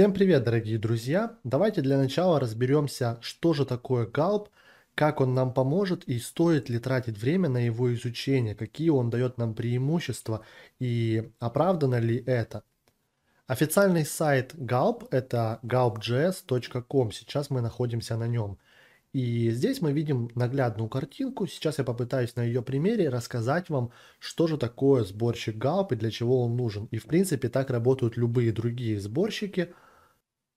Всем привет, дорогие друзья! Давайте для начала разберемся, что же такое Gulp, как он нам поможет и стоит ли тратить время на его изучение, какие он дает нам преимущества и оправдано ли это. Официальный сайт Gulp это gulpjs.com, сейчас мы находимся на нем. И здесь мы видим наглядную картинку. Сейчас я попытаюсь на ее примере рассказать вам, что же такое сборщик Gaup и для чего он нужен. И в принципе так работают любые другие сборщики.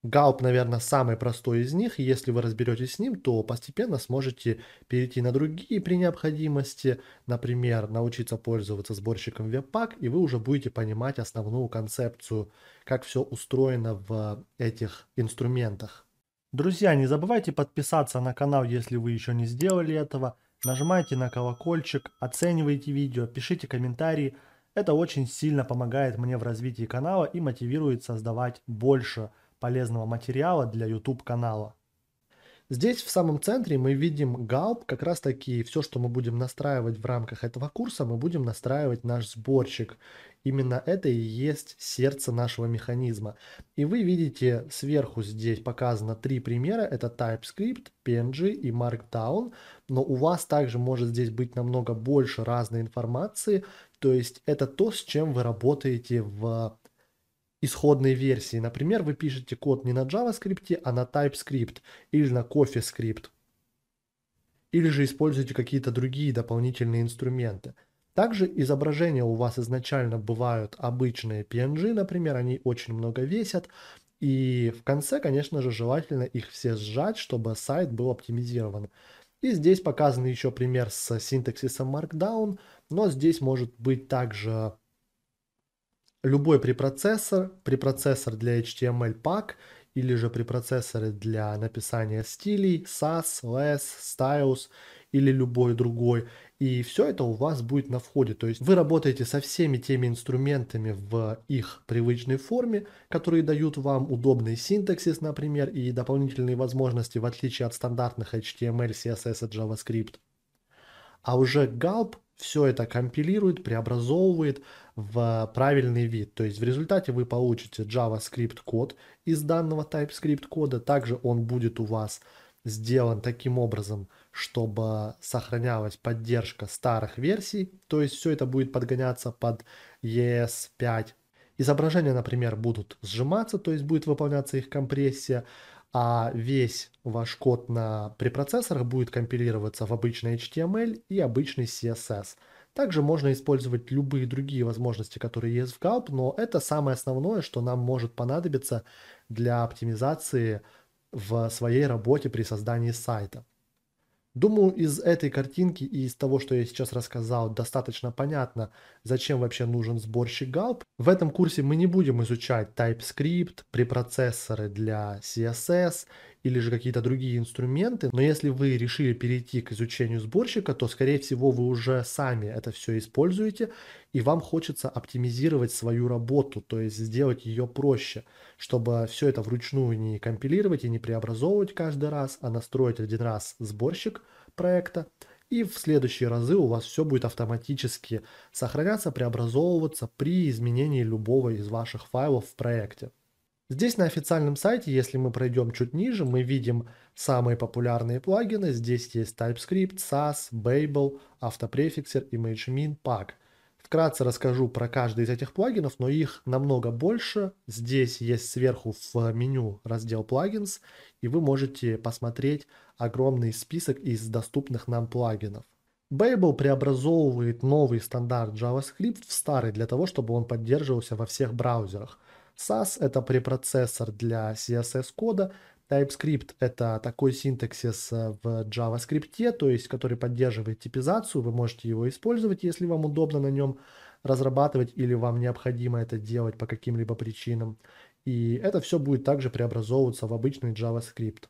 Gaup, наверное, самый простой из них. Если вы разберетесь с ним, то постепенно сможете перейти на другие при необходимости. Например, научиться пользоваться сборщиком Webpack, и вы уже будете понимать основную концепцию, как все устроено в этих инструментах. Друзья, не забывайте подписаться на канал, если вы еще не сделали этого. Нажимайте на колокольчик, оценивайте видео, пишите комментарии. Это очень сильно помогает мне в развитии канала и мотивирует создавать больше полезного материала для YouTube канала. Здесь в самом центре мы видим галп, как раз таки все, что мы будем настраивать в рамках этого курса, мы будем настраивать наш сборщик. Именно это и есть сердце нашего механизма. И вы видите сверху здесь показано три примера. Это TypeScript, PNG и Markdown. Но у вас также может здесь быть намного больше разной информации. То есть это то, с чем вы работаете в исходной версии. Например, вы пишете код не на JavaScript, а на TypeScript или на CoffeeScript. Или же используете какие-то другие дополнительные инструменты. Также изображения у вас изначально бывают обычные PNG, например, они очень много весят. И в конце, конечно же, желательно их все сжать, чтобы сайт был оптимизирован. И здесь показан еще пример с синтаксисом Markdown, но здесь может быть также любой препроцессор, препроцессор для HTML pack или же препроцессоры для написания стилей, SAS, LESS, Styles или любой другой. И все это у вас будет на входе. То есть вы работаете со всеми теми инструментами в их привычной форме, которые дают вам удобный синтаксис, например, и дополнительные возможности в отличие от стандартных HTML, CSS и JavaScript. А уже Gulp все это компилирует, преобразовывает в правильный вид. То есть в результате вы получите JavaScript код из данного TypeScript кода. Также он будет у вас сделан таким образом, чтобы сохранялась поддержка старых версий. То есть все это будет подгоняться под ES5. Изображения, например, будут сжиматься, то есть будет выполняться их компрессия а весь ваш код на препроцессорах будет компилироваться в обычный HTML и обычный CSS. Также можно использовать любые другие возможности, которые есть в Gulp, но это самое основное, что нам может понадобиться для оптимизации в своей работе при создании сайта. Думаю, из этой картинки и из того, что я сейчас рассказал, достаточно понятно, зачем вообще нужен сборщик Gulp. В этом курсе мы не будем изучать TypeScript, препроцессоры для CSS или же какие-то другие инструменты, но если вы решили перейти к изучению сборщика, то скорее всего вы уже сами это все используете и вам хочется оптимизировать свою работу, то есть сделать ее проще, чтобы все это вручную не компилировать и не преобразовывать каждый раз, а настроить один раз сборщик проекта, и в следующие разы у вас все будет автоматически сохраняться, преобразовываться при изменении любого из ваших файлов в проекте. Здесь на официальном сайте, если мы пройдем чуть ниже, мы видим самые популярные плагины. Здесь есть TypeScript, SAS, Babel, Autoprefixer, ImageMin, Pack. Вкратце расскажу про каждый из этих плагинов, но их намного больше. Здесь есть сверху в меню раздел плагинс, и вы можете посмотреть огромный список из доступных нам плагинов. Babel преобразовывает новый стандарт JavaScript в старый для того, чтобы он поддерживался во всех браузерах. SAS — это препроцессор для CSS-кода, TypeScript — это такой синтаксис э, в JavaScript, то есть который поддерживает типизацию, вы можете его использовать, если вам удобно на нем разрабатывать или вам необходимо это делать по каким-либо причинам. И это все будет также преобразовываться в обычный JavaScript.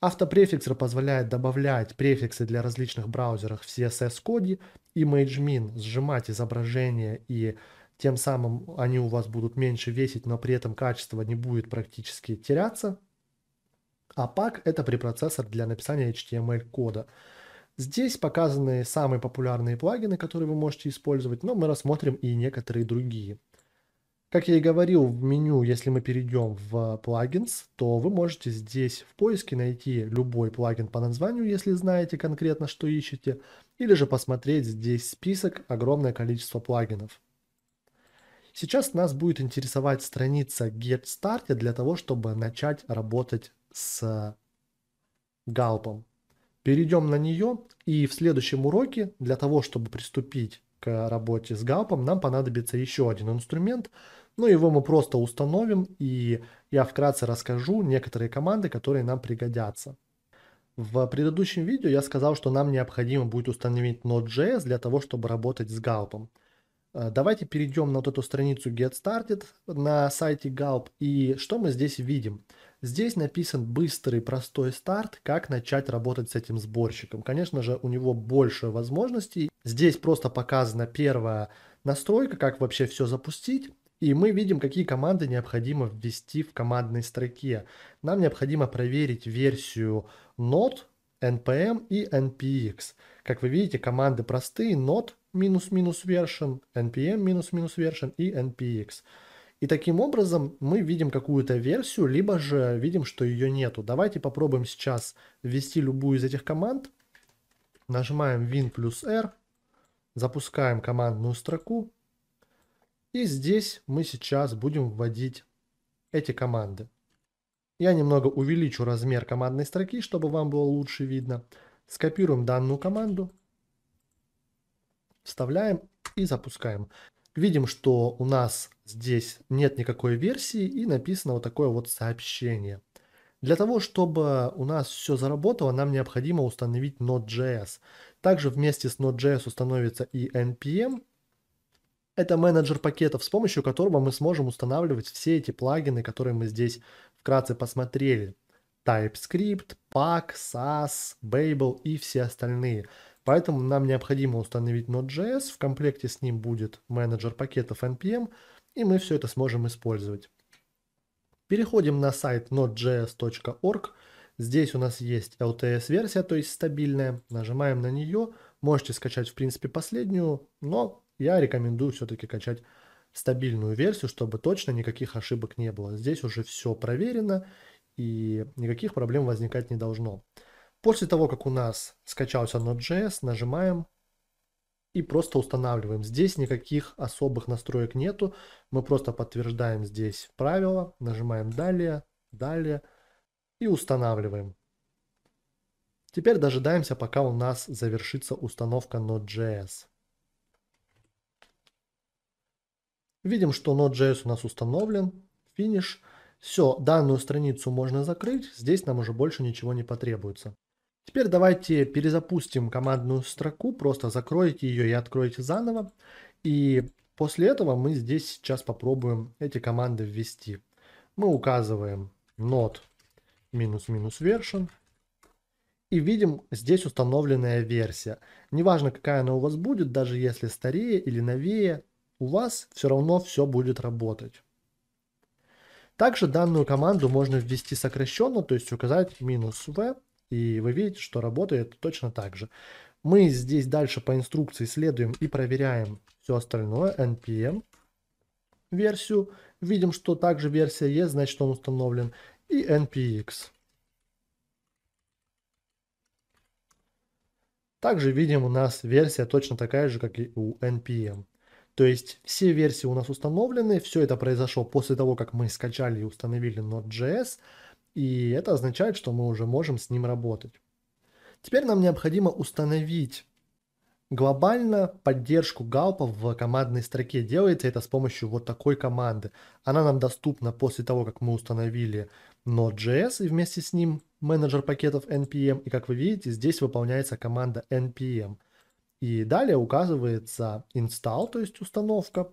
Автопрефиксер позволяет добавлять префиксы для различных браузеров в CSS-коде, ImageMin сжимать изображение и тем самым они у вас будут меньше весить, но при этом качество не будет практически теряться. А pack это препроцессор для написания HTML кода. Здесь показаны самые популярные плагины, которые вы можете использовать, но мы рассмотрим и некоторые другие. Как я и говорил, в меню, если мы перейдем в плагинс, то вы можете здесь в поиске найти любой плагин по названию, если знаете конкретно, что ищете, или же посмотреть здесь список, огромное количество плагинов. Сейчас нас будет интересовать страница Get Started для того, чтобы начать работать с галпом. Перейдем на нее и в следующем уроке для того, чтобы приступить к работе с галпом, нам понадобится еще один инструмент, но его мы просто установим и я вкратце расскажу некоторые команды, которые нам пригодятся. В предыдущем видео я сказал, что нам необходимо будет установить Node.js для того, чтобы работать с галпом. Э, давайте перейдем на вот эту страницу Get Started на сайте Galp. И что мы здесь видим? Здесь написан быстрый, простой старт, как начать работать с этим сборщиком. Конечно же, у него больше возможностей. Здесь просто показана первая настройка, как вообще все запустить. И мы видим, какие команды необходимо ввести в командной строке. Нам необходимо проверить версию Node, npm и npx. Как вы видите, команды простые, Node минус-минус version, npm минус-минус version и npx. И таким образом мы видим какую-то версию, либо же видим, что ее нету. Давайте попробуем сейчас ввести любую из этих команд. Нажимаем Win плюс R, запускаем командную строку. И здесь мы сейчас будем вводить эти команды. Я немного увеличу размер командной строки, чтобы вам было лучше видно. Скопируем данную команду, вставляем и запускаем. Видим, что у нас здесь нет никакой версии и написано вот такое вот сообщение. Для того, чтобы у нас все заработало, нам необходимо установить Node.js. Также вместе с Node.js установится и NPM. Это менеджер пакетов, с помощью которого мы сможем устанавливать все эти плагины, которые мы здесь вкратце посмотрели. TypeScript, Pack, SAS, Babel и все остальные. Поэтому нам необходимо установить Node.js, в комплекте с ним будет менеджер пакетов NPM, и мы все это сможем использовать. Переходим на сайт node.js.org. Здесь у нас есть LTS-версия, то есть стабильная. Нажимаем на нее. Можете скачать, в принципе, последнюю, но я рекомендую все-таки качать стабильную версию, чтобы точно никаких ошибок не было. Здесь уже все проверено и никаких проблем возникать не должно. После того, как у нас скачался Node.js, нажимаем и просто устанавливаем. Здесь никаких особых настроек нету. Мы просто подтверждаем здесь правила, нажимаем «Далее», «Далее» и устанавливаем. Теперь дожидаемся, пока у нас завершится установка Node.js. Видим, что Node.js у нас установлен. Финиш. Все, данную страницу можно закрыть. Здесь нам уже больше ничего не потребуется. Теперь давайте перезапустим командную строку, просто закройте ее и откройте заново. И после этого мы здесь сейчас попробуем эти команды ввести. Мы указываем node минус-минус version. И видим здесь установленная версия. Неважно, какая она у вас будет, даже если старее или новее, у вас все равно все будет работать. Также данную команду можно ввести сокращенно, то есть указать минус v и вы видите, что работает точно так же. Мы здесь дальше по инструкции следуем и проверяем все остальное. npm версию. Видим, что также версия есть, значит он установлен. И npx. Также видим у нас версия точно такая же, как и у npm. То есть все версии у нас установлены, все это произошло после того, как мы скачали и установили Node.js. И это означает, что мы уже можем с ним работать. Теперь нам необходимо установить глобально поддержку галпа в командной строке. Делается это с помощью вот такой команды. Она нам доступна после того, как мы установили Node.js и вместе с ним менеджер пакетов npm. И как вы видите, здесь выполняется команда npm. И далее указывается install, то есть установка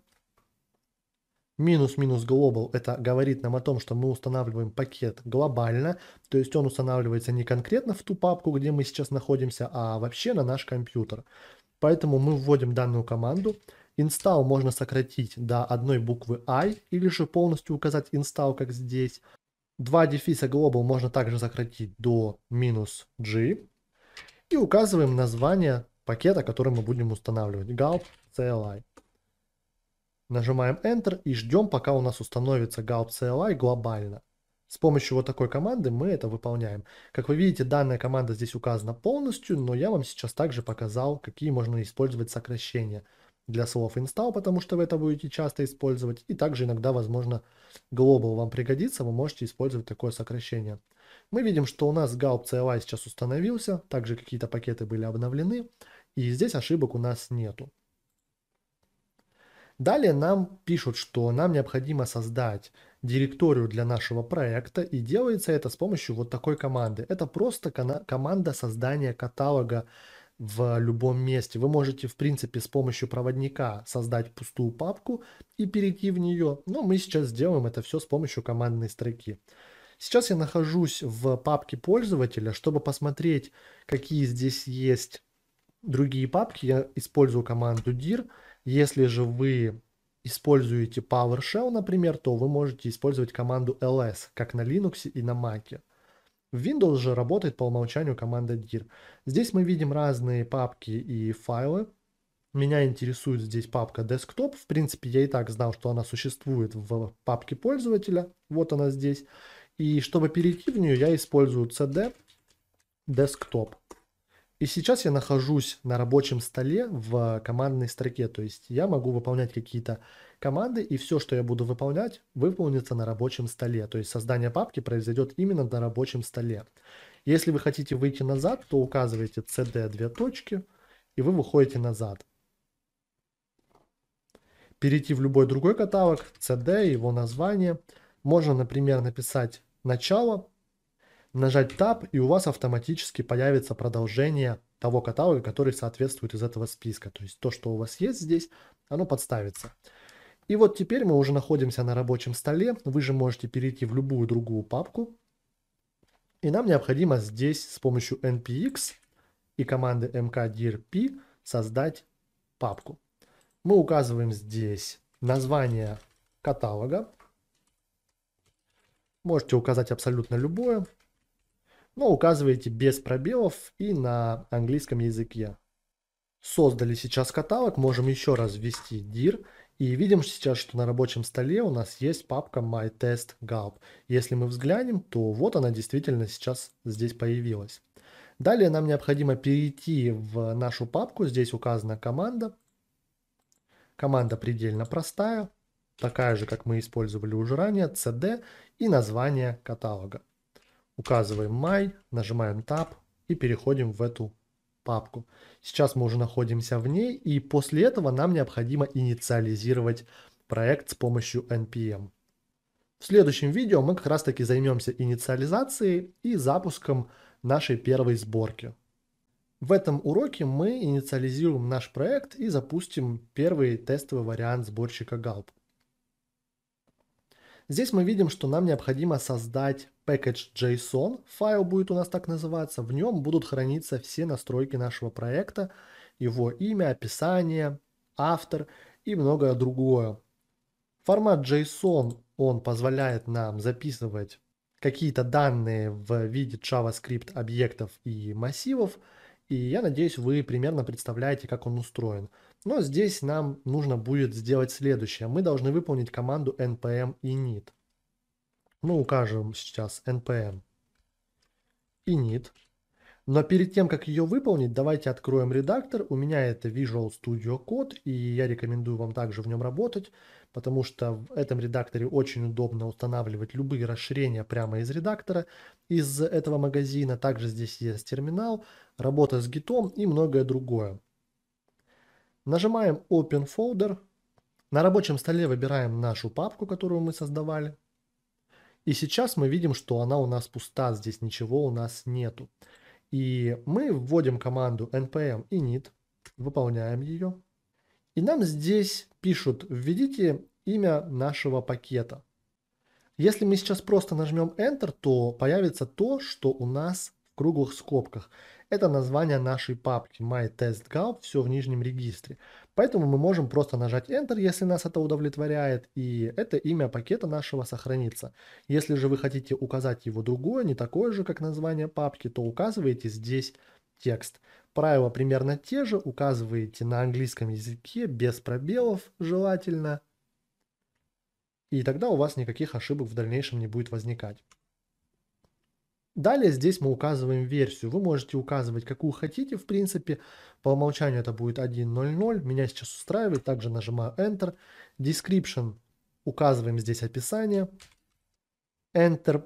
Минус-минус global это говорит нам о том, что мы устанавливаем пакет глобально, то есть он устанавливается не конкретно в ту папку, где мы сейчас находимся, а вообще на наш компьютер. Поэтому мы вводим данную команду. Install можно сократить до одной буквы I или же полностью указать install, как здесь. Два дефиса global можно также сократить до минус G. И указываем название пакета, который мы будем устанавливать. gulp CLI. Нажимаем Enter и ждем, пока у нас установится gulp CLI глобально. С помощью вот такой команды мы это выполняем. Как вы видите, данная команда здесь указана полностью, но я вам сейчас также показал, какие можно использовать сокращения для слов install, потому что вы это будете часто использовать. И также иногда, возможно, global вам пригодится, вы можете использовать такое сокращение. Мы видим, что у нас gulp CLI сейчас установился, также какие-то пакеты были обновлены, и здесь ошибок у нас нету. Далее нам пишут, что нам необходимо создать директорию для нашего проекта, и делается это с помощью вот такой команды. Это просто команда создания каталога в любом месте. Вы можете, в принципе, с помощью проводника создать пустую папку и перейти в нее, но мы сейчас сделаем это все с помощью командной строки. Сейчас я нахожусь в папке пользователя, чтобы посмотреть, какие здесь есть другие папки. Я использую команду dir. Если же вы используете PowerShell, например, то вы можете использовать команду ls, как на Linux и на Mac. В Windows же работает по умолчанию команда dir. Здесь мы видим разные папки и файлы. Меня интересует здесь папка Desktop. В принципе, я и так знал, что она существует в папке пользователя. Вот она здесь. И чтобы перейти в нее, я использую cd Desktop. И сейчас я нахожусь на рабочем столе в командной строке, то есть я могу выполнять какие-то команды, и все, что я буду выполнять, выполнится на рабочем столе. То есть создание папки произойдет именно на рабочем столе. Если вы хотите выйти назад, то указываете cd две точки, и вы выходите назад. Перейти в любой другой каталог, cd, его название. Можно, например, написать начало, нажать Tab, и у вас автоматически появится продолжение того каталога, который соответствует из этого списка. То есть то, что у вас есть здесь, оно подставится. И вот теперь мы уже находимся на рабочем столе. Вы же можете перейти в любую другую папку. И нам необходимо здесь с помощью npx и команды mkdirp создать папку. Мы указываем здесь название каталога. Можете указать абсолютно любое но указываете без пробелов и на английском языке. Создали сейчас каталог, можем еще раз ввести dir и видим сейчас, что на рабочем столе у нас есть папка myTestGulp. Если мы взглянем, то вот она действительно сейчас здесь появилась. Далее нам необходимо перейти в нашу папку, здесь указана команда. Команда предельно простая, такая же, как мы использовали уже ранее, cd и название каталога. Указываем My, нажимаем Tab и переходим в эту папку. Сейчас мы уже находимся в ней, и после этого нам необходимо инициализировать проект с помощью npm. В следующем видео мы как раз таки займемся инициализацией и запуском нашей первой сборки. В этом уроке мы инициализируем наш проект и запустим первый тестовый вариант сборщика Gulp. Здесь мы видим, что нам необходимо создать package.json, файл будет у нас так называться, в нем будут храниться все настройки нашего проекта, его имя, описание, автор и многое другое. Формат JSON, он позволяет нам записывать какие-то данные в виде JavaScript объектов и массивов, и я надеюсь, вы примерно представляете, как он устроен. Но здесь нам нужно будет сделать следующее. Мы должны выполнить команду npm init. Мы укажем сейчас npm init. Но перед тем, как ее выполнить, давайте откроем редактор. У меня это Visual Studio Code, и я рекомендую вам также в нем работать, потому что в этом редакторе очень удобно устанавливать любые расширения прямо из редактора, из этого магазина. Также здесь есть терминал, работа с гитом и многое другое. Нажимаем Open Folder. На рабочем столе выбираем нашу папку, которую мы создавали. И сейчас мы видим, что она у нас пуста, здесь ничего у нас нету. И мы вводим команду npm init, выполняем ее. И нам здесь пишут, введите имя нашего пакета. Если мы сейчас просто нажмем Enter, то появится то, что у нас круглых скобках. Это название нашей папки myTestGalp, все в нижнем регистре. Поэтому мы можем просто нажать Enter, если нас это удовлетворяет, и это имя пакета нашего сохранится. Если же вы хотите указать его другое, не такое же, как название папки, то указываете здесь текст. Правила примерно те же, указываете на английском языке, без пробелов желательно, И тогда у вас никаких ошибок в дальнейшем не будет возникать. Далее здесь мы указываем версию. Вы можете указывать, какую хотите, в принципе. По умолчанию это будет 1.0.0. Меня сейчас устраивает. Также нажимаю Enter. Description. Указываем здесь описание. Enter.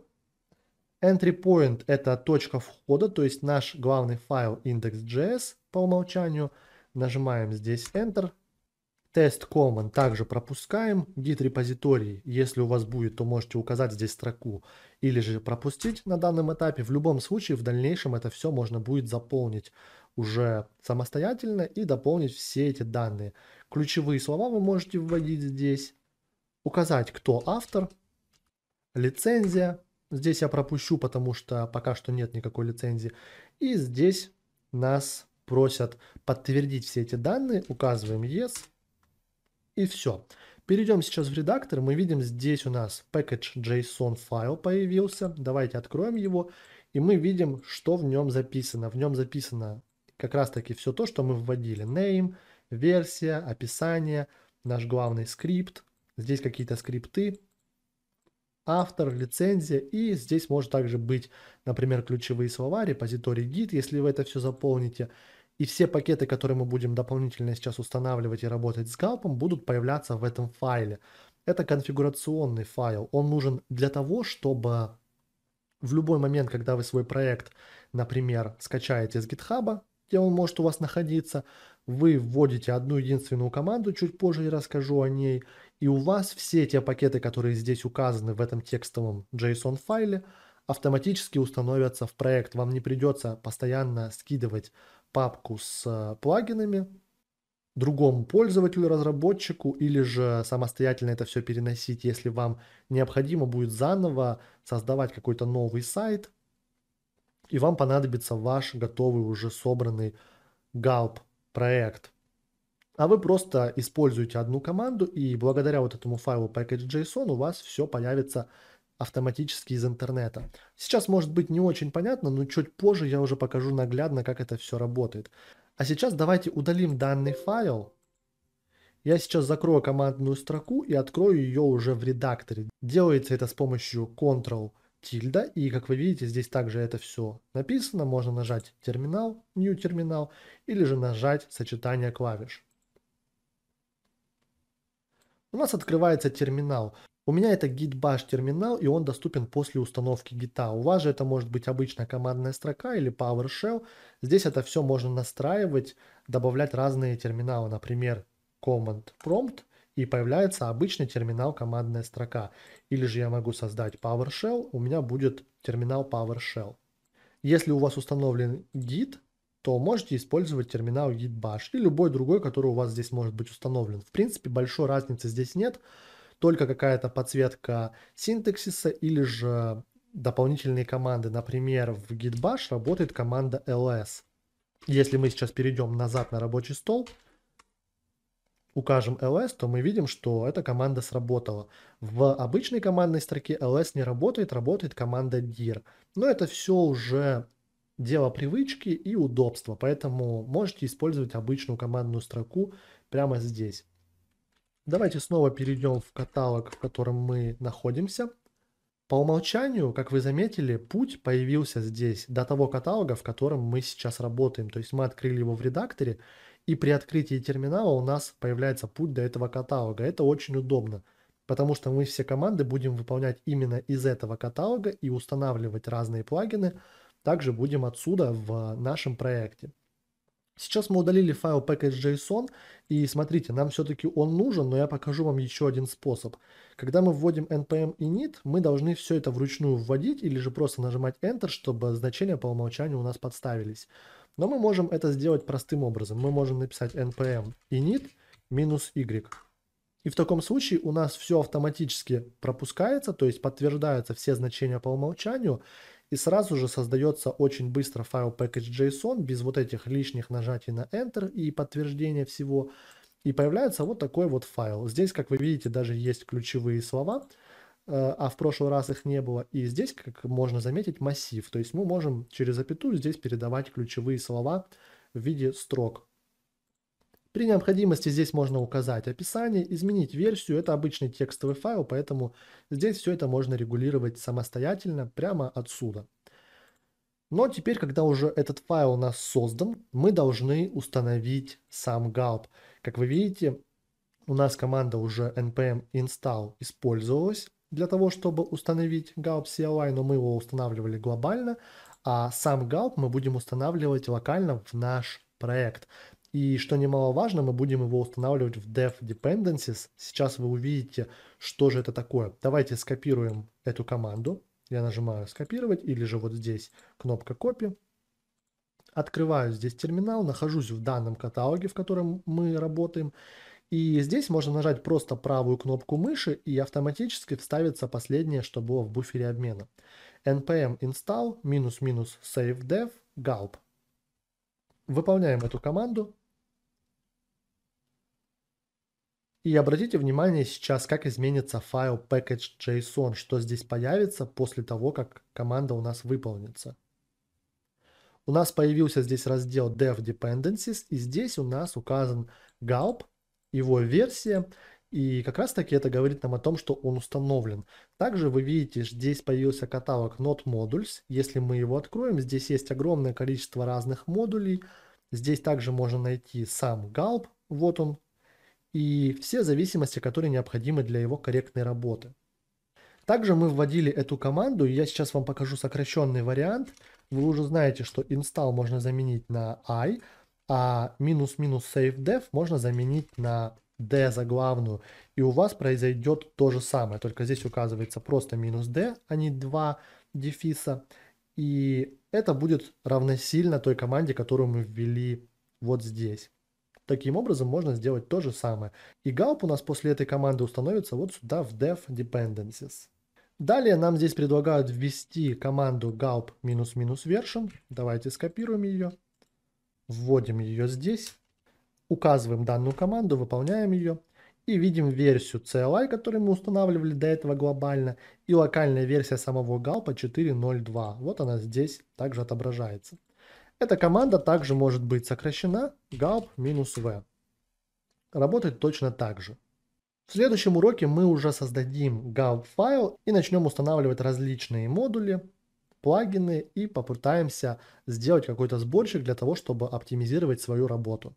Entry point это точка входа, то есть наш главный файл index.js по умолчанию. Нажимаем здесь Enter. Тест common также пропускаем. Git репозиторий, если у вас будет, то можете указать здесь строку или же пропустить на данном этапе. В любом случае, в дальнейшем это все можно будет заполнить уже самостоятельно и дополнить все эти данные. Ключевые слова вы можете вводить здесь. Указать, кто автор. Лицензия. Здесь я пропущу, потому что пока что нет никакой лицензии. И здесь нас просят подтвердить все эти данные. Указываем Yes. И все. Перейдем сейчас в редактор. Мы видим здесь у нас package.json файл появился. Давайте откроем его. И мы видим, что в нем записано. В нем записано как раз таки все то, что мы вводили. Name, версия, описание, наш главный скрипт. Здесь какие-то скрипты, автор, лицензия. И здесь может также быть, например, ключевые слова, репозиторий git, если вы это все заполните. И все пакеты, которые мы будем дополнительно сейчас устанавливать и работать с галпом, будут появляться в этом файле. Это конфигурационный файл. Он нужен для того, чтобы в любой момент, когда вы свой проект, например, скачаете с GitHub, где он может у вас находиться, вы вводите одну единственную команду, чуть позже я расскажу о ней, и у вас все те пакеты, которые здесь указаны в этом текстовом JSON файле, автоматически установятся в проект. Вам не придется постоянно скидывать папку с э, плагинами другому пользователю, разработчику, или же самостоятельно это все переносить, если вам необходимо будет заново создавать какой-то новый сайт, и вам понадобится ваш готовый уже собранный Gulp проект. А вы просто используете одну команду, и благодаря вот этому файлу package.json у вас все появится автоматически из интернета. Сейчас может быть не очень понятно, но чуть позже я уже покажу наглядно, как это все работает. А сейчас давайте удалим данный файл. Я сейчас закрою командную строку и открою ее уже в редакторе. Делается это с помощью Ctrl тильда. И как вы видите, здесь также это все написано. Можно нажать терминал, New терминал, или же нажать сочетание клавиш. У нас открывается терминал. У меня это git bash терминал, и он доступен после установки гита. У вас же это может быть обычная командная строка или PowerShell. Здесь это все можно настраивать, добавлять разные терминалы, например, command prompt, и появляется обычный терминал командная строка. Или же я могу создать PowerShell, у меня будет терминал PowerShell. Если у вас установлен git, то можете использовать терминал git bash и любой другой, который у вас здесь может быть установлен. В принципе, большой разницы здесь нет только какая-то подсветка синтаксиса или же дополнительные команды. Например, в gitbash работает команда ls. Если мы сейчас перейдем назад на рабочий стол, укажем ls, то мы видим, что эта команда сработала. В обычной командной строке ls не работает, работает команда dir. Но это все уже дело привычки и удобства, поэтому можете использовать обычную командную строку прямо здесь. Давайте снова перейдем в каталог, в котором мы находимся. По умолчанию, как вы заметили, путь появился здесь, до того каталога, в котором мы сейчас работаем. То есть мы открыли его в редакторе, и при открытии терминала у нас появляется путь до этого каталога. Это очень удобно, потому что мы все команды будем выполнять именно из этого каталога и устанавливать разные плагины. Также будем отсюда в нашем проекте. Сейчас мы удалили файл package.json, и смотрите, нам все-таки он нужен, но я покажу вам еще один способ. Когда мы вводим npm init, мы должны все это вручную вводить, или же просто нажимать Enter, чтобы значения по умолчанию у нас подставились. Но мы можем это сделать простым образом. Мы можем написать npm init минус y. И в таком случае у нас все автоматически пропускается, то есть подтверждаются все значения по умолчанию, и сразу же создается очень быстро файл package.json без вот этих лишних нажатий на Enter и подтверждения всего. И появляется вот такой вот файл. Здесь, как вы видите, даже есть ключевые слова, э, а в прошлый раз их не было. И здесь, как можно заметить, массив. То есть мы можем через запятую здесь передавать ключевые слова в виде строк. При необходимости здесь можно указать описание, изменить версию. Это обычный текстовый файл, поэтому здесь все это можно регулировать самостоятельно прямо отсюда. Но теперь, когда уже этот файл у нас создан, мы должны установить сам gulp. Как вы видите, у нас команда уже npm install использовалась для того, чтобы установить gulp CLI, но мы его устанавливали глобально, а сам gulp мы будем устанавливать локально в наш проект. И что немаловажно, мы будем его устанавливать в dev dependencies. Сейчас вы увидите, что же это такое. Давайте скопируем эту команду. Я нажимаю скопировать или же вот здесь кнопка копи. Открываю здесь терминал, нахожусь в данном каталоге, в котором мы работаем. И здесь можно нажать просто правую кнопку мыши и автоматически вставится последнее, что было в буфере обмена. npm install save dev gulp. Выполняем эту команду. И обратите внимание сейчас, как изменится файл package.json, что здесь появится после того, как команда у нас выполнится. У нас появился здесь раздел dev dependencies, и здесь у нас указан gulp, его версия, и как раз таки это говорит нам о том, что он установлен. Также вы видите, здесь появился каталог Node Modules. Если мы его откроем, здесь есть огромное количество разных модулей. Здесь также можно найти сам Gulp, вот он, и все зависимости, которые необходимы для его корректной работы. Также мы вводили эту команду, и я сейчас вам покажу сокращенный вариант. Вы уже знаете, что install можно заменить на i, а минус-минус save dev можно заменить на d заглавную, и у вас произойдет то же самое, только здесь указывается просто минус d, а не два дефиса, и это будет равносильно той команде, которую мы ввели вот здесь. Таким образом можно сделать то же самое. И gulp у нас после этой команды установится вот сюда в dev dependencies. Далее нам здесь предлагают ввести команду gulp version. Давайте скопируем ее. Вводим ее здесь. Указываем данную команду, выполняем ее. И видим версию CLI, которую мы устанавливали до этого глобально. И локальная версия самого галпа 4.0.2. Вот она здесь также отображается. Эта команда также может быть сокращена gulp-v. Работает точно так же. В следующем уроке мы уже создадим gulp файл и начнем устанавливать различные модули, плагины и попытаемся сделать какой-то сборщик для того, чтобы оптимизировать свою работу.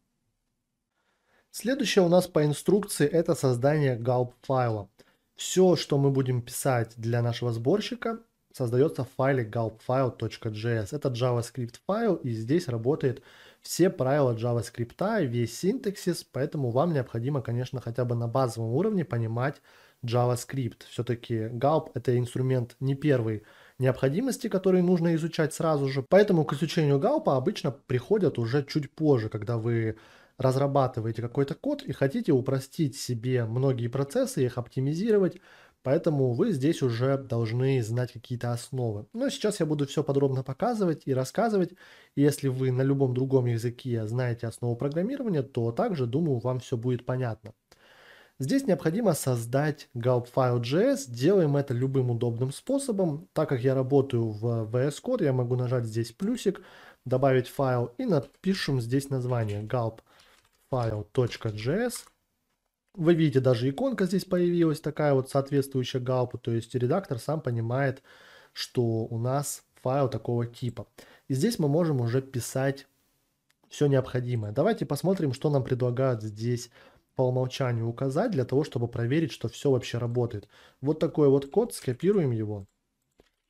Следующее у нас по инструкции это создание gulp файла. Все, что мы будем писать для нашего сборщика, создается в файле gulpfile.js. Это JavaScript файл, и здесь работает все правила JavaScript, весь синтаксис, поэтому вам необходимо, конечно, хотя бы на базовом уровне понимать JavaScript. Все-таки Gulp это инструмент не первой необходимости, который нужно изучать сразу же, поэтому к изучению Gulp обычно приходят уже чуть позже, когда вы разрабатываете какой-то код и хотите упростить себе многие процессы, их оптимизировать, Поэтому вы здесь уже должны знать какие-то основы. Но сейчас я буду все подробно показывать и рассказывать. если вы на любом другом языке знаете основу программирования, то также, думаю, вам все будет понятно. Здесь необходимо создать gulp file.js. Делаем это любым удобным способом. Так как я работаю в VS Code, я могу нажать здесь плюсик, добавить файл и напишем здесь название gulp file.js. Вы видите, даже иконка здесь появилась, такая вот соответствующая галпу, то есть редактор сам понимает, что у нас файл такого типа. И здесь мы можем уже писать все необходимое. Давайте посмотрим, что нам предлагают здесь по умолчанию указать, для того, чтобы проверить, что все вообще работает. Вот такой вот код, скопируем его,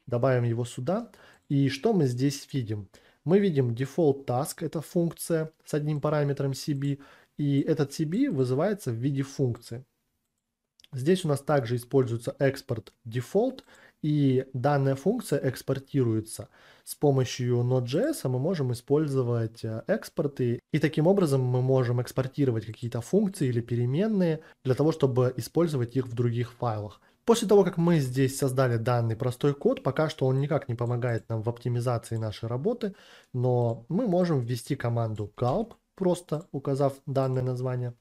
добавим его сюда. И что мы здесь видим? Мы видим default task, это функция с одним параметром CB, и этот CB вызывается в виде функции. Здесь у нас также используется экспорт default, и данная функция экспортируется. С помощью Node.js мы можем использовать э, экспорты, и таким образом мы можем экспортировать какие-то функции или переменные для того, чтобы использовать их в других файлах. После того, как мы здесь создали данный простой код, пока что он никак не помогает нам в оптимизации нашей работы, но мы можем ввести команду gulp, просто указав данное название.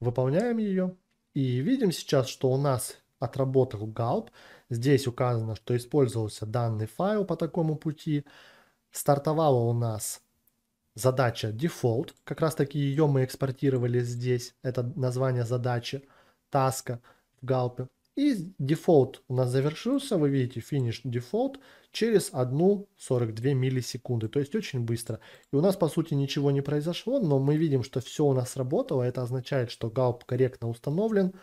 Выполняем ее и видим сейчас, что у нас отработал gulp. Здесь указано, что использовался данный файл по такому пути. Стартовало у нас задача default, как раз таки ее мы экспортировали здесь, это название задачи, таска в галпе. И дефолт у нас завершился, вы видите, finish default через 1,42 миллисекунды, то есть очень быстро. И у нас по сути ничего не произошло, но мы видим, что все у нас сработало, это означает, что галп корректно установлен.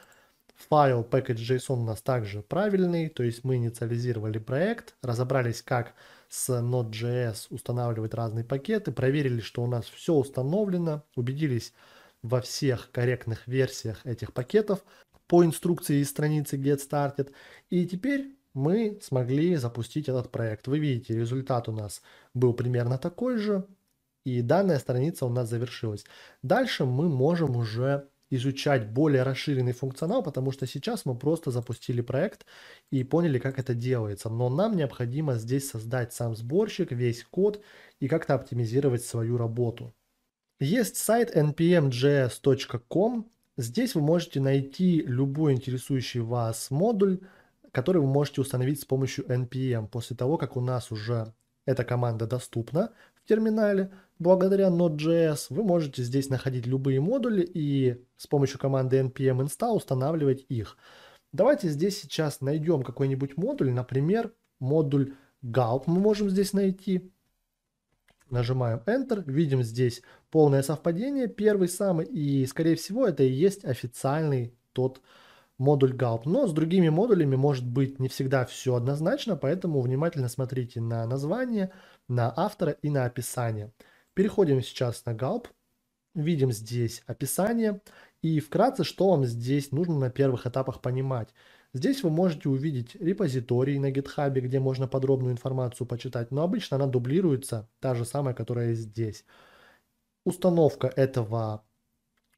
Файл package.json у нас также правильный, то есть мы инициализировали проект, разобрались, как с Node.js устанавливать разные пакеты, проверили, что у нас все установлено, убедились во всех корректных версиях этих пакетов, по инструкции из страницы Get Started. И теперь мы смогли запустить этот проект. Вы видите, результат у нас был примерно такой же, и данная страница у нас завершилась. Дальше мы можем уже изучать более расширенный функционал, потому что сейчас мы просто запустили проект и поняли, как это делается. Но нам необходимо здесь создать сам сборщик, весь код и как-то оптимизировать свою работу. Есть сайт npmjs.com, Здесь вы можете найти любой интересующий вас модуль, который вы можете установить с помощью npm после того, как у нас уже эта команда доступна в терминале. Благодаря Node.js вы можете здесь находить любые модули и с помощью команды npm install устанавливать их. Давайте здесь сейчас найдем какой-нибудь модуль, например, модуль gulp мы можем здесь найти. Нажимаем Enter, видим здесь полное совпадение, первый самый, и скорее всего это и есть официальный тот модуль Gulp. Но с другими модулями может быть не всегда все однозначно, поэтому внимательно смотрите на название, на автора и на описание. Переходим сейчас на Gulp, видим здесь описание, и вкратце, что вам здесь нужно на первых этапах понимать. Здесь вы можете увидеть репозиторий на GitHub, где можно подробную информацию почитать, но обычно она дублируется, та же самая, которая здесь. Установка этого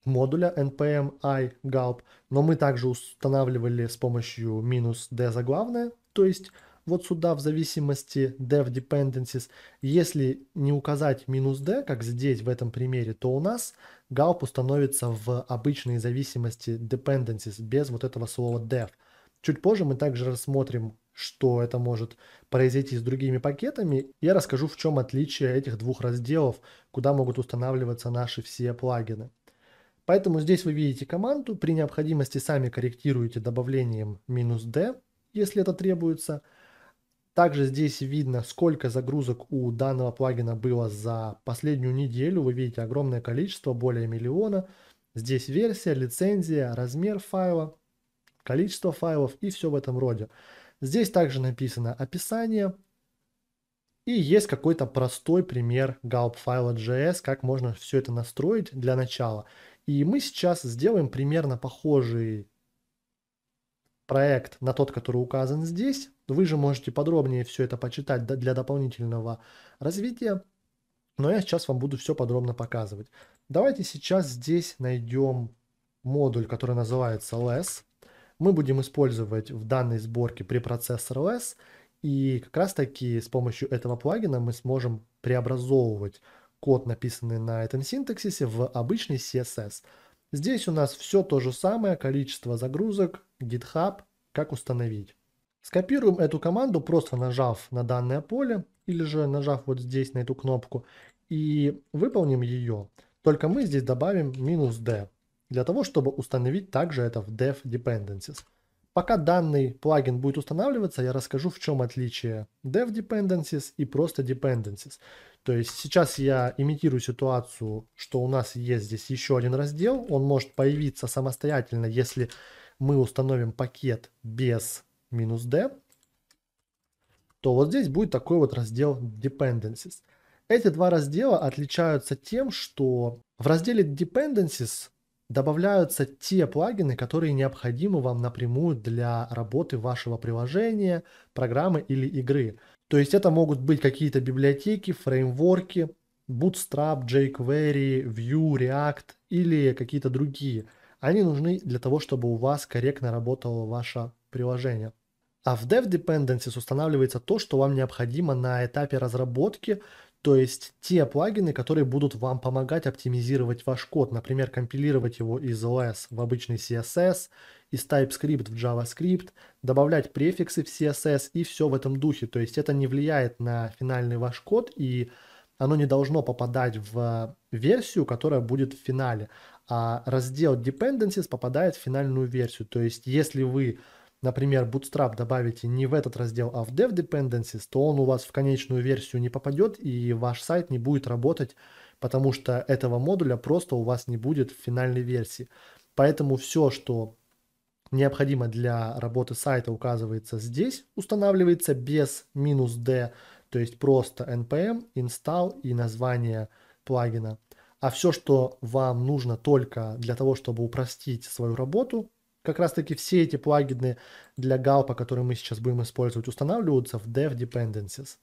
модуля npm i gulp, но мы также устанавливали с помощью минус d заглавное, то есть вот сюда в зависимости dev dependencies. Если не указать минус d, как здесь в этом примере, то у нас gulp установится в обычные зависимости dependencies без вот этого слова dev. Чуть позже мы также рассмотрим, что это может произойти с другими пакетами. Я расскажу, в чем отличие этих двух разделов, куда могут устанавливаться наши все плагины. Поэтому здесь вы видите команду, при необходимости сами корректируете добавлением минус D, если это требуется. Также здесь видно, сколько загрузок у данного плагина было за последнюю неделю. Вы видите огромное количество, более миллиона. Здесь версия, лицензия, размер файла количество файлов и все в этом роде. Здесь также написано описание и есть какой-то простой пример gulp файла JS, как можно все это настроить для начала. И мы сейчас сделаем примерно похожий проект на тот, который указан здесь. Вы же можете подробнее все это почитать для дополнительного развития. Но я сейчас вам буду все подробно показывать. Давайте сейчас здесь найдем модуль, который называется less мы будем использовать в данной сборке препроцессор OS, и как раз таки с помощью этого плагина мы сможем преобразовывать код, написанный на этом синтаксисе, в обычный CSS. Здесь у нас все то же самое, количество загрузок, GitHub, как установить. Скопируем эту команду, просто нажав на данное поле, или же нажав вот здесь на эту кнопку, и выполним ее. Только мы здесь добавим минус "-d" для того, чтобы установить также это в Dev Dependencies. Пока данный плагин будет устанавливаться, я расскажу, в чем отличие Dev Dependencies и просто Dependencies. То есть сейчас я имитирую ситуацию, что у нас есть здесь еще один раздел. Он может появиться самостоятельно, если мы установим пакет без минус "-d", то вот здесь будет такой вот раздел Dependencies. Эти два раздела отличаются тем, что в разделе Dependencies добавляются те плагины, которые необходимы вам напрямую для работы вашего приложения, программы или игры. То есть это могут быть какие-то библиотеки, фреймворки, Bootstrap, jQuery, Vue, React или какие-то другие. Они нужны для того, чтобы у вас корректно работало ваше приложение. А в Dev Dependencies устанавливается то, что вам необходимо на этапе разработки, то есть те плагины, которые будут вам помогать оптимизировать ваш код, например, компилировать его из OS в обычный CSS, из TypeScript в JavaScript, добавлять префиксы в CSS и все в этом духе. То есть это не влияет на финальный ваш код и оно не должно попадать в версию, которая будет в финале, а раздел dependencies попадает в финальную версию. То есть, если вы, например, Bootstrap добавите не в этот раздел, а в dev dependencies, то он у вас в конечную версию не попадет, и ваш сайт не будет работать, потому что этого модуля просто у вас не будет в финальной версии. Поэтому все, что необходимо для работы сайта указывается здесь, устанавливается без минус D, то есть просто npm, install и название плагина. А все, что вам нужно только для того, чтобы упростить свою работу, как раз таки все эти плагины для галпа, которые мы сейчас будем использовать, устанавливаются в dev dependencies.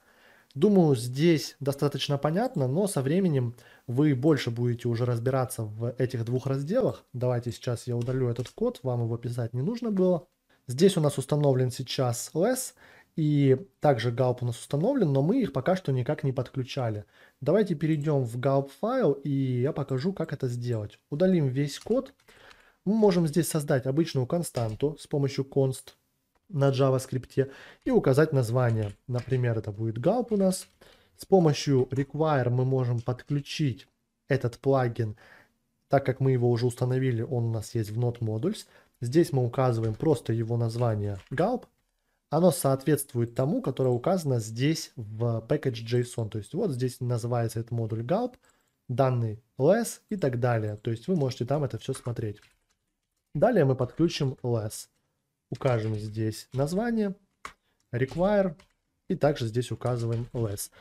Думаю, здесь достаточно понятно, но со временем вы больше будете уже разбираться в этих двух разделах. Давайте сейчас я удалю этот код, вам его писать не нужно было. Здесь у нас установлен сейчас less, и также gulp у нас установлен, но мы их пока что никак не подключали. Давайте перейдем в gulp файл, и я покажу, как это сделать. Удалим весь код. Мы можем здесь создать обычную константу с помощью const на JavaScript и указать название. Например, это будет gulp у нас. С помощью require мы можем подключить этот плагин, так как мы его уже установили, он у нас есть в Node Modules. Здесь мы указываем просто его название gulp. Оно соответствует тому, которое указано здесь в package.json. То есть вот здесь называется этот модуль gulp, данный less и так далее. То есть вы можете там это все смотреть. Далее мы подключим less. Укажем здесь название, require и также здесь указываем less.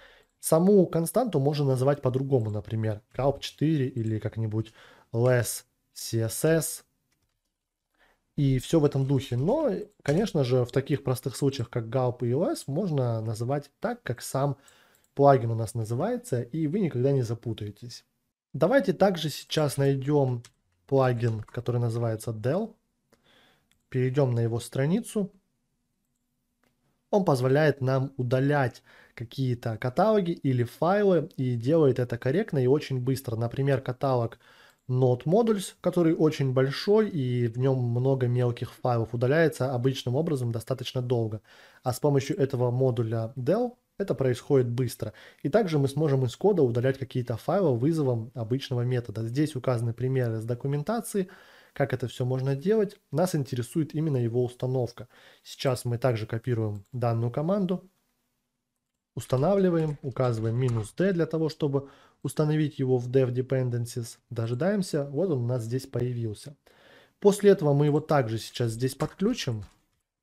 Саму константу можно называть по-другому, например, calp4 или как-нибудь less css и все в этом духе. Но, конечно же, в таких простых случаях, как gulp и less, можно называть так, как сам плагин у нас называется, и вы никогда не запутаетесь. Давайте также сейчас найдем плагин, который называется Del. Перейдем на его страницу. Он позволяет нам удалять какие-то каталоги или файлы и делает это корректно и очень быстро. Например, каталог Node Modules, который очень большой и в нем много мелких файлов, удаляется обычным образом достаточно долго. А с помощью этого модуля Del это происходит быстро. И также мы сможем из кода удалять какие-то файлы вызовом обычного метода. Здесь указаны примеры с документации, как это все можно делать. Нас интересует именно его установка. Сейчас мы также копируем данную команду, Устанавливаем, указываем минус D для того, чтобы установить его в dev dependencies. Дожидаемся, вот он у нас здесь появился. После этого мы его также сейчас здесь подключим.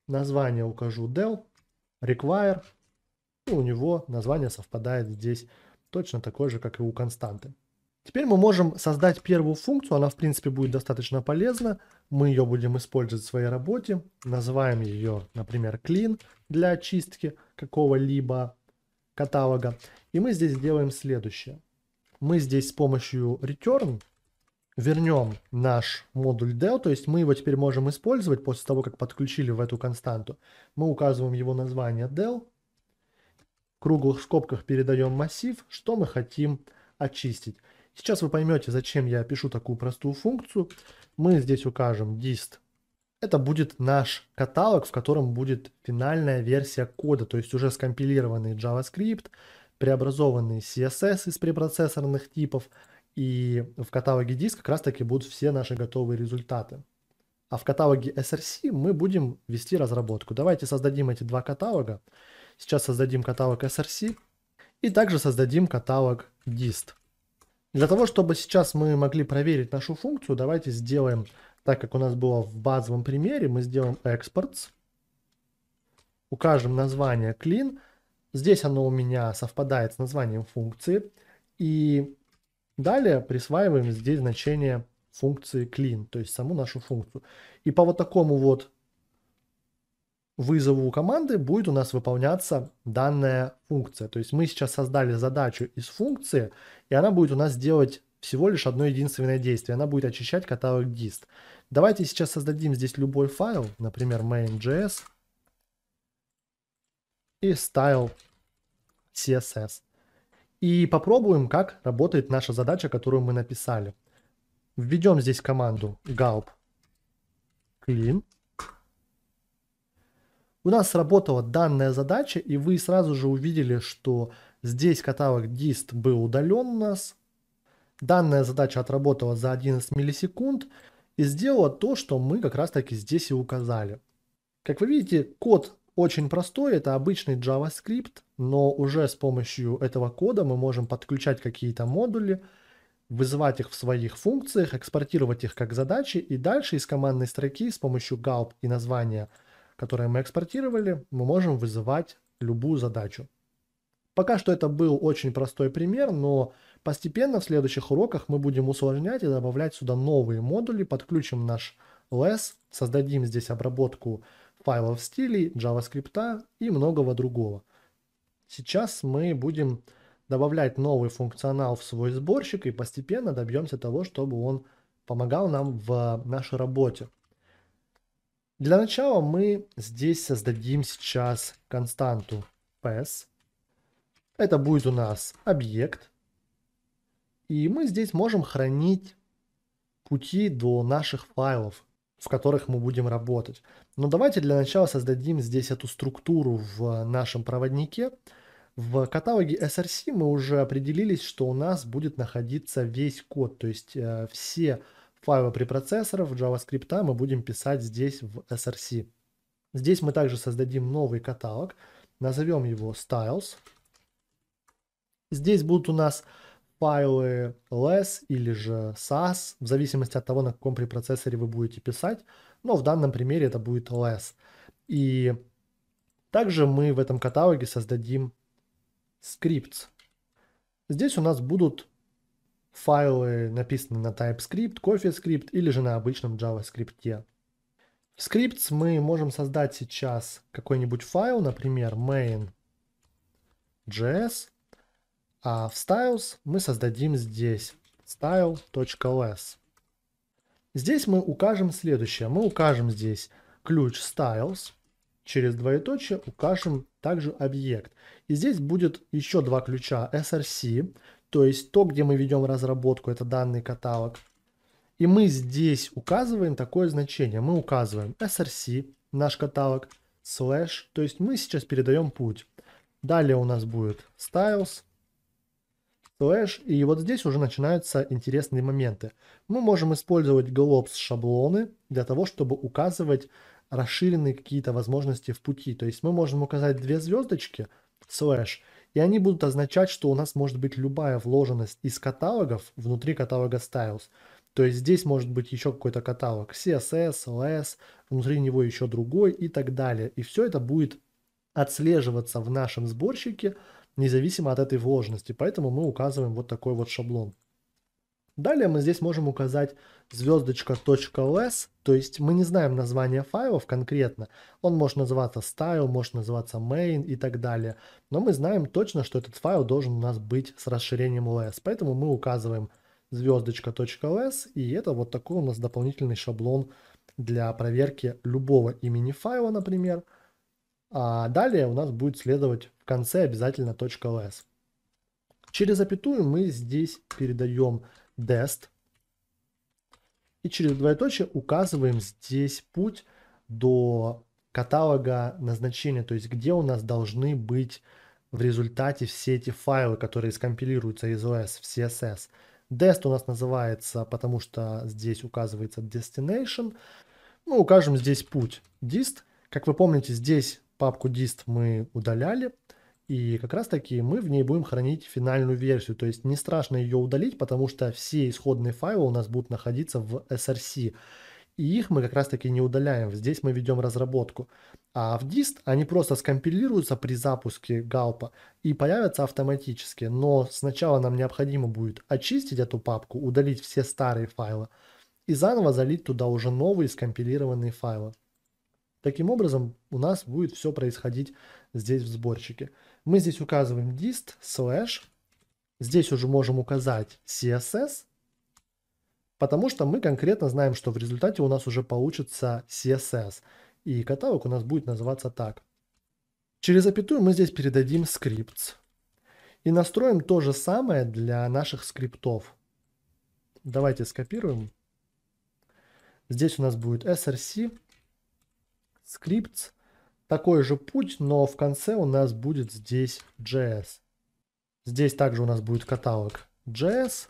Название укажу del, require. У него название совпадает здесь точно такое же, как и у константы. Теперь мы можем создать первую функцию, она в принципе будет достаточно полезна. Мы ее будем использовать в своей работе. Называем ее, например, clean для очистки какого-либо каталога. И мы здесь сделаем следующее. Мы здесь с помощью return вернем наш модуль del, то есть мы его теперь можем использовать после того, как подключили в эту константу. Мы указываем его название del, круглых скобках передаем массив, что мы хотим очистить. Сейчас вы поймете, зачем я пишу такую простую функцию. Мы здесь укажем dist это будет наш каталог, в котором будет финальная версия кода, то есть уже скомпилированный JavaScript, преобразованный CSS из препроцессорных типов, и в каталоге диск как раз таки будут все наши готовые результаты. А в каталоге SRC мы будем вести разработку. Давайте создадим эти два каталога. Сейчас создадим каталог SRC и также создадим каталог dist. Для того, чтобы сейчас мы могли проверить нашу функцию, давайте сделаем так как у нас было в базовом примере, мы сделаем exports, укажем название clean. Здесь оно у меня совпадает с названием функции. И далее присваиваем здесь значение функции clean, то есть саму нашу функцию. И по вот такому вот вызову команды будет у нас выполняться данная функция. То есть мы сейчас создали задачу из функции, и она будет у нас делать всего лишь одно единственное действие. Она будет очищать каталог dist. Давайте сейчас создадим здесь любой файл, например, main.js и style CSS. И попробуем, как работает наша задача, которую мы написали. Введем здесь команду gulp clean. У нас сработала данная задача, и вы сразу же увидели, что Здесь каталог dist был удален у нас. Данная задача отработала за 11 миллисекунд и сделала то, что мы как раз таки здесь и указали. Как вы видите, код очень простой, это обычный JavaScript, но уже с помощью этого кода мы можем подключать какие-то модули, вызывать их в своих функциях, экспортировать их как задачи, и дальше из командной строки с помощью gulp и названия, которое мы экспортировали, мы можем вызывать любую задачу. Пока что это был очень простой пример, но постепенно в следующих уроках мы будем усложнять и добавлять сюда новые модули, подключим наш LESS, создадим здесь обработку файлов стилей, JavaScript и многого другого. Сейчас мы будем добавлять новый функционал в свой сборщик и постепенно добьемся того, чтобы он помогал нам в нашей работе. Для начала мы здесь создадим сейчас константу pass. Это будет у нас объект. И мы здесь можем хранить пути до наших файлов в которых мы будем работать. Но давайте для начала создадим здесь эту структуру в нашем проводнике. В каталоге SRC мы уже определились, что у нас будет находиться весь код, то есть э, все файлы препроцессоров JavaScript мы будем писать здесь в SRC. Здесь мы также создадим новый каталог, назовем его Styles. Здесь будут у нас файлы LS или же SAS, в зависимости от того, на каком препроцессоре вы будете писать, но в данном примере это будет LS. И также мы в этом каталоге создадим scripts. Здесь у нас будут файлы, написанные на TypeScript, CoffeeScript или же на обычном JavaScript. В scripts мы можем создать сейчас какой-нибудь файл, например, main.js, а в styles мы создадим здесь style.ls. Здесь мы укажем следующее. Мы укажем здесь ключ styles, через двоеточие укажем также объект. И здесь будет еще два ключа src, то есть то, где мы ведем разработку, это данный каталог. И мы здесь указываем такое значение. Мы указываем src, наш каталог, slash, то есть мы сейчас передаем путь. Далее у нас будет styles, слэш, и вот здесь уже начинаются интересные моменты. Мы можем использовать globs шаблоны для того, чтобы указывать расширенные какие-то возможности в пути. То есть мы можем указать две звездочки, слэш, и они будут означать, что у нас может быть любая вложенность из каталогов внутри каталога styles. То есть здесь может быть еще какой-то каталог CSS, LS, внутри него еще другой и так далее. И все это будет отслеживаться в нашем сборщике независимо от этой вложенности. Поэтому мы указываем вот такой вот шаблон. Далее мы здесь можем указать звездочка .ls, то есть мы не знаем название файлов конкретно. Он может называться style, может называться main и так далее. Но мы знаем точно, что этот файл должен у нас быть с расширением ls. Поэтому мы указываем звездочка .ls, и это вот такой у нас дополнительный шаблон для проверки любого имени файла, например. А далее у нас будет следовать в конце обязательно .ls. Через запятую мы здесь передаем dest. И через двоеточие указываем здесь путь до каталога назначения, то есть где у нас должны быть в результате все эти файлы, которые скомпилируются из OS в CSS. Dest у нас называется, потому что здесь указывается destination. Мы укажем здесь путь dist. Как вы помните, здесь папку dist мы удаляли. И как раз таки мы в ней будем хранить финальную версию. То есть не страшно ее удалить, потому что все исходные файлы у нас будут находиться в SRC. И их мы как раз таки не удаляем. Здесь мы ведем разработку. А в dist они просто скомпилируются при запуске галпа и появятся автоматически. Но сначала нам необходимо будет очистить эту папку, удалить все старые файлы и заново залить туда уже новые скомпилированные файлы. Таким образом, у нас будет все происходить здесь в сборщике. Мы здесь указываем dist slash. Здесь уже можем указать CSS, потому что мы конкретно знаем, что в результате у нас уже получится CSS. И каталог у нас будет называться так. Через запятую мы здесь передадим scripts. И настроим то же самое для наших скриптов. Давайте скопируем. Здесь у нас будет src scripts такой же путь, но в конце у нас будет здесь JS. Здесь также у нас будет каталог JS.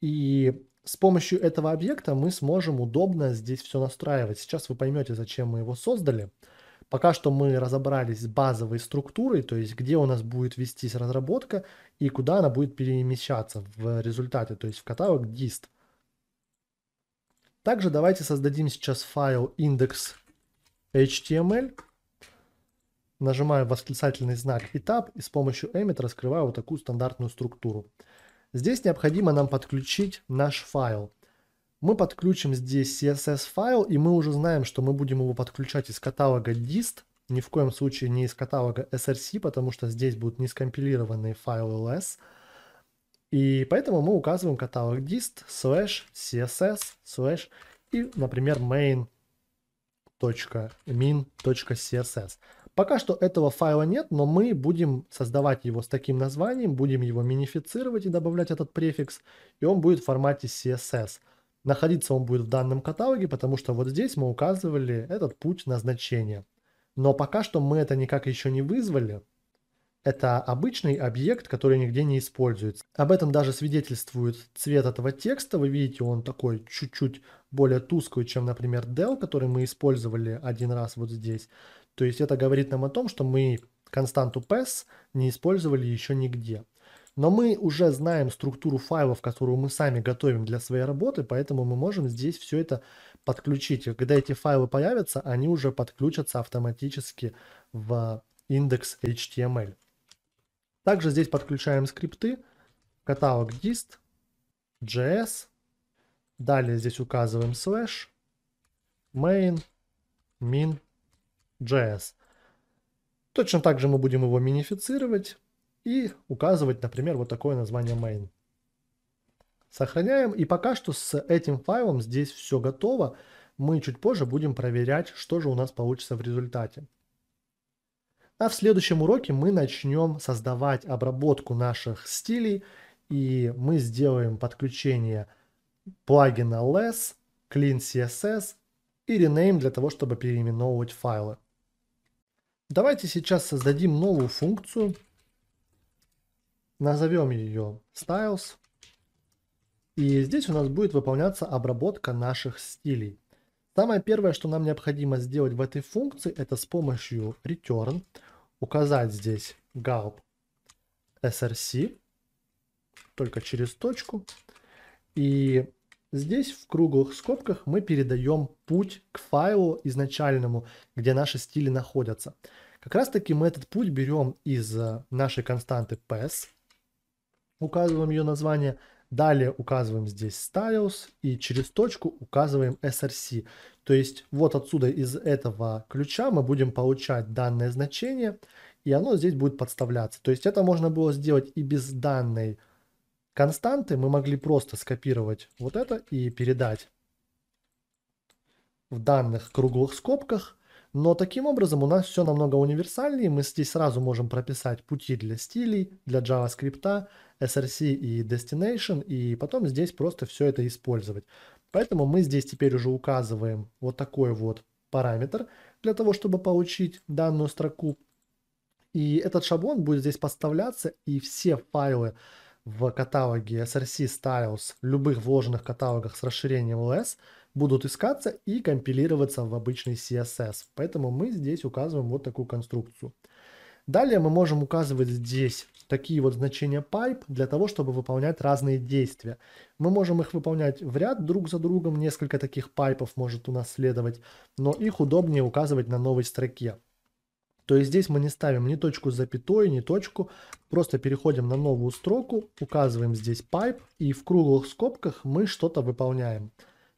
И с помощью этого объекта мы сможем удобно здесь все настраивать. Сейчас вы поймете, зачем мы его создали. Пока что мы разобрались с базовой структурой, то есть где у нас будет вестись разработка и куда она будет перемещаться в результате, то есть в каталог dist. Также давайте создадим сейчас файл index.html. Нажимаю восклицательный знак и tab и с помощью emit раскрываю вот такую стандартную структуру. Здесь необходимо нам подключить наш файл. Мы подключим здесь CSS файл, и мы уже знаем, что мы будем его подключать из каталога dist, ни в коем случае не из каталога src, потому что здесь будут не скомпилированные файлы ls. И поэтому мы указываем каталог dist slash css slash и, например, main.min.css. Пока что этого файла нет, но мы будем создавать его с таким названием, будем его минифицировать и добавлять этот префикс, и он будет в формате CSS. Находиться он будет в данном каталоге, потому что вот здесь мы указывали этот путь назначения. Но пока что мы это никак еще не вызвали. Это обычный объект, который нигде не используется. Об этом даже свидетельствует цвет этого текста. Вы видите, он такой чуть-чуть более тусклый, чем, например, del, который мы использовали один раз вот здесь. То есть это говорит нам о том, что мы константу pass не использовали еще нигде. Но мы уже знаем структуру файлов, которую мы сами готовим для своей работы, поэтому мы можем здесь все это подключить. Когда эти файлы появятся, они уже подключатся автоматически в индекс HTML. Также здесь подключаем скрипты, каталог dist, JS, далее здесь указываем slash, main, min, JS. Точно так же мы будем его минифицировать и указывать, например, вот такое название main. Сохраняем, и пока что с этим файлом здесь все готово. Мы чуть позже будем проверять, что же у нас получится в результате. А в следующем уроке мы начнем создавать обработку наших стилей, и мы сделаем подключение плагина less, clean CSS и rename для того, чтобы переименовывать файлы. Давайте сейчас создадим новую функцию, Назовем ее styles. И здесь у нас будет выполняться обработка наших стилей. Самое первое, что нам необходимо сделать в этой функции, это с помощью return указать здесь gulp src, только через точку. И здесь в круглых скобках мы передаем путь к файлу изначальному, где наши стили находятся. Как раз таки мы этот путь берем из нашей константы pass, указываем ее название. Далее указываем здесь styles и через точку указываем src. То есть вот отсюда из этого ключа мы будем получать данное значение, и оно здесь будет подставляться. То есть это можно было сделать и без данной константы. Мы могли просто скопировать вот это и передать в данных круглых скобках. Но таким образом у нас все намного универсальнее. Мы здесь сразу можем прописать пути для стилей, для JavaScript, src и destination, и потом здесь просто все это использовать. Поэтому мы здесь теперь уже указываем вот такой вот параметр для того, чтобы получить данную строку. И этот шаблон будет здесь подставляться, и все файлы в каталоге src styles, любых вложенных каталогах с расширением ls, будут искаться и компилироваться в обычный CSS. Поэтому мы здесь указываем вот такую конструкцию. Далее мы можем указывать здесь такие вот значения pipe для того, чтобы выполнять разные действия. Мы можем их выполнять в ряд друг за другом, несколько таких пайпов может у нас следовать, но их удобнее указывать на новой строке. То есть здесь мы не ставим ни точку с запятой, ни точку, просто переходим на новую строку, указываем здесь pipe и в круглых скобках мы что-то выполняем.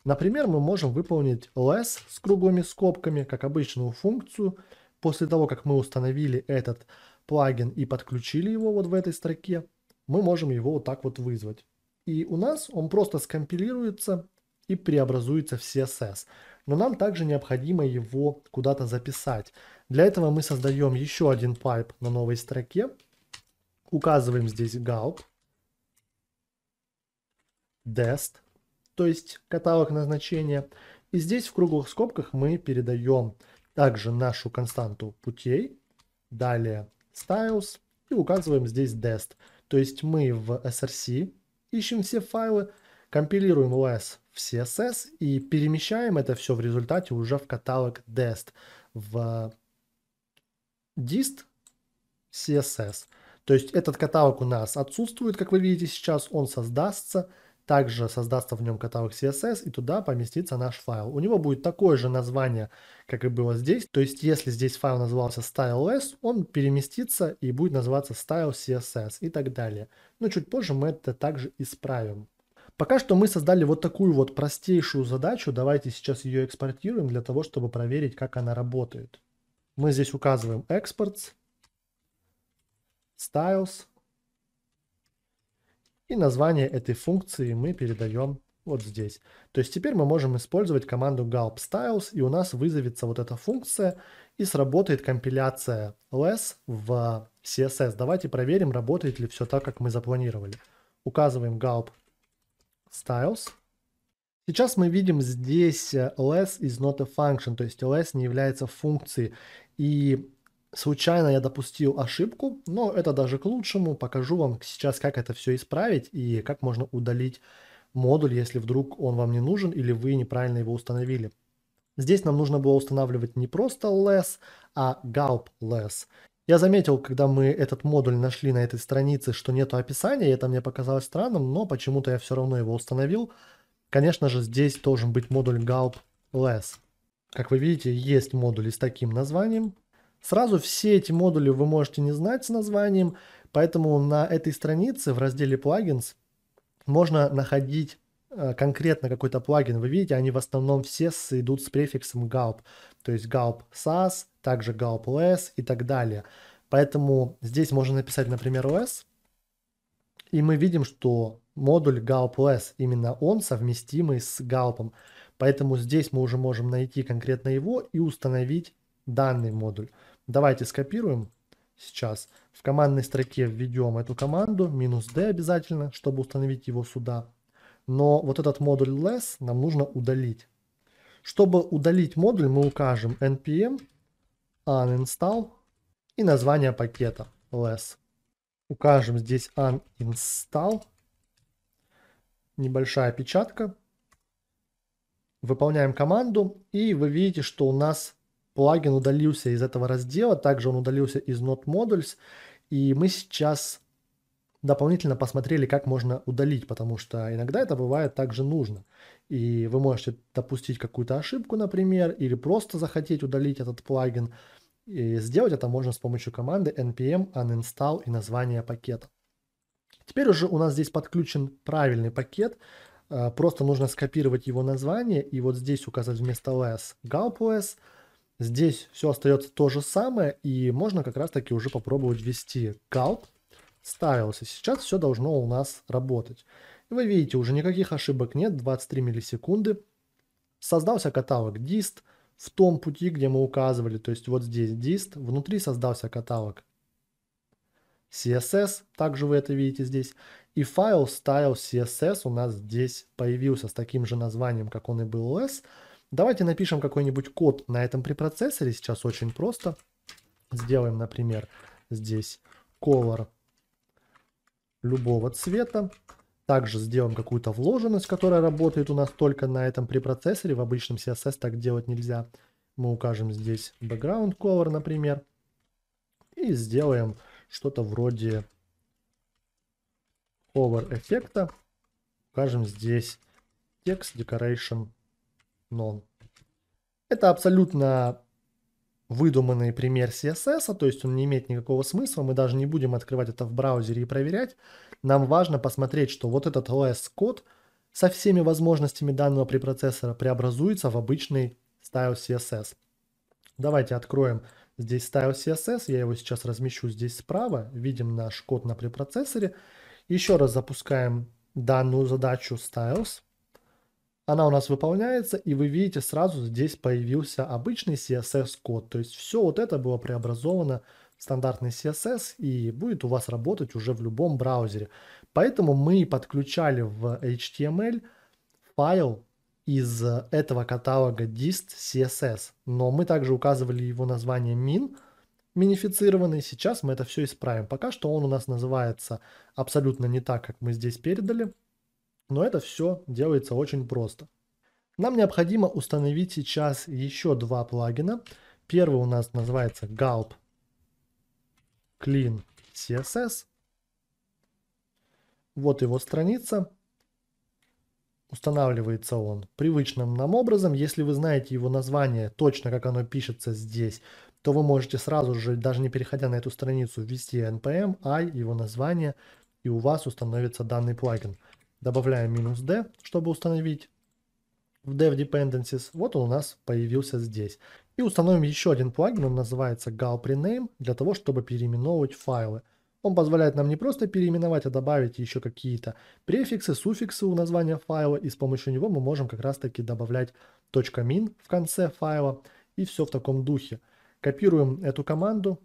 Например, мы можем выполнить less с круглыми скобками, как обычную функцию. После того, как мы установили этот плагин и подключили его вот в этой строке, мы можем его вот так вот вызвать. И у нас он просто скомпилируется и преобразуется в CSS. Но нам также необходимо его куда-то записать. Для этого мы создаем еще один пайп на новой строке. Указываем здесь gulp, dest, то есть каталог назначения. И здесь в круглых скобках мы передаем также нашу константу путей, далее styles и указываем здесь dest. То есть мы в src ищем все файлы, компилируем less в CSS и перемещаем это все в результате уже в каталог dest в dist CSS. То есть этот каталог у нас отсутствует, как вы видите сейчас, он создастся, также создастся в нем каталог CSS, и туда поместится наш файл. У него будет такое же название, как и было здесь. То есть, если здесь файл назывался style.s, он переместится и будет называться style.css и так далее. Но чуть позже мы это также исправим. Пока что мы создали вот такую вот простейшую задачу. Давайте сейчас ее экспортируем для того, чтобы проверить, как она работает. Мы здесь указываем exports, styles, и название этой функции мы передаем вот здесь. То есть теперь мы можем использовать команду gulp styles, и у нас вызовется вот эта функция, и сработает компиляция less в CSS. Давайте проверим, работает ли все так, как мы запланировали. Указываем gulp styles. Сейчас мы видим здесь less is not a function, то есть less не является функцией. И Случайно я допустил ошибку, но это даже к лучшему. Покажу вам сейчас, как это все исправить и как можно удалить модуль, если вдруг он вам не нужен или вы неправильно его установили. Здесь нам нужно было устанавливать не просто less, а gulp less. Я заметил, когда мы этот модуль нашли на этой странице, что нету описания, это мне показалось странным, но почему-то я все равно его установил. Конечно же, здесь должен быть модуль gulp less. Как вы видите, есть модули с таким названием, Сразу все эти модули вы можете не знать с названием, поэтому на этой странице в разделе плагинс можно находить э, конкретно какой-то плагин. Вы видите, они в основном все идут с префиксом gulp, то есть gulp SAS, также gulp less и так далее. Поэтому здесь можно написать, например, less, и мы видим, что модуль gulp less, именно он совместимый с gulp. Поэтому здесь мы уже можем найти конкретно его и установить данный модуль. Давайте скопируем сейчас. В командной строке введем эту команду, минус d обязательно, чтобы установить его сюда. Но вот этот модуль less нам нужно удалить. Чтобы удалить модуль, мы укажем npm uninstall и название пакета less. Укажем здесь uninstall. Небольшая опечатка. Выполняем команду, и вы видите, что у нас плагин удалился из этого раздела, также он удалился из Not Modules, и мы сейчас дополнительно посмотрели, как можно удалить, потому что иногда это бывает также нужно. И вы можете допустить какую-то ошибку, например, или просто захотеть удалить этот плагин. И сделать это можно с помощью команды npm uninstall и название пакета. Теперь уже у нас здесь подключен правильный пакет. Э, просто нужно скопировать его название и вот здесь указать вместо less gulp.ls, Здесь все остается то же самое, и можно как раз таки уже попробовать ввести styles. И сейчас все должно у нас работать. И вы видите, уже никаких ошибок нет, 23 миллисекунды. Создался каталог dist в том пути, где мы указывали, то есть вот здесь dist, внутри создался каталог CSS, также вы это видите здесь, и файл style CSS у нас здесь появился с таким же названием, как он и был less, Давайте напишем какой-нибудь код на этом препроцессоре. Сейчас очень просто. Сделаем, например, здесь color любого цвета. Также сделаем какую-то вложенность, которая работает у нас только на этом препроцессоре. В обычном CSS так делать нельзя. Мы укажем здесь background color, например. И сделаем что-то вроде hover эффекта. Укажем здесь text decoration none. Это абсолютно выдуманный пример CSS, то есть он не имеет никакого смысла, мы даже не будем открывать это в браузере и проверять. Нам важно посмотреть, что вот этот OS-код со всеми возможностями данного препроцессора преобразуется в обычный style CSS. Давайте откроем здесь style CSS, я его сейчас размещу здесь справа, видим наш код на препроцессоре. Еще раз запускаем данную задачу styles. Она у нас выполняется, и вы видите, сразу здесь появился обычный CSS-код. То есть все вот это было преобразовано в стандартный CSS и будет у вас работать уже в любом браузере. Поэтому мы подключали в HTML файл из этого каталога dist CSS. Но мы также указывали его название min минифицированный. Сейчас мы это все исправим. Пока что он у нас называется абсолютно не так, как мы здесь передали. Но это все делается очень просто. Нам необходимо установить сейчас еще два плагина. Первый у нас называется Gulp Clean CSS. Вот его страница. Устанавливается он привычным нам образом. Если вы знаете его название, точно как оно пишется здесь, то вы можете сразу же, даже не переходя на этэту страницу, ввести npm, i, его название, и у вас установится данный плагин. Добавляем минус d, чтобы установить в dev dependencies. Вот он у нас появился здесь. И установим еще один плагин, он называется gulp rename, для того, чтобы переименовывать файлы. Он позволяет нам не просто переименовать, а добавить еще какие-то префиксы, суффиксы у названия файла, и с помощью него мы можем как раз-таки добавлять .min в конце файла, и все в таком духе. Копируем эту команду,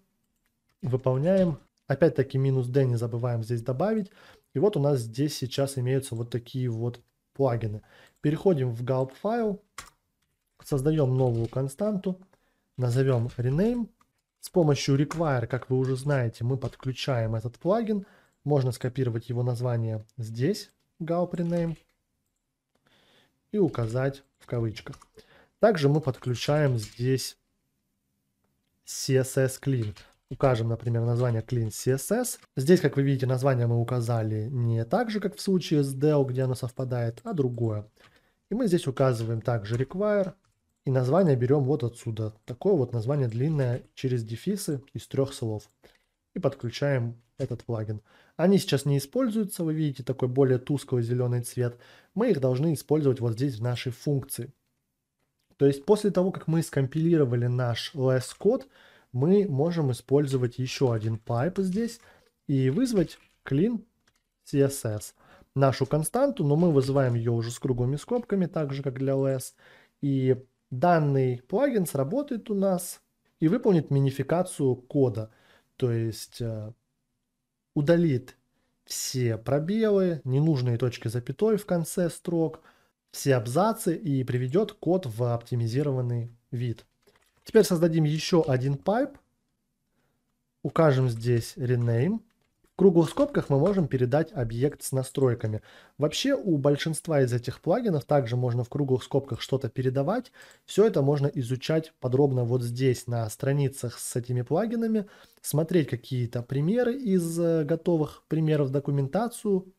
выполняем, опять-таки минус d не забываем здесь добавить, и вот у нас здесь сейчас имеются вот такие вот плагины. Переходим в gulp файл, создаем новую константу, назовем rename, с помощью require, как вы уже знаете, мы подключаем этот плагин. Можно скопировать его название здесь, gulp rename, и указать в кавычках. Также мы подключаем здесь CSS Clean. Укажем, например, название Clean CSS. Здесь, как вы видите, название мы указали не так же, как в случае с Deo, где оно совпадает, а другое. И мы здесь указываем также require и название берем вот отсюда. Такое вот название длинное через дефисы из трех слов. И подключаем этот плагин. Они сейчас не используются, вы видите такой более тусклый зеленый цвет. Мы их должны использовать вот здесь в нашей функции. То есть после того, как мы скомпилировали наш less код, мы можем использовать еще один pipe здесь и вызвать clean CSS. Нашу константу, но мы вызываем ее уже с круглыми скобками, так же как для less. И данный плагин сработает у нас и выполнит минификацию кода. То есть э, удалит все пробелы, ненужные точки запятой в конце строк, все абзацы и приведет код в оптимизированный вид. Теперь создадим еще один pipe. Укажем здесь rename круглых скобках мы можем передать объект с настройками. Вообще у большинства из этих плагинов также можно в круглых скобках что-то передавать. Все это можно изучать подробно вот здесь на страницах с этими плагинами, смотреть какие-то примеры из э, готовых примеров документацию.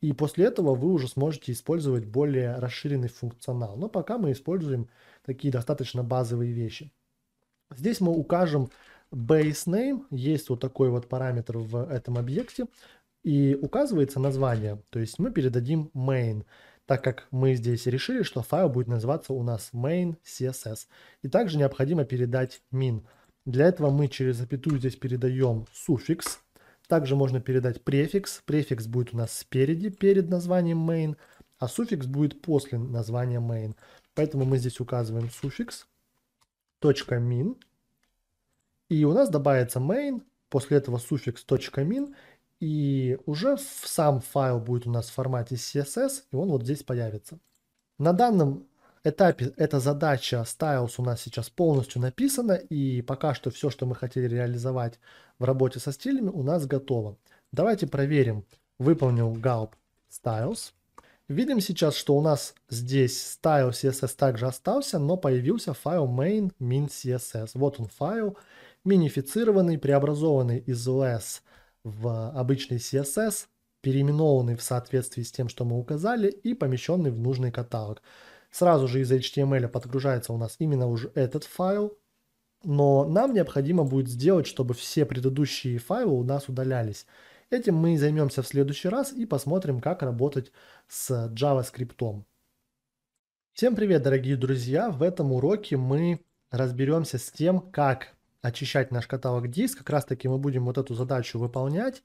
И после этого вы уже сможете использовать более расширенный функционал. Но пока мы используем такие достаточно базовые вещи. Здесь мы укажем base name, есть вот такой вот параметр в этом объекте, и указывается название, то есть мы передадим main, так как мы здесь решили, что файл будет называться у нас main css. И также необходимо передать min. Для этого мы через запятую здесь передаем суффикс. Также можно передать префикс. Префикс будет у нас спереди, перед названием main, а суффикс будет после названия main. Поэтому мы здесь указываем суффикс, .min, и у нас добавится main, после этого суффикс .min, и уже сам файл будет у нас в формате CSS, и он вот здесь появится. На данном этапе эта задача styles у нас сейчас полностью написана, и пока что все, что мы хотели реализовать в работе со стилями, у нас готово. Давайте проверим, выполнил gulp styles. Видим сейчас, что у нас здесь style CSS также остался, но появился файл main min CSS. Вот он файл, минифицированный, преобразованный из less в обычный CSS, переименованный в соответствии с тем, что мы указали, и помещенный в нужный каталог. Сразу же из HTML подгружается у нас именно уже этот файл, но нам необходимо будет сделать, чтобы все предыдущие файлы у нас удалялись. Этим мы займемся в следующий раз и посмотрим, как работать с JavaScript. Всем привет, дорогие друзья! В этом уроке мы разберемся с тем, как очищать наш каталог диск. Как раз таки мы будем вот эту задачу выполнять.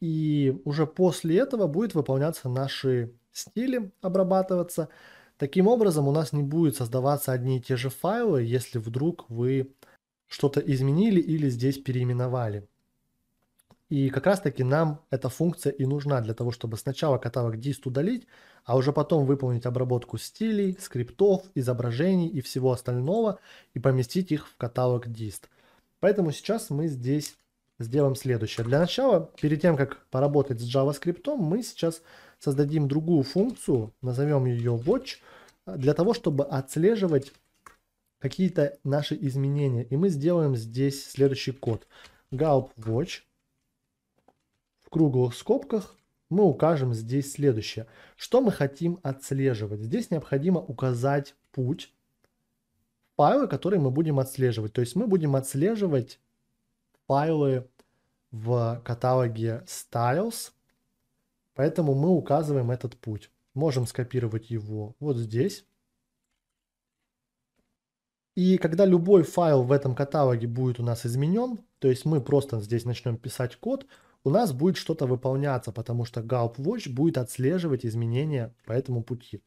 И уже после этого будет выполняться наши стили, обрабатываться. Таким образом у нас не будет создаваться одни и те же файлы, если вдруг вы что-то изменили или здесь переименовали. И как раз таки нам эта функция и нужна для того, чтобы сначала каталог dist удалить, а уже потом выполнить обработку стилей, скриптов, изображений и всего остального и поместить их в каталог dist. Поэтому сейчас мы здесь сделаем следующее. Для начала, перед тем, как поработать с JavaScript, мы сейчас создадим другую функцию, назовем ее watch, для того, чтобы отслеживать какие-то наши изменения. И мы сделаем здесь следующий код. gulp watch в круглых скобках мы укажем здесь следующее. Что мы хотим отслеживать? Здесь необходимо указать путь файлы, которые мы будем отслеживать. То есть мы будем отслеживать файлы в каталоге styles, поэтому мы указываем этот путь. Можем скопировать его вот здесь. И когда любой файл в этом каталоге будет у нас изменен, то есть мы просто здесь начнем писать код, у нас будет что-то выполняться, потому что Gulp Watch будет отслеживать изменения по этому пути.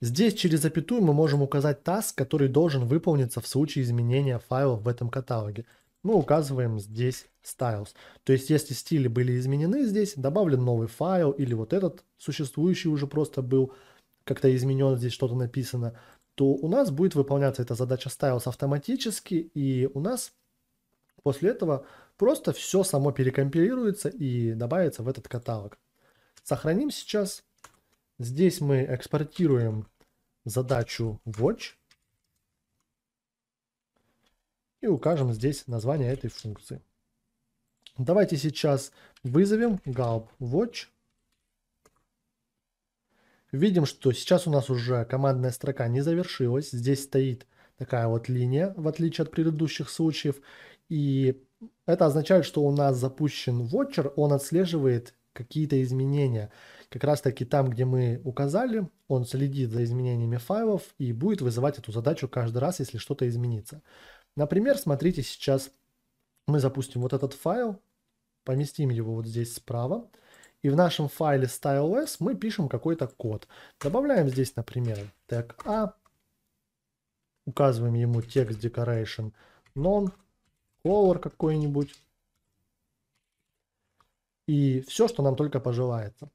Здесь через запятую мы можем указать task, который должен выполниться в случае изменения файлов в этом каталоге. Мы указываем здесь styles. То есть если стили были изменены здесь, добавлен новый файл или вот этот существующий уже просто был как-то изменен, здесь что-то написано, то у нас будет выполняться эта задача styles автоматически, и у нас после этого просто все само перекомпилируется и добавится в этот каталог. Сохраним сейчас. Здесь мы экспортируем задачу watch и укажем здесь название этой функции. Давайте сейчас вызовем gulp watch. Видим, что сейчас у нас уже командная строка не завершилась. Здесь стоит такая вот линия, в отличие от предыдущих случаев. И это означает, что у нас запущен watcher, он отслеживает какие-то изменения. Как раз таки там, где мы указали, он следит за изменениями файлов и будет вызывать эту задачу каждый раз, если что-то изменится. Например, смотрите, сейчас мы запустим вот этот файл, поместим его вот здесь справа, и в нашем файле styles мы пишем какой-то код. Добавляем здесь, например, тег A, указываем ему text decoration non, color какой-нибудь, и все, что нам только пожелается.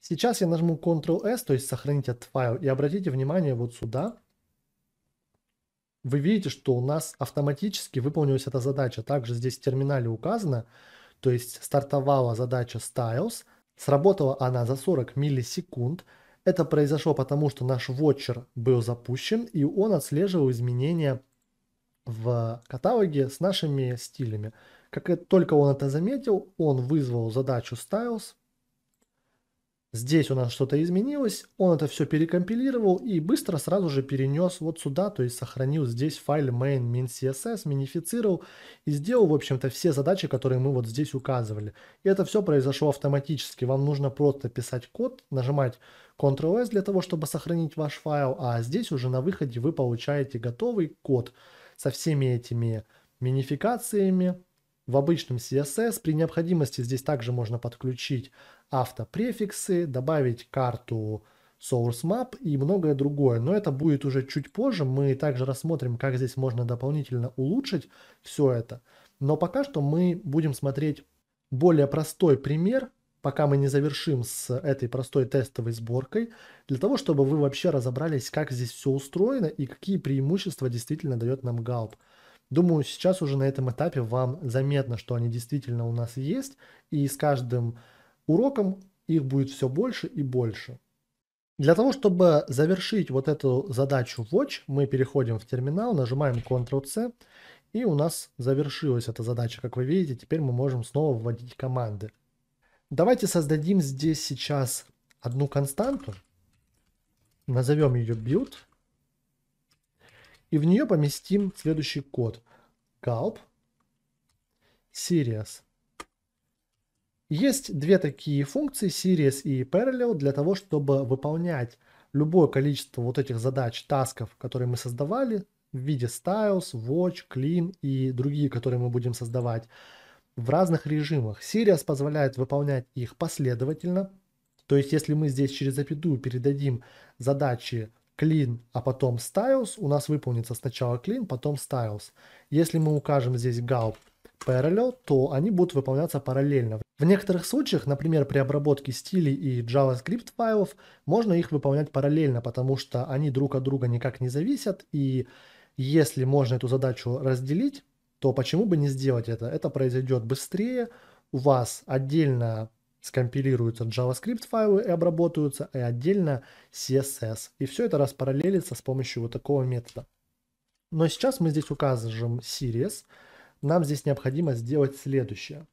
Сейчас я нажму Ctrl-S, то есть сохранить этот файл, и обратите внимание вот сюда. Вы видите, что у нас автоматически выполнилась эта задача. Также здесь в терминале указано, то есть стартовала задача styles, сработала она за 40 миллисекунд. Это произошло потому, что наш watcher был запущен, и он отслеживал изменения в каталоге с нашими стилями. Как только он это заметил, он вызвал задачу styles, Здесь у нас что-то изменилось, он это все перекомпилировал и быстро сразу же перенес вот сюда, то есть сохранил здесь файл main min минифицировал и сделал, в общем-то, все задачи, которые мы вот здесь указывали. И это все произошло автоматически. Вам нужно просто писать код, нажимать Ctrl-S для того, чтобы сохранить ваш файл, а здесь уже на выходе вы получаете готовый код со всеми этими минификациями, в обычном CSS. При необходимости здесь также можно подключить автопрефиксы, добавить карту source map и многое другое. Но это будет уже чуть позже. Мы также рассмотрим, как здесь можно дополнительно улучшить все это. Но пока что мы будем смотреть более простой пример, пока мы не завершим с этой простой тестовой сборкой, для того, чтобы вы вообще разобрались, как здесь все устроено и какие преимущества действительно дает нам Gulp. Думаю, сейчас уже на этом этапе вам заметно, что они действительно у нас есть, и с каждым уроком их будет все больше и больше. Для того, чтобы завершить вот эту задачу Watch, мы переходим в терминал, нажимаем Ctrl-C, и у нас завершилась эта задача. Как вы видите, теперь мы можем снова вводить команды. Давайте создадим здесь сейчас одну константу, назовем ее build, и в нее поместим следующий код. Gulp Series. Есть две такие функции, Series и Parallel, для того, чтобы выполнять любое количество вот этих задач, тасков, которые мы создавали в виде Styles, Watch, Clean и другие, которые мы будем создавать в разных режимах. Series позволяет выполнять их последовательно. То есть, если мы здесь через запятую передадим задачи clean, а потом styles, у нас выполнится сначала clean, потом styles. Если мы укажем здесь gulp parallel, то они будут выполняться параллельно. В некоторых случаях, например, при обработке стилей и JavaScript файлов, можно их выполнять параллельно, потому что они друг от друга никак не зависят, и если можно эту задачу разделить, то почему бы не сделать это? Это произойдет быстрее, у вас отдельно скомпилируются JavaScript файлы и обработаются, и отдельно CSS. И все это распараллелится с помощью вот такого метода. Но сейчас мы здесь укажем series. Нам здесь необходимо сделать следующее.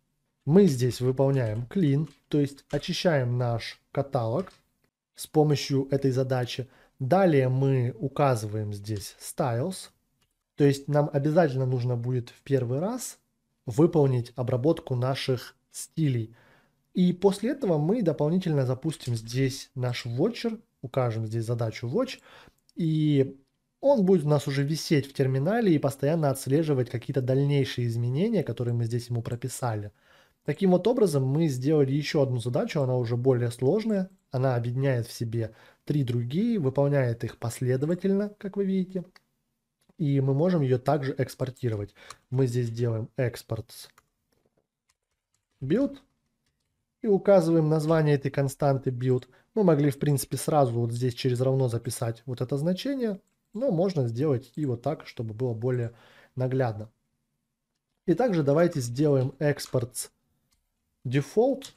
Мы здесь выполняем clean, то есть очищаем наш каталог с помощью этой задачи. Далее мы указываем здесь styles, то есть нам обязательно нужно будет в первый раз выполнить обработку наших стилей. И после этого мы дополнительно запустим здесь наш watcher, укажем здесь задачу watch, и он будет у нас уже висеть в терминале и постоянно отслеживать какие-то дальнейшие изменения, которые мы здесь ему прописали. Таким вот образом мы сделали еще одну задачу, она уже более сложная, она объединяет в себе три другие, выполняет их последовательно, как вы видите, и мы можем ее также экспортировать. Мы здесь делаем экспорт build и указываем название этой константы build. Мы могли, в принципе, сразу вот здесь через равно записать вот это значение, но можно сделать и вот так, чтобы было более наглядно. И также давайте сделаем export default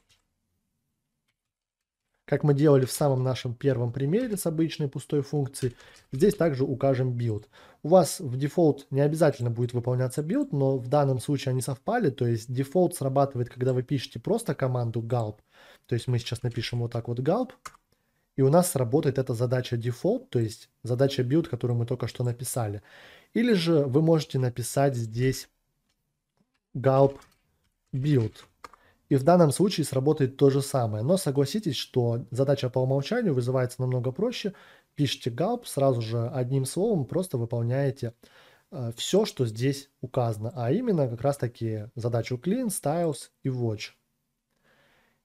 как мы делали в самом нашем первом примере с обычной пустой функцией, здесь также укажем build. У вас в дефолт не обязательно будет выполняться build, но в данном случае они совпали, то есть дефолт срабатывает, когда вы пишете просто команду gulp, то есть мы сейчас напишем вот так вот gulp, и у нас сработает эта задача default, то есть задача build, которую мы только что написали. Или же вы можете написать здесь gulp build. И в данном случае сработает то же самое. Но согласитесь, что задача по умолчанию вызывается намного проще. Пишите gulp, сразу же одним словом просто выполняете э, все, что здесь указано. А именно как раз таки задачу clean, styles и watch.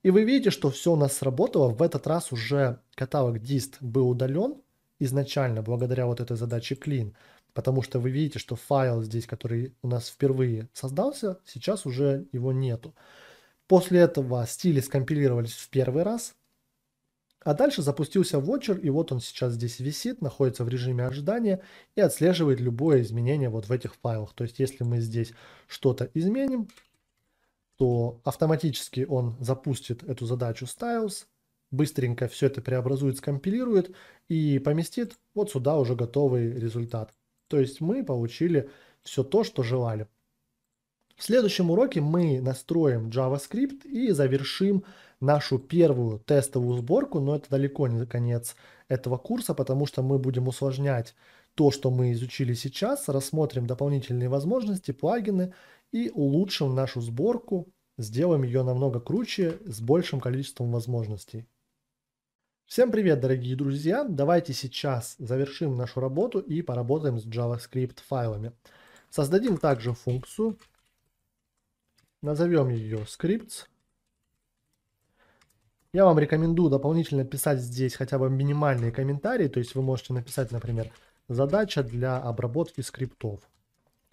И вы видите, что все у нас сработало. В этот раз уже каталог dist был удален изначально благодаря вот этой задаче clean. Потому что вы видите, что файл здесь, который у нас впервые создался, сейчас уже его нету. После этого стили скомпилировались в первый раз, а дальше запустился Watcher, и вот он сейчас здесь висит, находится в режиме ожидания и отслеживает любое изменение вот в этих файлах. То есть если мы здесь что-то изменим, то автоматически он запустит эту задачу styles, быстренько все это преобразует, скомпилирует и поместит вот сюда уже готовый результат. То есть мы получили все то, что желали. В следующем уроке мы настроим JavaScript и завершим нашу первую тестовую сборку, но это далеко не конец этого курса, потому что мы будем усложнять то, что мы изучили сейчас, рассмотрим дополнительные возможности, плагины и улучшим нашу сборку, сделаем ее намного круче, с большим количеством возможностей. Всем привет, дорогие друзья! Давайте сейчас завершим нашу работу и поработаем с JavaScript файлами. Создадим также функцию Назовем ее scripts. Я вам рекомендую дополнительно писать здесь хотя бы минимальные комментарии. То есть вы можете написать, например, задача для обработки скриптов.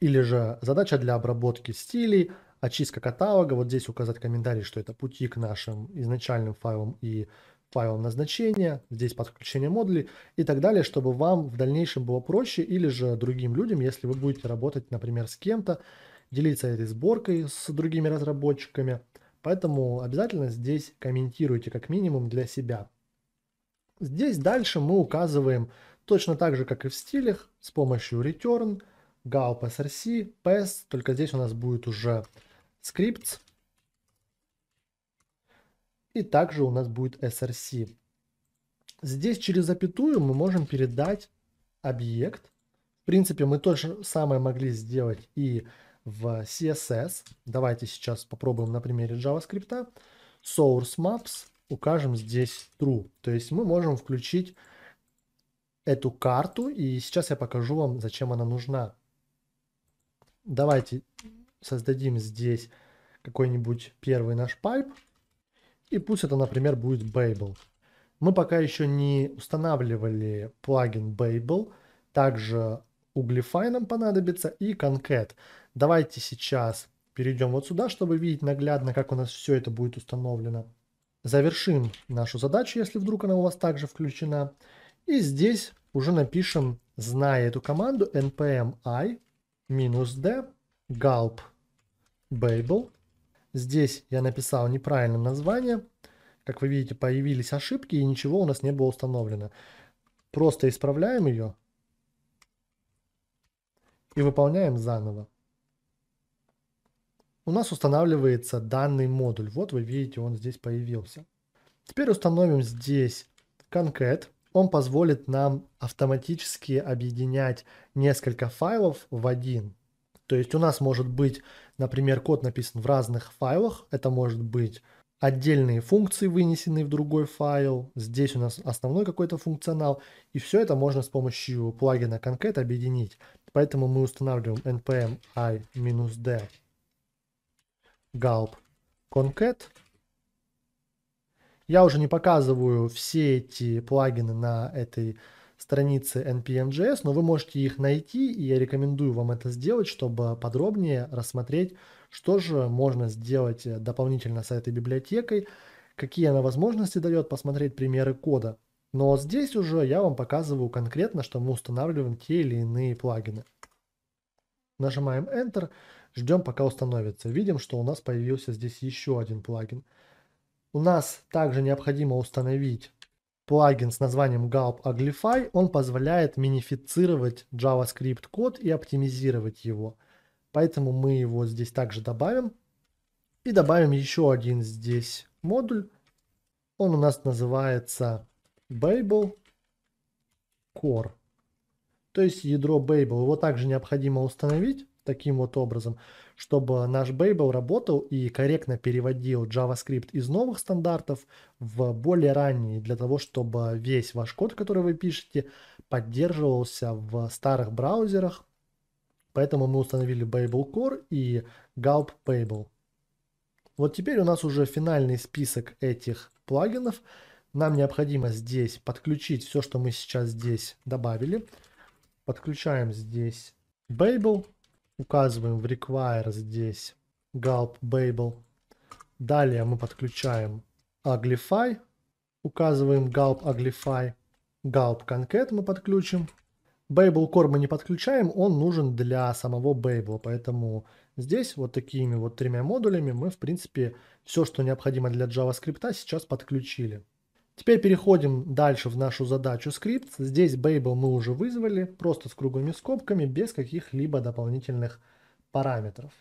Или же задача для обработки стилей, очистка каталога. Вот здесь указать комментарий, что это пути к нашим изначальным файлам и файлам назначения. Здесь подключение модулей и так далее, чтобы вам в дальнейшем было проще или же другим людям, если вы будете работать, например, с кем-то, делиться этой сборкой с другими разработчиками. Поэтому обязательно здесь комментируйте как минимум для себя. Здесь дальше мы указываем точно так же, как и в стилях, с помощью return, gulp src, pass, только здесь у нас будет уже scripts. И также у нас будет src. Здесь через запятую мы можем передать объект. В принципе, мы то же самое могли сделать и в CSS. Давайте сейчас попробуем на примере JavaScript. Source Maps укажем здесь true. То есть мы можем включить эту карту, и сейчас я покажу вам, зачем она нужна. Давайте создадим здесь какой-нибудь первый наш pipe, и пусть это, например, будет Babel. Мы пока еще не устанавливали плагин Babel, также Uglify нам понадобится и Concat. Давайте сейчас перейдем вот сюда, чтобы видеть наглядно, как у нас все это будет установлено. Завершим нашу задачу, если вдруг она у вас также включена. И здесь уже напишем, зная эту команду, npm i-d gulp babel. Здесь я написал неправильное название. Как вы видите, появились ошибки и ничего у нас не было установлено. Просто исправляем ее и выполняем заново. У нас устанавливается данный модуль. Вот вы видите, он здесь появился. Теперь установим здесь concat. Он позволит нам автоматически объединять несколько файлов в один. То есть у нас может быть, например, код написан в разных файлах. Это может быть отдельные функции, вынесенные в другой файл. Здесь у нас основной какой-то функционал. И все это можно с помощью плагина concat объединить. Поэтому мы устанавливаем npm i-d gulp concat. Я уже не показываю все эти плагины на этой странице npm.js, но вы можете их найти, и я рекомендую вам это сделать, чтобы подробнее рассмотреть, что же можно сделать дополнительно с этой библиотекой, какие она возможности дает, посмотреть примеры кода. Но здесь уже я вам показываю конкретно, что мы устанавливаем те или иные плагины. Нажимаем Enter, ждем пока установится. Видим, что у нас появился здесь еще один плагин. У нас также необходимо установить плагин с названием Gulp Uglify. Он позволяет минифицировать JavaScript код и оптимизировать его. Поэтому мы его здесь также добавим. И добавим еще один здесь модуль. Он у нас называется Babel Core. То есть ядро Babel. Его также необходимо установить таким вот образом, чтобы наш Babel работал и корректно переводил JavaScript из новых стандартов в более ранние, для того, чтобы весь ваш код, который вы пишете, поддерживался в старых браузерах. Поэтому мы установили Babel Core и Gulp Babel. Вот теперь у нас уже финальный список этих плагинов. Нам необходимо здесь подключить все, что мы сейчас здесь добавили. Подключаем здесь Babel, указываем в require здесь gulp babel. Далее мы подключаем uglify, указываем gulp uglify, gulp concat мы подключим. Babel core мы не подключаем, он нужен для самого Babel, поэтому здесь вот такими вот тремя модулями мы в принципе все, что необходимо для JavaScript сейчас подключили. Теперь переходим дальше в нашу задачу скрипт. Здесь Babel мы уже вызвали, просто с круглыми скобками, без каких-либо дополнительных параметров.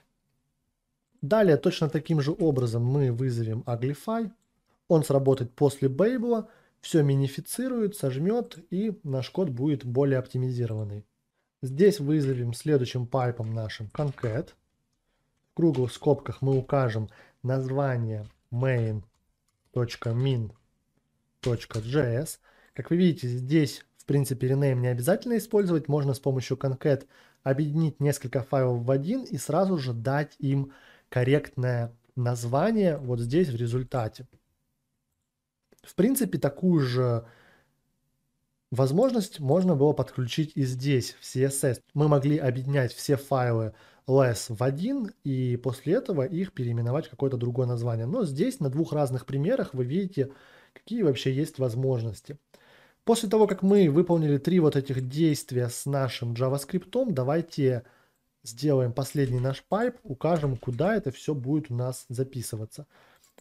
Далее точно таким же образом мы вызовем Uglify. Он сработает после Babel, все минифицирует, сожмет и наш код будет более оптимизированный. Здесь вызовем следующим пайпом нашим concat. В круглых скобках мы укажем название main.min .js. Как вы видите, здесь, в принципе, rename не обязательно использовать. Можно с помощью concat объединить несколько файлов в один и сразу же дать им корректное название вот здесь в результате. В принципе, такую же возможность можно было подключить и здесь, в CSS. Мы могли объединять все файлы less в один и после этого их переименовать в какое-то другое название. Но здесь на двух разных примерах вы видите, какие вообще есть возможности. После того, как мы выполнили три вот этих действия с нашим JavaScript, давайте сделаем последний наш пайп, укажем, куда это все будет у нас записываться.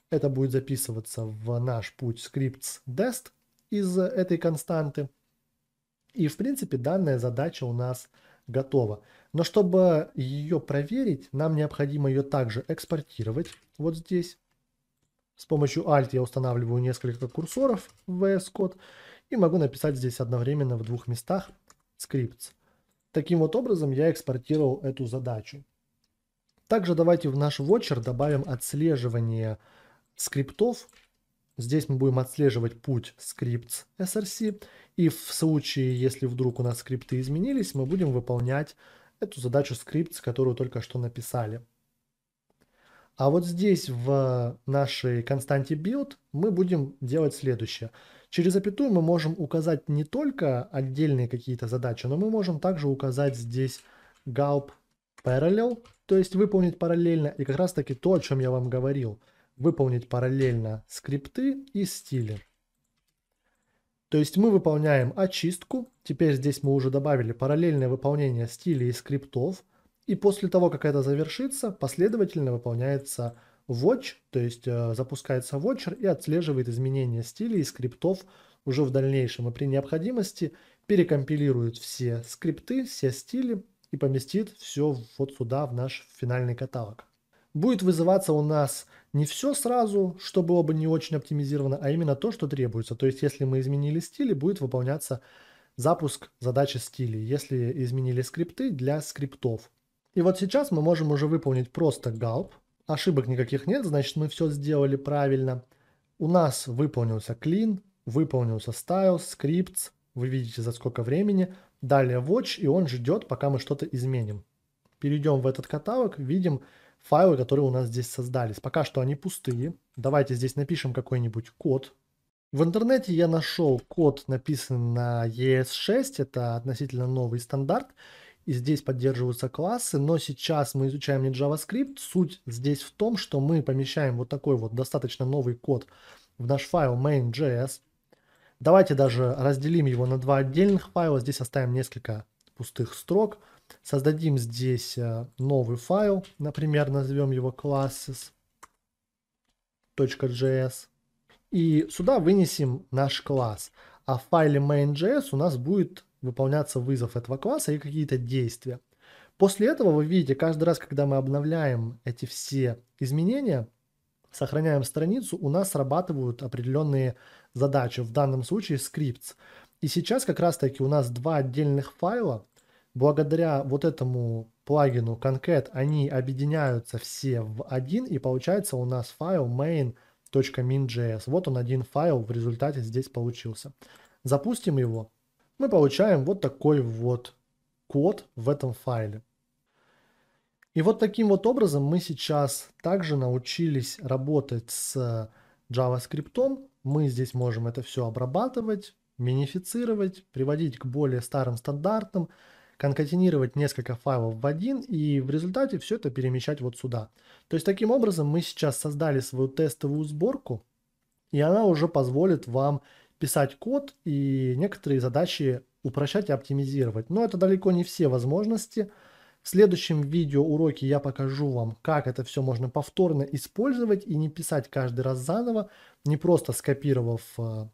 Это будет записываться в наш путь scripts dest из этой константы. И, в принципе, данная задача у нас готова. Но чтобы ее проверить, нам необходимо ее также экспортировать вот здесь. С помощью Alt я устанавливаю несколько курсоров в VS Code и могу написать здесь одновременно в двух местах скрипт. Таким вот образом я экспортировал эту задачу. Также давайте в наш watcher добавим отслеживание скриптов. Здесь мы будем отслеживать путь scripts src. И в случае, если вдруг у нас скрипты изменились, мы будем выполнять эту задачу scripts, которую только что написали. А вот здесь в нашей константе build мы будем делать следующее. Через запятую мы можем указать не только отдельные какие-то задачи, но мы можем также указать здесь gulp parallel, то есть выполнить параллельно, и как раз таки то, о чем я вам говорил, выполнить параллельно скрипты и стили. То есть мы выполняем очистку, теперь здесь мы уже добавили параллельное выполнение стилей и скриптов, И после того, как это завершится, последовательно выполняется watch, то есть э, запускается watcher и отслеживает изменения стилей и скриптов уже в дальнейшем. И при необходимости перекомпилирует все скрипты, все стили и поместит все вот сюда, в наш финальный каталог. Будет вызываться у нас не все сразу, что было бы не очень оптимизировано, а именно то, что требуется. То есть, если мы изменили стили, будет выполняться запуск задачи стилей. Если изменили скрипты для скриптов. И вот сейчас мы можем уже выполнить просто gulp. Ошибок никаких нет, значит мы все сделали правильно. У нас выполнился clean, выполнился styles, scripts. Вы видите за сколько времени. Далее watch, и он ждет, пока мы что-то изменим. Перейдем в этот каталог, видим файлы, которые у нас здесь создались. Пока что они пустые. Давайте здесь напишем какой-нибудь код. В интернете я нашел код, написанный на ES6, это относительно новый стандарт, и здесь поддерживаются классы, но сейчас мы изучаем не JavaScript. Суть здесь в том, что мы помещаем вот такой вот достаточно новый код в наш файл main.js. Давайте даже разделим его на два отдельных файла. Здесь оставим несколько пустых строк. Создадим здесь э, новый файл, например, назовем его classes.js. И сюда вынесем наш класс. А в файле main.js у нас будет выполняться вызов этого класса и какие-то действия. После этого вы видите, каждый раз, когда мы обновляем эти все изменения, сохраняем страницу, у нас срабатывают определенные задачи, в данном случае скрипт. И сейчас как раз таки у нас два отдельных файла, благодаря вот этому плагину concat они объединяются все в один, и получается у нас файл main.min.js. Вот он один файл в результате здесь получился. Запустим его. Мы получаем вот такой вот код в этом файле. И вот таким вот образом мы сейчас также научились работать с JavaScript. Мы здесь можем это все обрабатывать, минифицировать, приводить к более старым стандартам, конкатинировать несколько файлов в один и в результате все это перемещать вот сюда. То есть таким образом мы сейчас создали свою тестовую сборку, и она уже позволит вам писать код и некоторые задачи упрощать и оптимизировать. Но это далеко не все возможности. В следующем видео уроке я покажу вам, как это все можно повторно использовать и не писать каждый раз заново, не просто скопировав э,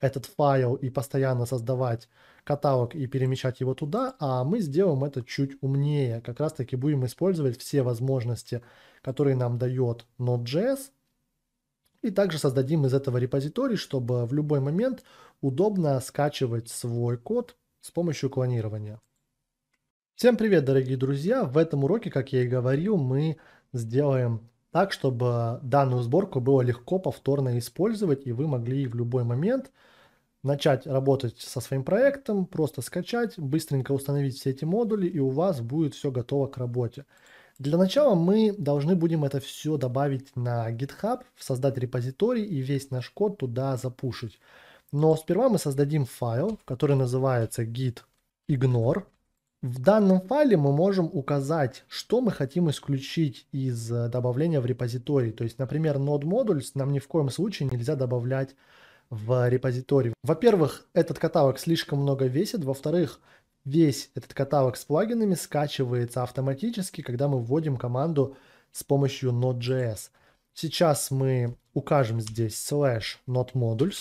этот файл и постоянно создавать каталог и перемещать его туда, а мы сделаем это чуть умнее. Как раз таки будем использовать все возможности, которые нам дает Node.js, и также создадим из этого репозиторий, чтобы в любой момент удобно скачивать свой код с помощью клонирования. Всем привет, дорогие друзья! В этом уроке, как я и говорил, мы сделаем так, чтобы данную сборку было легко повторно использовать, и вы могли в любой момент начать работать со своим проектом, просто скачать, быстренько установить все эти модули, и у вас будет все готово к работе. Для начала мы должны будем это все добавить на GitHub, создать репозиторий и весь наш код туда запушить. Но сперва мы создадим файл, который называется git ignore. В данном файле мы можем указать, что мы хотим исключить из э, добавления в репозиторий. То есть, например, node modules нам ни в коем случае нельзя добавлять в репозиторий. Во-первых, этот каталог слишком много весит. Во-вторых, весь этот каталог с плагинами скачивается автоматически, когда мы вводим команду с помощью Node.js. Сейчас мы укажем здесь slash node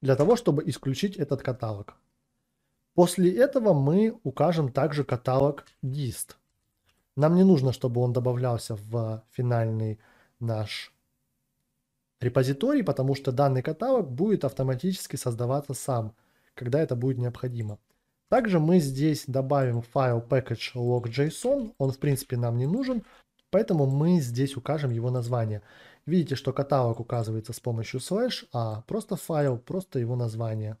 для того, чтобы исключить этот каталог. После этого мы укажем также каталог dist. Нам не нужно, чтобы он добавлялся в финальный наш репозиторий, потому что данный каталог будет автоматически создаваться сам, когда это будет необходимо. Также мы здесь добавим файл package log.json, он в принципе нам не нужен, поэтому мы здесь укажем его название. Видите, что каталог указывается с помощью слэш, а просто файл, просто его название.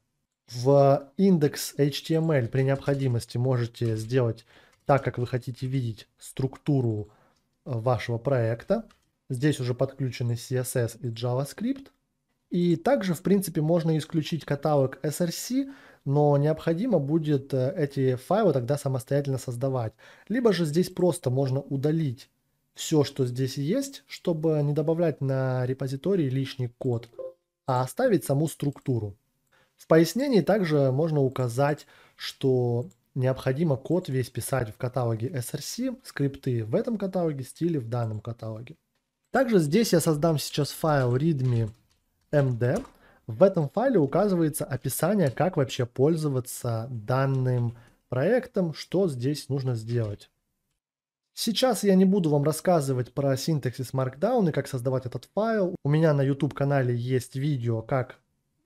В индекс HTML при необходимости можете сделать так, как вы хотите видеть структуру э, вашего проекта. Здесь уже подключены CSS и JavaScript. И также, в принципе, можно исключить каталог SRC, но необходимо будет э, эти файлы тогда самостоятельно создавать. Либо же здесь просто можно удалить все, что здесь есть, чтобы не добавлять на репозиторий лишний код, а оставить саму структуру. В пояснении также можно указать, что необходимо код весь писать в каталоге src, скрипты в этом каталоге, стили в данном каталоге. Также здесь я создам сейчас файл readme md. В этом файле указывается описание, как вообще пользоваться данным проектом, что здесь нужно сделать. Сейчас я не буду вам рассказывать про синтаксис Markdown и как создавать этот файл. У меня на YouTube канале есть видео, как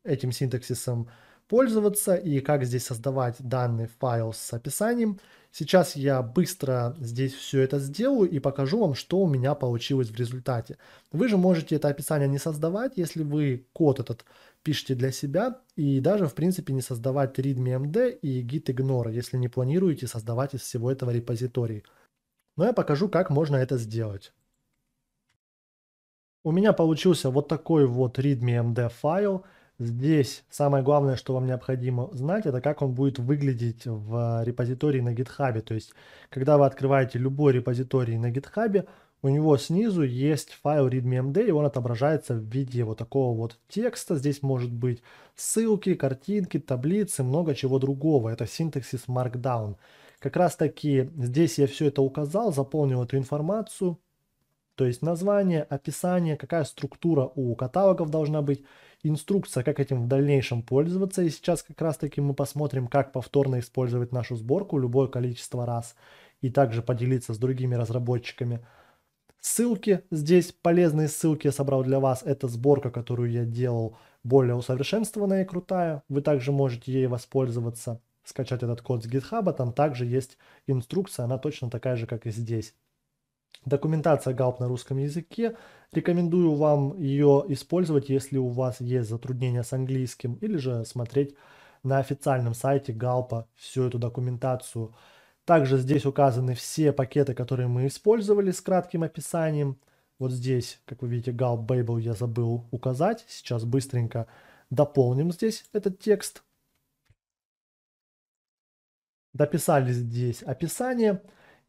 этим синтаксисом пользоваться и как здесь создавать данный файл с описанием. Сейчас я быстро здесь все это сделаю и покажу вам, что у меня получилось в результате. Вы же можете это описание не создавать, если вы код этот пишете для себя и даже в принципе не создавать readme.md и gitignore, если не планируете создавать из всего этого репозиторий. Но я покажу, как можно это сделать. У меня получился вот такой вот readme.md файл. Здесь самое главное, что вам необходимо знать, это как он будет выглядеть в репозитории на GitHub. То есть, когда вы открываете любой репозиторий на GitHub, у него снизу есть файл readme.md, и он отображается в виде вот такого вот текста. Здесь может быть ссылки, картинки, таблицы, много чего другого. Это синтаксис Markdown. Как раз таки здесь я все это указал, заполнил эту информацию. То есть название, описание, какая структура у каталогов должна быть, инструкция, как этим в дальнейшем пользоваться. И сейчас как раз таки мы посмотрим, как повторно использовать нашу сборку любое количество раз и также поделиться с другими разработчиками. Ссылки здесь, полезные ссылки я собрал для вас. Это сборка, которую я делал более усовершенствованная и крутая. Вы также можете ей воспользоваться, скачать этот код с GitHub. Там также есть инструкция, она точно такая же, как и здесь. Документация Галп на русском языке. Рекомендую вам ее использовать, если у вас есть затруднения с английским, или же смотреть на официальном сайте Галпа всю эту документацию. Также здесь указаны все пакеты, которые мы использовали с кратким описанием. Вот здесь, как вы видите, Galp Babel я забыл указать. Сейчас быстренько дополним здесь этот текст. Дописали здесь описание.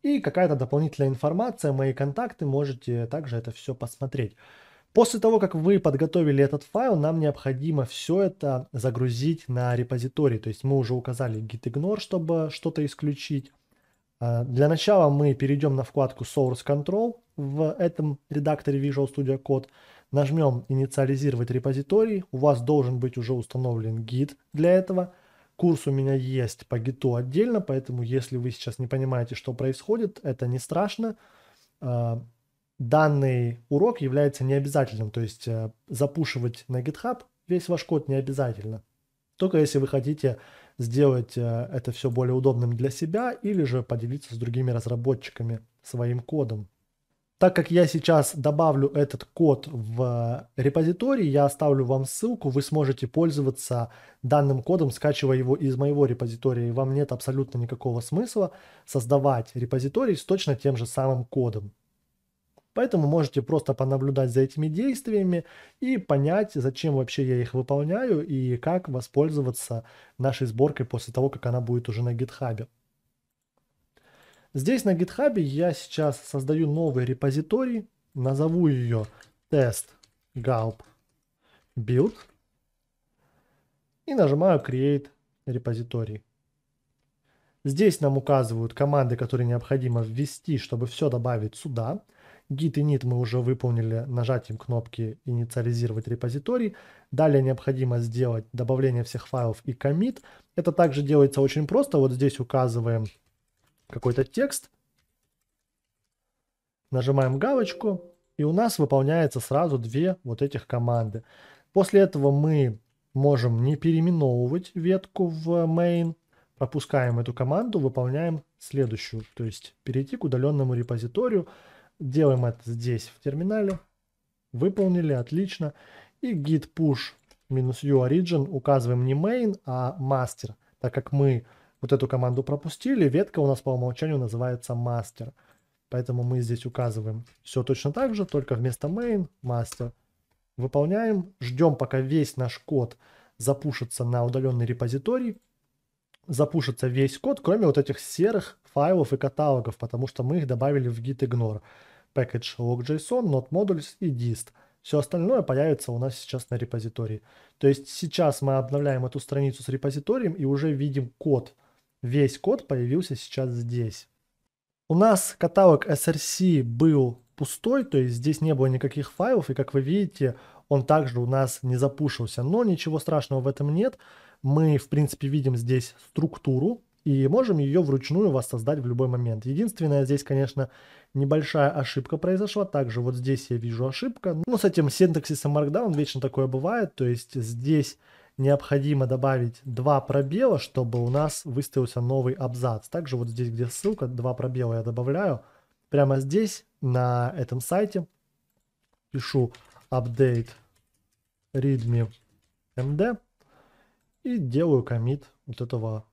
И какая-то дополнительная информация, мои контакты, можете также это все посмотреть. После того, как вы подготовили этот файл, нам необходимо все это загрузить на репозиторий. То есть мы уже указали gitignore, чтобы что-то исключить. А, для начала мы перейдем на вкладку Source Control в этом редакторе Visual Studio Code. Нажмем «Инициализировать репозиторий». У вас должен быть уже установлен гид для этого. Курс у меня есть по гиту отдельно, поэтому если вы сейчас не понимаете, что происходит, это не страшно. А, данный урок является необязательным, то есть э, запушивать на GitHub весь ваш код не обязательно. Только если вы хотите сделать э, это все более удобным для себя или же поделиться с другими разработчиками своим кодом. Так как я сейчас добавлю этот код в репозиторий, я оставлю вам ссылку, вы сможете пользоваться данным кодом, скачивая его из моего репозитория. И вам нет абсолютно никакого смысла создавать репозиторий с точно тем же самым кодом. Поэтому можете просто понаблюдать за этими действиями и понять, зачем вообще я их выполняю и как воспользоваться нашей сборкой после того, как она будет уже на GitHub. Здесь на GitHub я сейчас создаю новый репозиторий, назову ее test gulp build и нажимаю create репозиторий. Здесь нам указывают команды, которые необходимо ввести, чтобы все добавить сюда. Git и init мы уже выполнили нажатием кнопки инициализировать репозиторий. Далее необходимо сделать добавление всех файлов и commit. Это также делается очень просто. Вот здесь указываем какой-то текст, нажимаем галочку, и у нас выполняется сразу две вот этих команды. После этого мы можем не переименовывать ветку в main, пропускаем эту команду, выполняем следующую, то есть перейти к удаленному репозиторию. Делаем это здесь в терминале. Выполнили, отлично. И git push u origin указываем не main, а master, так как мы вот эту команду пропустили, ветка у нас по умолчанию называется master. Поэтому мы здесь указываем все точно так же, только вместо main master. Выполняем, ждем пока весь наш код запушится на удаленный репозиторий. Запушится весь код, кроме вот этих серых файлов и каталогов, потому что мы их добавили в gitignore. Package log.json, not modules и dist. Все остальное появится у нас сейчас на репозитории. То есть сейчас мы обновляем эту страницу с репозиторием и уже видим код весь код появился сейчас здесь. У нас каталог SRC был пустой, то есть здесь не было никаких файлов, и как вы видите, он также у нас не запушился. Но ничего страшного в этом нет. Мы, в принципе, видим здесь структуру, и можем ее вручную воссоздать в любой момент. Единственное, здесь, конечно, небольшая ошибка произошла. Также вот здесь я вижу ошибка. Ну, с этим синтаксисом Markdown вечно такое бывает. То есть здесь необходимо добавить два пробела, чтобы у нас выставился новый абзац. Также вот здесь, где ссылка, два пробела я добавляю. Прямо здесь, на этом сайте, пишу update readme md и делаю комит вот этого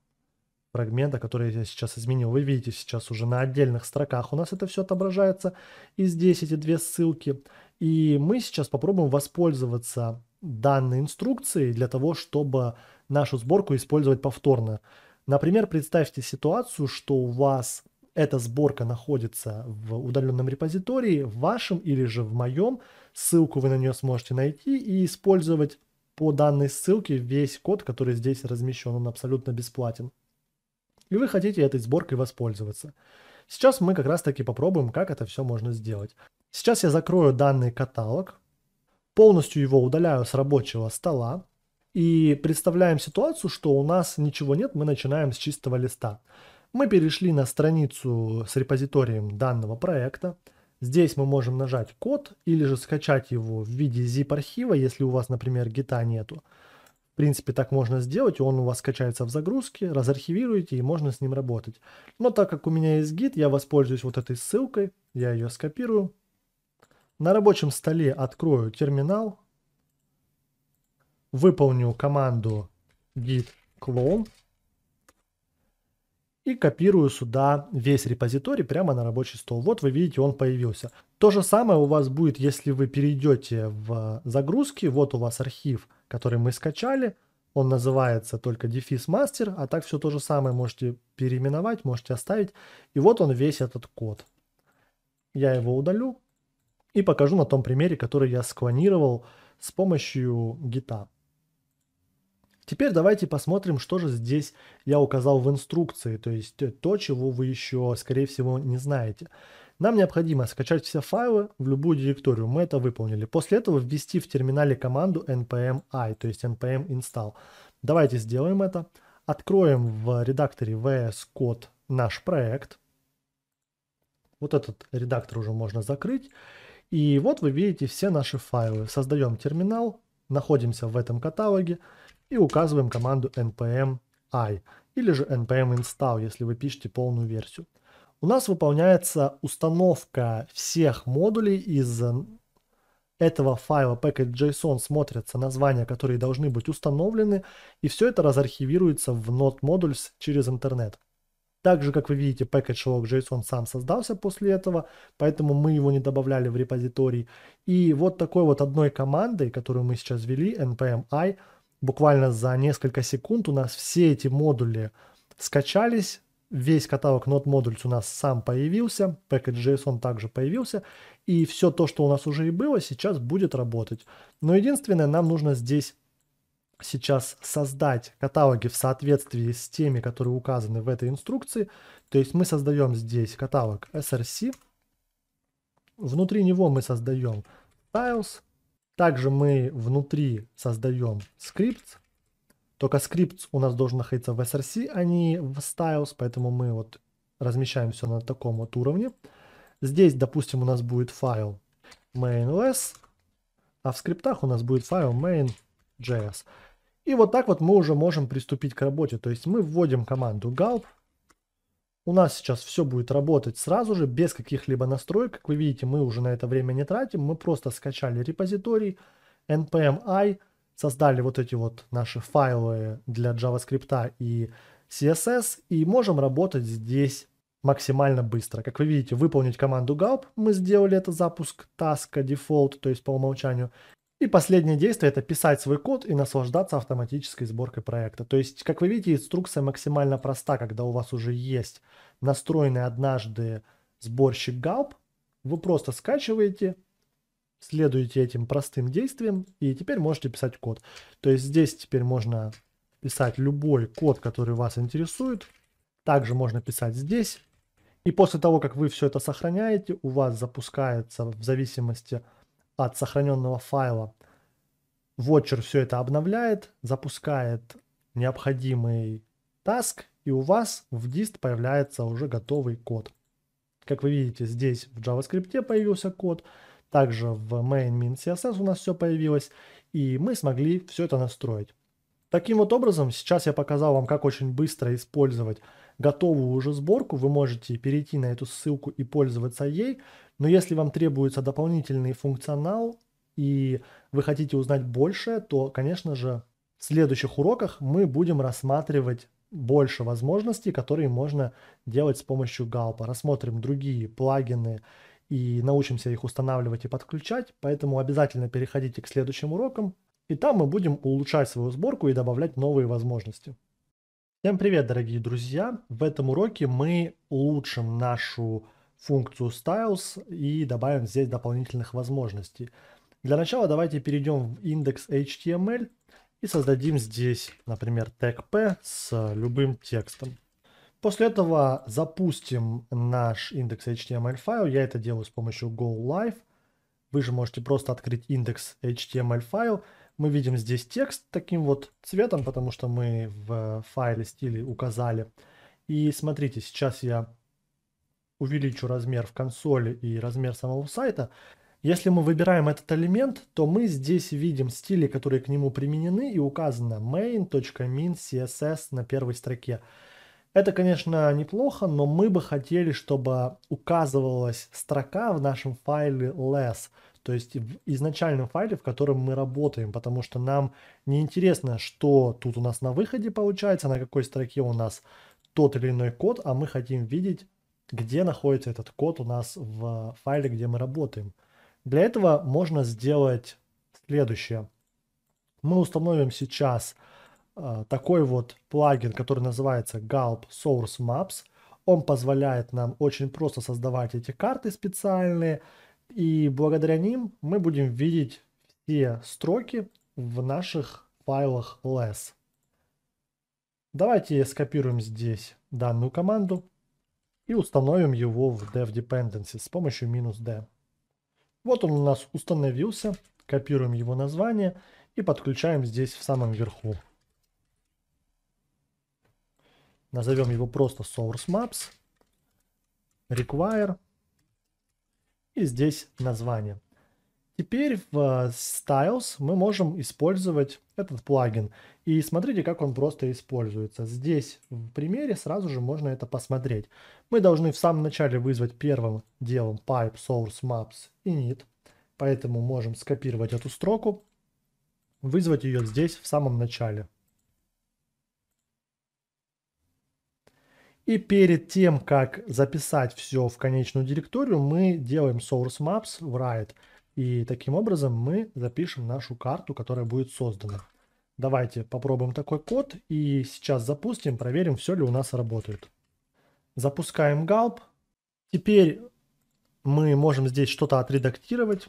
фрагмента, который я сейчас изменил. Вы видите сейчас уже на отдельных строках у нас это все отображается. И здесь эти две ссылки. И мы сейчас попробуем воспользоваться данной инструкцией для того, чтобы нашу сборку использовать повторно. Например, представьте ситуацию, что у вас эта сборка находится в удаленном репозитории, в вашем или же в моем. Ссылку вы на нее сможете найти и использовать по данной ссылке весь код, который здесь размещен. Он абсолютно бесплатен и вы хотите этой сборкой воспользоваться. Сейчас мы как раз таки попробуем, как это все можно сделать. Сейчас я закрою данный каталог, полностью его удаляю с рабочего стола и представляем ситуацию, что у нас ничего нет, мы начинаем с чистого листа. Мы перешли на страницу с репозиторием данного проекта. Здесь мы можем нажать код или же скачать его в виде zip архива, если у вас, например, гита нету принципе, так можно сделать, он у вас скачается в загрузке, разархивируете и можно с ним работать. Но так как у меня есть гид, я воспользуюсь вот этой ссылкой, я ее скопирую. На рабочем столе открою терминал, выполню команду git clone и копирую сюда весь репозиторий прямо на рабочий стол. Вот вы видите, он появился. То же самое у вас будет, если вы перейдете в загрузки. Вот у вас архив, который мы скачали. Он называется только дефис мастер, а так все то же самое можете переименовать, можете оставить. И вот он весь этот код. Я его удалю и покажу на том примере, который я склонировал с помощью гита. Теперь давайте посмотрим, что же здесь я указал в инструкции, то есть то, чего вы еще, скорее всего, не знаете. Нам необходимо скачать все файлы в любую директорию, мы это выполнили. После этого ввести в терминале команду npm i, то есть npm install. Давайте сделаем это. Откроем в редакторе VS Code наш проект. Вот этот редактор уже можно закрыть. И вот вы видите все наши файлы. Создаем терминал, находимся в этом каталоге и указываем команду npm i или же npm install, если вы пишете полную версию. У нас выполняется установка всех модулей из этого файла package.json смотрятся названия, которые должны быть установлены, и все это разархивируется в node modules через интернет. Также, как вы видите, package log.json сам создался после этого, поэтому мы его не добавляли в репозиторий. И вот такой вот одной командой, которую мы сейчас ввели, npm i, буквально за несколько секунд у нас все эти модули скачались, весь каталог Node Modules у нас сам появился, package.json также появился, и все то, что у нас уже и было, сейчас будет работать. Но единственное, нам нужно здесь сейчас создать каталоги в соответствии с теми, которые указаны в этой инструкции. То есть мы создаем здесь каталог src, внутри него мы создаем styles, также мы внутри создаем скрипт, только скрипт у нас должен находиться в src, а не в styles, поэтому мы вот размещаем все на таком вот уровне. Здесь, допустим, у нас будет файл main.ls, а в скриптах у нас будет файл main.js. И вот так вот мы уже можем приступить к работе. То есть мы вводим команду gulp. У нас сейчас все будет работать сразу же, без каких-либо настроек. Как вы видите, мы уже на это время не тратим. Мы просто скачали репозиторий npm i, создали вот эти вот наши файлы для JavaScript и CSS и можем работать здесь максимально быстро. Как вы видите, выполнить команду gulp, мы сделали это запуск таска default, то есть по умолчанию. И последнее действие это писать свой код и наслаждаться автоматической сборкой проекта. То есть, как вы видите, инструкция максимально проста, когда у вас уже есть настроенный однажды сборщик gulp, вы просто скачиваете, следуете этим простым действиям и теперь можете писать код. То есть здесь теперь можно писать любой код, который вас интересует. Также можно писать здесь. И после того, как вы все это сохраняете, у вас запускается в зависимости от сохраненного файла. Watcher все это обновляет, запускает необходимый task, и у вас в dist появляется уже готовый код. Как вы видите, здесь в JavaScript появился код, также в main min CSS у нас все появилось, и мы смогли все это настроить. Таким вот образом, сейчас я показал вам, как очень быстро использовать готовую уже сборку. Вы можете перейти на эту ссылку и пользоваться ей. Но если вам требуется дополнительный функционал и вы хотите узнать больше, то, конечно же, в следующих уроках мы будем рассматривать больше возможностей, которые можно делать с помощью Галпа. Рассмотрим другие плагины и научимся их устанавливать и подключать. Поэтому обязательно переходите к следующим урокам. И там мы будем улучшать свою сборку и добавлять новые возможности. Всем привет, дорогие друзья! В этом уроке мы улучшим нашу функцию Styles и добавим здесь дополнительных возможностей. Для начала давайте перейдем в индекс HTML и создадим здесь, например, тег P с любым текстом. После этого запустим наш индекс HTML файл. Я это делаю с помощью Go Live. Вы же можете просто открыть индекс HTML файл мы видим здесь текст таким вот цветом, потому что мы в файле стиле указали. И смотрите, сейчас я увеличу размер в консоли и размер самого сайта. Если мы выбираем этот элемент, то мы здесь видим стили, которые к нему применены, и указано main.min css на первой строке. Это, конечно, неплохо, но мы бы хотели, чтобы указывалась строка в нашем файле less – то есть в изначальном файле, в котором мы работаем, потому что нам не интересно, что тут у нас на выходе получается, на какой строке у нас тот или иной код, а мы хотим видеть, где находится этот код у нас в файле, где мы работаем. Для этого можно сделать следующее. Мы установим сейчас э, такой вот плагин, который называется Gulp Source Maps. Он позволяет нам очень просто создавать эти карты специальные, и благодаря ним мы будем видеть все строки в наших файлах less. Давайте скопируем здесь данную команду и установим его в dev dependencies с помощью "-d". Вот он у нас установился. Копируем его название и подключаем здесь в самом верху. Назовем его просто source maps require и здесь название. Теперь в э, Styles мы можем использовать этот плагин. И смотрите, как он просто используется. Здесь в примере сразу же можно это посмотреть. Мы должны в самом начале вызвать первым делом pipe source maps init. Поэтому можем скопировать эту строку, вызвать ее здесь в самом начале. И перед тем, как записать все в конечную директорию, мы делаем source maps в write. И таким образом мы запишем нашу карту, которая будет создана. Давайте попробуем такой код и сейчас запустим, проверим, все ли у нас работает. Запускаем Gulp. Теперь мы можем здесь что-то отредактировать.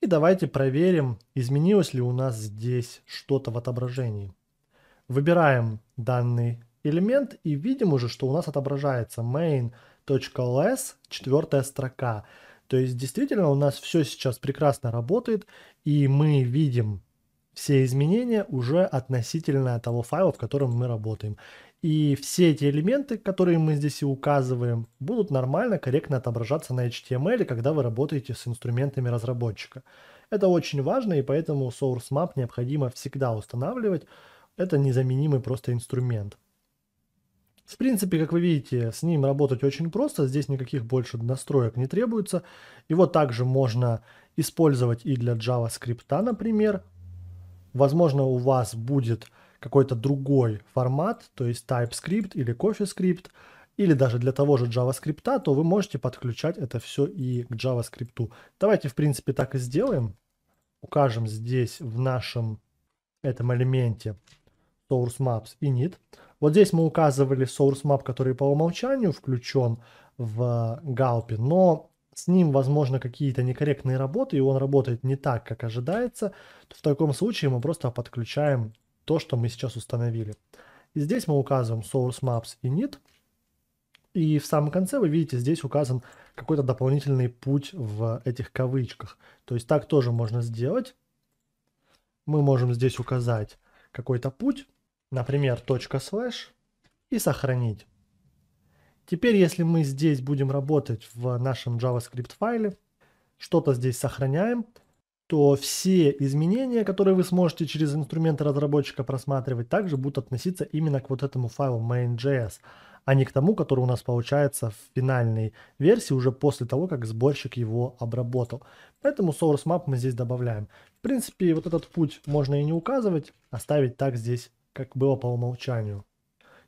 И давайте проверим, изменилось ли у нас здесь что-то в отображении. Выбираем данный элемент и видим уже, что у нас отображается main.ls, четвертая строка. То есть действительно у нас все сейчас прекрасно работает, и мы видим все изменения уже относительно того файла, в котором мы работаем. И все эти элементы, которые мы здесь и указываем, будут нормально, корректно отображаться на HTML, когда вы работаете с инструментами разработчика. Это очень важно, и поэтому Source Map необходимо всегда устанавливать. Это незаменимый просто инструмент. В принципе, как вы видите, с ним работать очень просто, здесь никаких больше настроек не требуется. Его также можно использовать и для JavaScript, например. Возможно, у вас будет какой-то другой формат, то есть TypeScript или CoffeeScript, или даже для того же JavaScript, то вы можете подключать это все и к JavaScript. Давайте, в принципе, так и сделаем. Укажем здесь в нашем этом элементе source maps init. Вот здесь мы указывали source map, который по умолчанию включен в галпе, но с ним, возможно, какие-то некорректные работы, и он работает не так, как ожидается, то в таком случае мы просто подключаем то, что мы сейчас установили. И здесь мы указываем source maps init, И в самом конце вы видите, здесь указан какой-то дополнительный путь в этих кавычках. То есть так тоже можно сделать. Мы можем здесь указать какой-то путь, например, слэш, и сохранить. Теперь, если мы здесь будем работать в нашем JavaScript файле, что-то здесь сохраняем, то все изменения, которые вы сможете через инструменты разработчика просматривать, также будут относиться именно к вот этому файлу main.js а не к тому, который у нас получается в финальной версии уже после того, как сборщик его обработал. Поэтому source map мы здесь добавляем. В принципе, вот этот путь можно и не указывать, оставить так здесь, как было по умолчанию.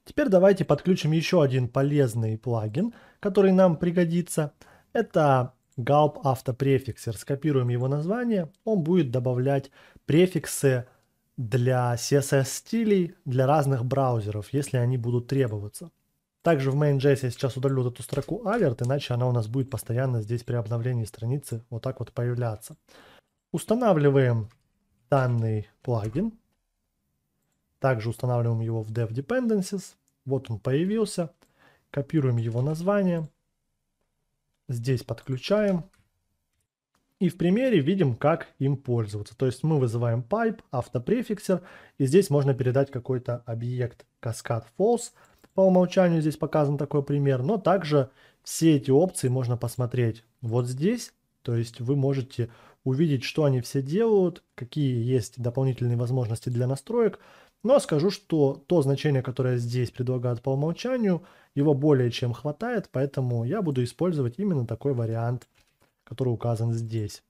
Теперь давайте подключим еще один полезный плагин, который нам пригодится. Это Gulp Автопрефиксер. Скопируем его название. Он будет добавлять префиксы для CSS-стилей для разных браузеров, если они будут требоваться. Также в main.js я сейчас удалю эту строку alert, иначе она у нас будет постоянно здесь при обновлении страницы вот так вот появляться. Устанавливаем данный плагин. Также устанавливаем его в dev dependencies. Вот он появился. Копируем его название. Здесь подключаем. И в примере видим, как им пользоваться. То есть мы вызываем pipe, автопрефиксер, и здесь можно передать какой-то объект cascade false, по умолчанию здесь показан такой пример, но также все эти опции можно посмотреть вот здесь. То есть вы можете увидеть, что они все делают, какие есть дополнительные возможности для настроек. Но скажу, что то значение, которое здесь предлагают по умолчанию, его более чем хватает, поэтому я буду использовать именно такой вариант, который указан здесь.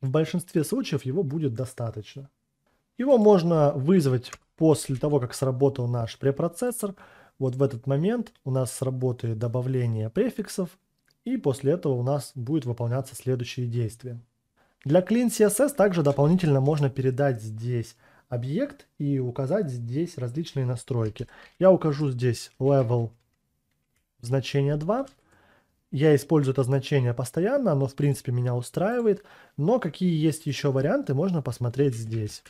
В большинстве случаев его будет достаточно. Его можно вызвать после того, как сработал наш препроцессор. Вот в этот момент у нас сработает добавление префиксов, и после этого у нас будет выполняться следующие действия. Для Clean CSS также дополнительно можно передать здесь объект и указать здесь различные настройки. Я укажу здесь level значение 2. Я использую это значение постоянно, оно в принципе меня устраивает, но какие есть еще варианты, можно посмотреть здесь.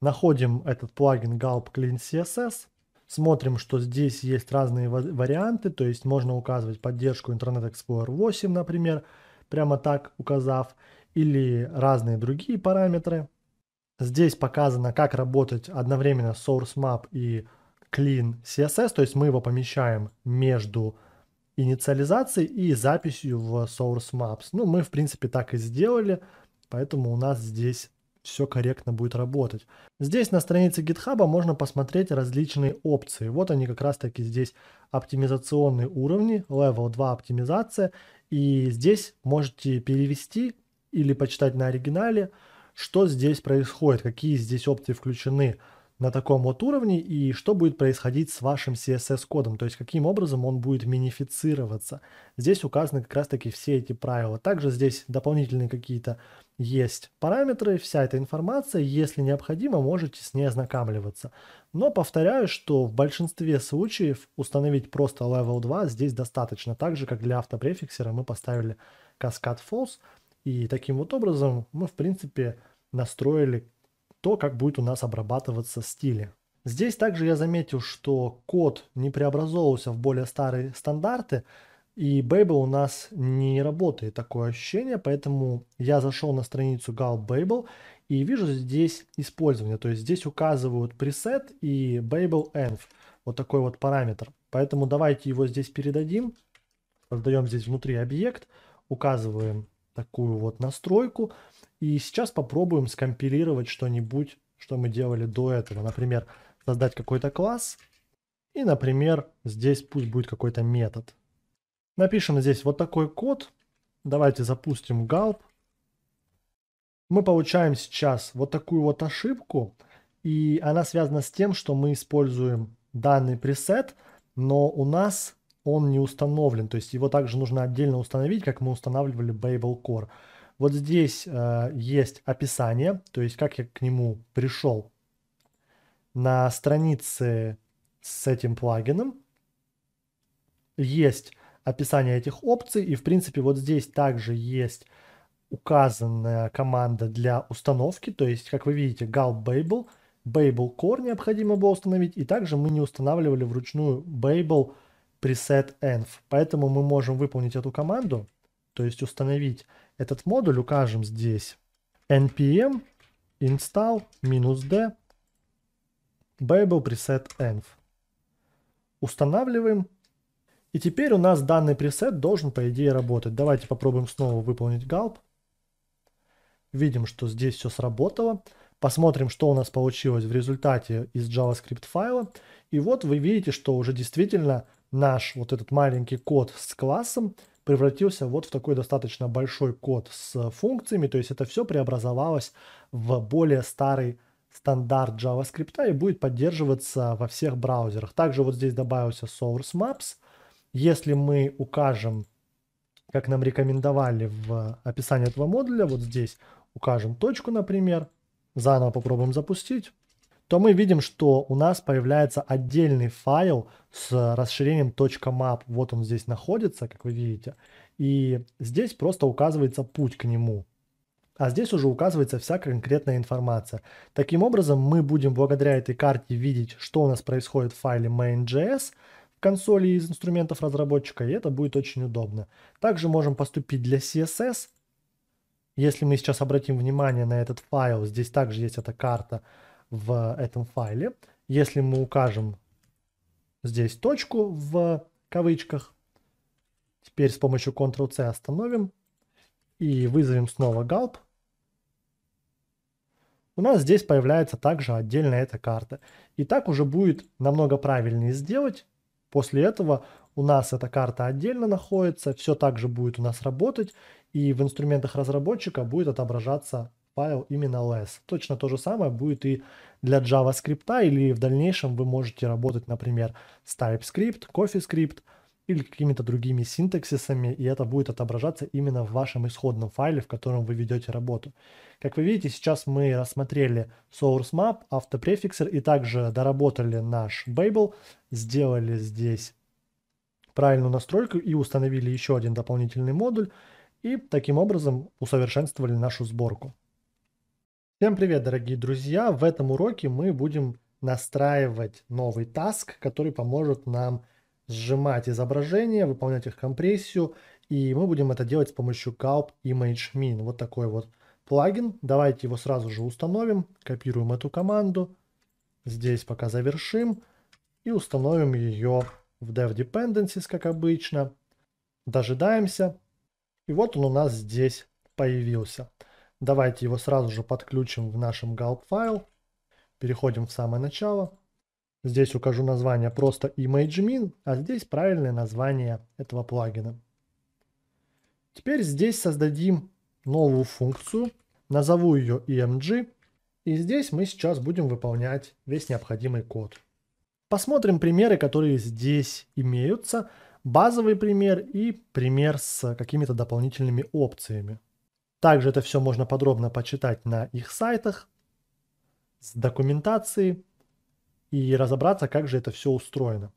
Находим этот плагин Gulp Clean CSS. Смотрим, что здесь есть разные варианты, то есть можно указывать поддержку Internet Explorer 8, например, прямо так указав, или разные другие параметры. Здесь показано, как работать одновременно Source Map и Clean CSS, то есть мы его помещаем между инициализацией и записью в Source Maps. Ну, мы, в принципе, так и сделали, поэтому у нас здесь все корректно будет работать. Здесь на странице GitHub можно посмотреть различные опции. Вот они как раз таки здесь оптимизационные уровни, Level 2 оптимизация. И здесь можете перевести или почитать на оригинале, что здесь происходит, какие здесь опции включены на таком вот уровне и что будет происходить с вашим CSS-кодом, то есть каким образом он будет минифицироваться. Здесь указаны как раз-таки все эти правила. Также здесь дополнительные какие-то есть параметры, вся эта информация, если необходимо, можете с ней ознакомливаться. Но повторяю, что в большинстве случаев установить просто level 2 здесь достаточно, так же как для автопрефиксера мы поставили каскад false, и таким вот образом мы в принципе настроили то, как будет у нас обрабатываться стили. Здесь также я заметил, что код не преобразовывался в более старые стандарты, и Babel у нас не работает, такое ощущение, поэтому я зашел на страницу Gal Babel и вижу здесь использование, то есть здесь указывают preset и Babel env, вот такой вот параметр. Поэтому давайте его здесь передадим, создаем здесь внутри объект, указываем такую вот настройку, и сейчас попробуем скомпилировать что-нибудь, что мы делали до этого. Например, создать какой-то класс. И, например, здесь пусть будет какой-то метод. Напишем здесь вот такой код. Давайте запустим gulp. Мы получаем сейчас вот такую вот ошибку. И она связана с тем, что мы используем данный пресет, но у нас он не установлен. То есть его также нужно отдельно установить, как мы устанавливали Babel Core. Вот здесь э, есть описание, то есть как я к нему пришел на странице с этим плагином. Есть описание этих опций, и в принципе вот здесь также есть указанная команда для установки, то есть, как вы видите, gulp babel, babel core необходимо было установить, и также мы не устанавливали вручную babel preset env. Поэтому мы можем выполнить эту команду, то есть установить этот модуль, укажем здесь npm install -d babel preset env. Устанавливаем. И теперь у нас данный пресет должен, по идее, работать. Давайте попробуем снова выполнить gulp. Видим, что здесь все сработало. Посмотрим, что у нас получилось в результате из JavaScript файла. И вот вы видите, что уже действительно наш вот этот маленький код с классом превратился вот в такой достаточно большой код с функциями. То есть это все преобразовалось в более старый стандарт JavaScript и будет поддерживаться во всех браузерах. Также вот здесь добавился Source Maps. Если мы укажем, как нам рекомендовали в описании этого модуля, вот здесь укажем точку, например, заново попробуем запустить, то мы видим, что у нас появляется отдельный файл с расширением .map. Вот он здесь находится, как вы видите. И здесь просто указывается путь к нему. А здесь уже указывается вся конкретная информация. Таким образом, мы будем благодаря этой карте видеть, что у нас происходит в файле main.js в консоли из инструментов разработчика, и это будет очень удобно. Также можем поступить для CSS. Если мы сейчас обратим внимание на этот файл, здесь также есть эта карта в этом файле. Если мы укажем здесь точку в кавычках, теперь с помощью Ctrl-C остановим и вызовем снова gulp, у нас здесь появляется также отдельно эта карта. И так уже будет намного правильнее сделать. После этого у нас эта карта отдельно находится, все так же будет у нас работать, и в инструментах разработчика будет отображаться файл именно less. Точно то же самое будет и для JavaScript, или в дальнейшем вы можете работать, например, с TypeScript, CoffeeScript, или какими-то другими синтаксисами, и это будет отображаться именно в вашем исходном файле, в котором вы ведете работу. Как вы видите, сейчас мы рассмотрели source map, автопрефиксер и также доработали наш Babel, сделали здесь правильную настройку и установили еще один дополнительный модуль, и таким образом усовершенствовали нашу сборку. Всем привет, дорогие друзья! В этом уроке мы будем настраивать новый таск, который поможет нам сжимать изображения, выполнять их компрессию, и мы будем это делать с помощью Gulp Image Min. Вот такой вот плагин. Давайте его сразу же установим, копируем эту команду, здесь пока завершим и установим ее в Dev Dependencies, как обычно. Дожидаемся. И вот он у нас здесь появился. Давайте его сразу же подключим в нашем Gulp файл. Переходим в самое начало. Здесь укажу название просто ImageMin, а здесь правильное название этого плагина. Теперь здесь создадим новую функцию, назову ее EMG, и здесь мы сейчас будем выполнять весь необходимый код. Посмотрим примеры, которые здесь имеются. Базовый пример и пример с какими-то дополнительными опциями. Также это все можно подробно почитать на их сайтах с документацией и разобраться, как же это все устроено.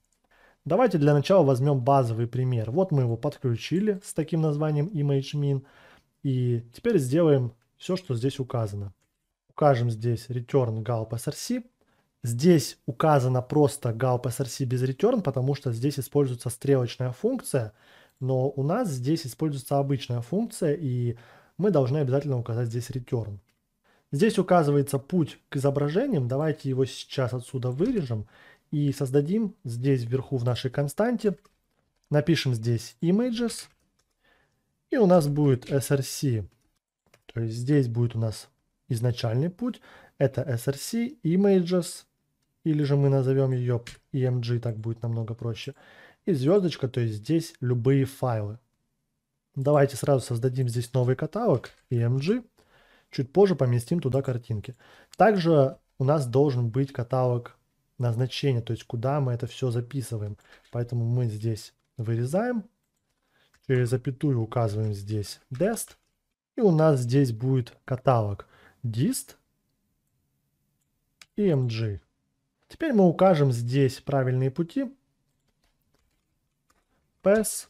Давайте для начала возьмем базовый пример. Вот мы его подключили с таким названием ImageMin. И теперь сделаем все, что здесь указано. Укажем здесь return gulp src. Здесь указано просто gulp src без return, потому что здесь используется стрелочная функция, но у нас здесь используется обычная функция, и мы должны обязательно указать здесь return. Здесь указывается путь к изображениям. Давайте его сейчас отсюда вырежем и создадим здесь вверху в нашей константе. Напишем здесь images. И у нас будет src. То есть здесь будет у нас изначальный путь. Это src images. Или же мы назовем ее emg, так будет намного проще. И звездочка, то есть здесь любые файлы. Давайте сразу создадим здесь новый каталог emg. Чуть позже поместим туда картинки. Также у нас должен быть каталог назначения, то есть куда мы это все записываем. Поэтому мы здесь вырезаем, через запятую указываем здесь dest, и у нас здесь будет каталог dist и mg. Теперь мы укажем здесь правильные пути. pass,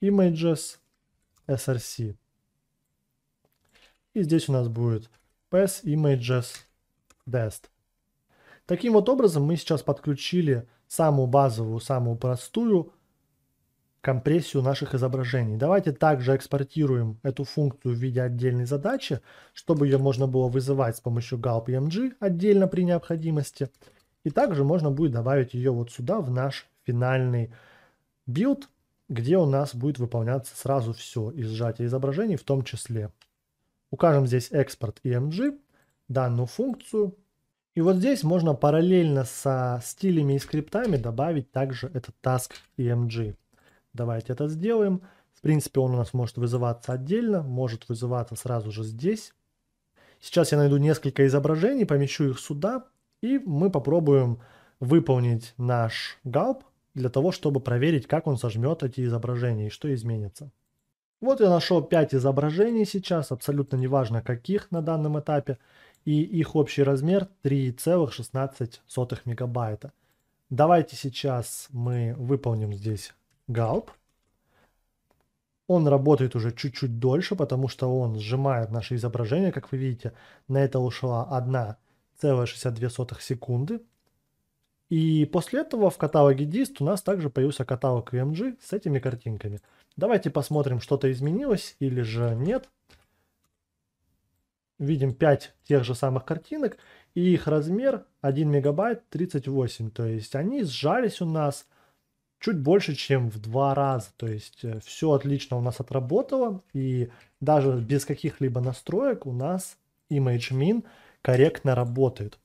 images, src. И здесь у нас будет pass images dest. Таким вот образом мы сейчас подключили самую базовую, самую простую компрессию наших изображений. Давайте также экспортируем эту функцию в виде отдельной задачи, чтобы ее можно было вызывать с помощью gulp img отдельно при необходимости. И также можно будет добавить ее вот сюда в наш финальный build, где у нас будет выполняться сразу все, и сжатие изображений в том числе. Укажем здесь export img, данную функцию. И вот здесь можно параллельно со стилями и скриптами добавить также этот task EMG. Давайте это сделаем. В принципе, он у нас может вызываться отдельно, может вызываться сразу же здесь. Сейчас я найду несколько изображений, помещу их сюда, и мы попробуем выполнить наш галп для того, чтобы проверить, как он сожмет эти изображения и что изменится. Вот я нашел 5 изображений сейчас, абсолютно неважно каких на данном этапе, и их общий размер 3,16 мегабайта. Давайте сейчас мы выполним здесь Gulp. Он работает уже чуть-чуть дольше, потому что он сжимает наше изображение, как вы видите. На это ушла 1,62 секунды. И после этого в каталоге Dist у нас также появился каталог EMG с этими картинками. Давайте посмотрим, что-то изменилось или же нет. Видим 5 тех же самых картинок, и их размер 1 мегабайт 38. То есть они сжались у нас чуть больше, чем в два раза. То есть э, все отлично у нас отработало, и даже без каких-либо настроек у нас ImageMin корректно работает.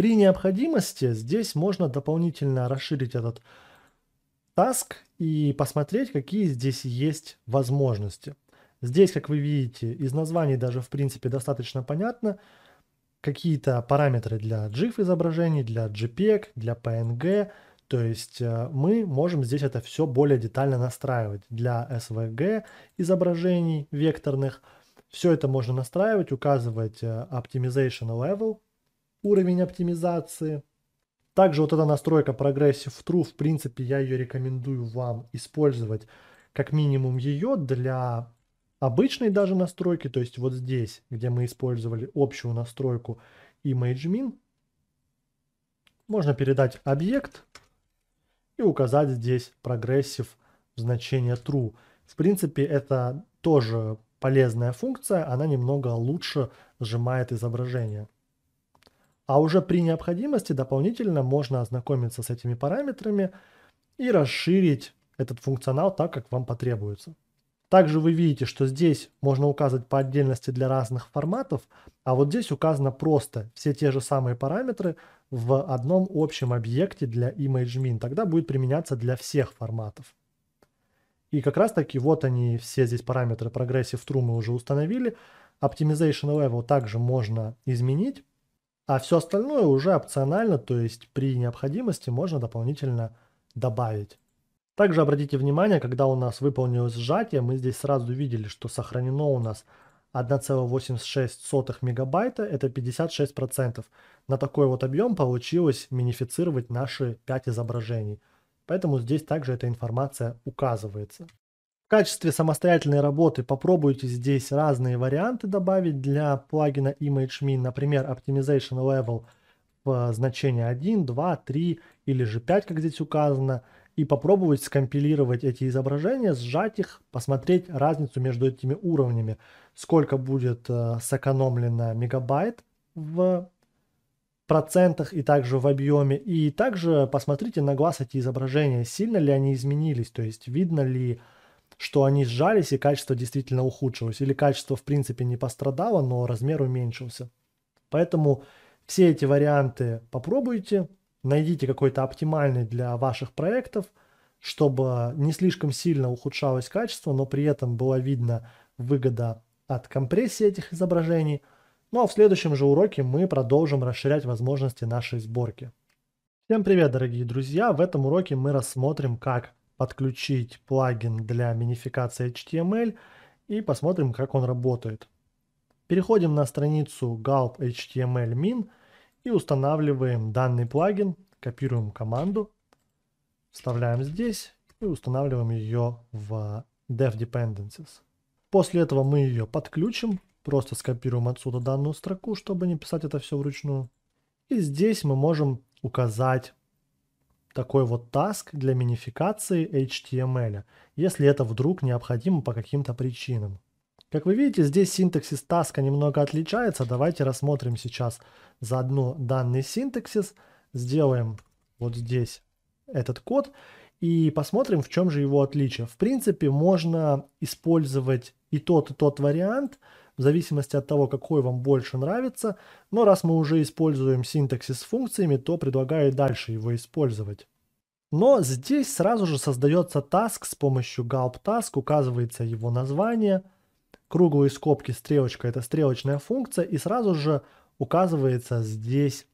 При необходимости здесь можно дополнительно расширить этот task и посмотреть, какие здесь есть возможности. Здесь, как вы видите, из названий даже в принципе достаточно понятно, какие-то параметры для GIF изображений, для JPEG, для PNG, то есть э, мы можем здесь это все более детально настраивать для SVG изображений векторных. Все это можно настраивать, указывать э, Optimization Level, уровень оптимизации. Также вот эта настройка Progressive True, в принципе, я ее рекомендую вам использовать как минимум ее для обычной даже настройки, то есть вот здесь, где мы использовали общую настройку ImageMin, можно передать объект, и указать здесь прогрессив значение true. В принципе, это тоже полезная функция, она немного лучше сжимает изображение. А уже при необходимости дополнительно можно ознакомиться с этими параметрами и расширить этот функционал так, как вам потребуется. Также вы видите, что здесь можно указывать по отдельности для разных форматов, а вот здесь указано просто все те же самые параметры в одном общем объекте для ImageMin. Тогда будет применяться для всех форматов. И как раз таки вот они, все здесь параметры Progressive True мы уже установили. Optimization Level также можно изменить, а все остальное уже опционально, то есть при необходимости можно дополнительно добавить. Также обратите внимание, когда у нас выполнилось сжатие, мы здесь сразу видели, что сохранено у нас 1,86 мегабайта, это 56%. На такой вот объем получилось минифицировать наши 5 изображений. Поэтому здесь также эта информация указывается. Качестве самостоятельной работы попробуйте здесь разные варианты добавить для плагина ImageMe, например, Optimization Level в значение 1, 2, 3 или же 5, как здесь указано – и попробовать скомпилировать эти изображения, сжать их, посмотреть разницу между этими уровнями, сколько будет э, сэкономлено мегабайт в процентах и также в объеме. И также посмотрите на глаз эти изображения, сильно ли они изменились, то есть видно ли, что они сжались и качество действительно ухудшилось, или качество в принципе не пострадало, но размер уменьшился. Поэтому все эти варианты попробуйте, найдите какой-то оптимальный для ваших проектов, чтобы не слишком сильно ухудшалось качество, но при этом была видна выгода от компрессии этих изображений. Ну а в следующем же уроке мы продолжим расширять возможности нашей сборки. Всем привет, дорогие друзья! В этом уроке мы рассмотрим, как подключить плагин для минификации HTML и посмотрим, как он работает. Переходим на страницу gulp HTML min – и устанавливаем данный плагин, копируем команду, вставляем здесь и устанавливаем ее в Dev Dependencies. После этого мы ее подключим, просто скопируем отсюда данную строку, чтобы не писать это все вручную. И здесь мы можем указать такой вот task для минификации HTML, если это вдруг необходимо по каким-то причинам. Как вы видите, здесь синтаксис таска немного отличается. Давайте рассмотрим сейчас заодно данный синтаксис. Сделаем вот здесь этот код и посмотрим, в чем же его отличие. В принципе, можно использовать и тот, и тот вариант, в зависимости от того, какой вам больше нравится. Но раз мы уже используем синтаксис с функциями, то предлагаю дальше его использовать. Но здесь сразу же создается task с помощью gulp task, указывается его название, круглые скобки стрелочка это стрелочная функция, и сразу же указывается здесь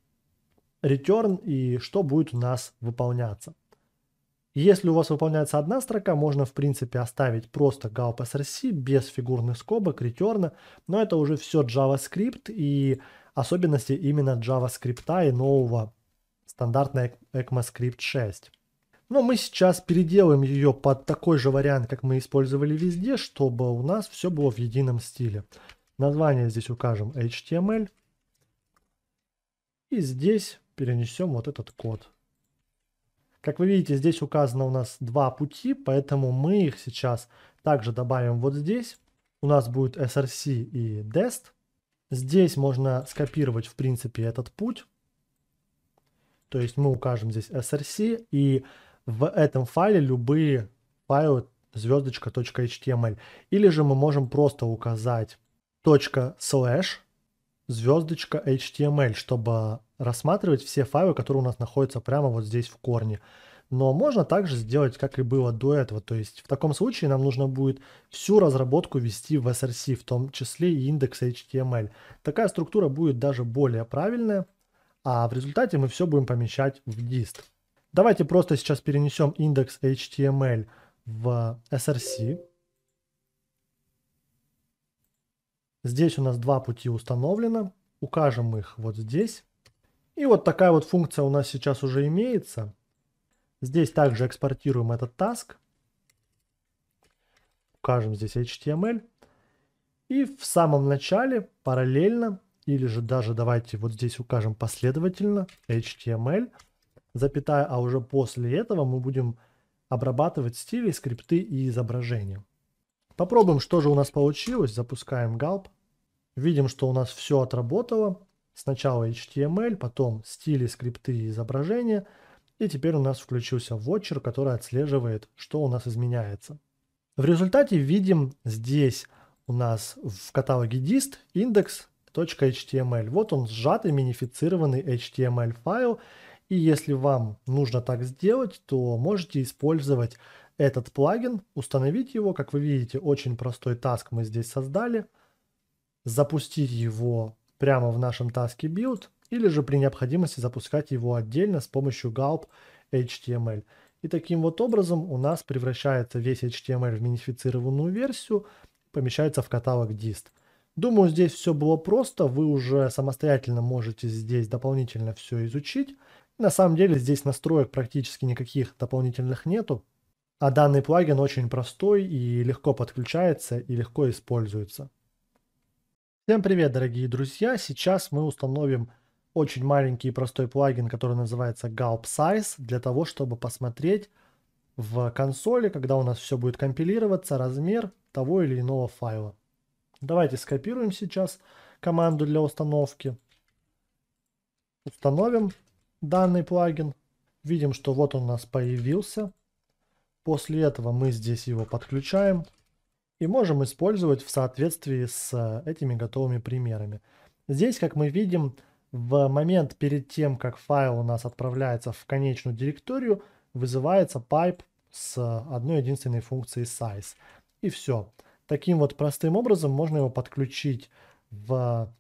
return и что будет у нас выполняться. Если у вас выполняется одна строка, можно в принципе оставить просто gulp src без фигурных скобок, return, но это уже все JavaScript и особенности именно JavaScript и нового стандартного ECMAScript 6. Но мы сейчас переделаем ее под такой же вариант, как мы использовали везде, чтобы у нас все было в едином стиле. Название здесь укажем HTML. И здесь перенесем вот этот код. Как вы видите, здесь указано у нас два пути, поэтому мы их сейчас также добавим вот здесь. У нас будет src и dest. Здесь можно скопировать, в принципе, этот путь. То есть мы укажем здесь src, и в этом файле любые файлы звездочка.html. Или же мы можем просто указать точка slash звездочка HTML, чтобы рассматривать все файлы, которые у нас находятся прямо вот здесь в корне. Но можно также сделать, как и было до этого. То есть в таком случае нам нужно будет всю разработку вести в SRC, в том числе и индекс HTML. Такая структура будет даже более правильная, а в результате мы все будем помещать в dist. Давайте просто сейчас перенесем индекс HTML в SRC. Здесь у нас два пути установлено. Укажем их вот здесь. И вот такая вот функция у нас сейчас уже имеется. Здесь также экспортируем этот task. Укажем здесь HTML. И в самом начале параллельно, или же даже давайте вот здесь укажем последовательно HTML, запятая, а уже после этого мы будем обрабатывать стили, скрипты и изображения. Попробуем, что же у нас получилось. Запускаем Gulp. Видим, что у нас все отработало. Сначала HTML, потом стили, скрипты и изображения. И теперь у нас включился Watcher, который отслеживает, что у нас изменяется. В результате видим здесь у нас в каталоге dist index.html. Вот он сжатый минифицированный HTML файл. И если вам нужно так сделать, то можете использовать этот плагин, установить его. Как вы видите, очень простой таск мы здесь создали – запустить его прямо в нашем таске build, или же при необходимости запускать его отдельно с помощью gulp HTML. И таким вот образом у нас превращается весь HTML в минифицированную версию, помещается в каталог dist. Думаю, здесь все было просто, вы уже самостоятельно можете здесь дополнительно все изучить. На самом деле здесь настроек практически никаких дополнительных нету, а данный плагин очень простой и легко подключается и легко используется. Всем привет, дорогие друзья! Сейчас мы установим очень маленький и простой плагин, который называется Gulp Size, для того, чтобы посмотреть в консоли, когда у нас все будет компилироваться, размер того или иного файла. Давайте скопируем сейчас команду для установки. Установим данный плагин. Видим, что вот он у нас появился. После этого мы здесь его подключаем и можем использовать в соответствии с э, этими готовыми примерами. Здесь, как мы видим, в момент перед тем, как файл у нас отправляется в конечную директорию, вызывается pipe с одной единственной функцией size. И все. Таким вот простым образом можно его подключить в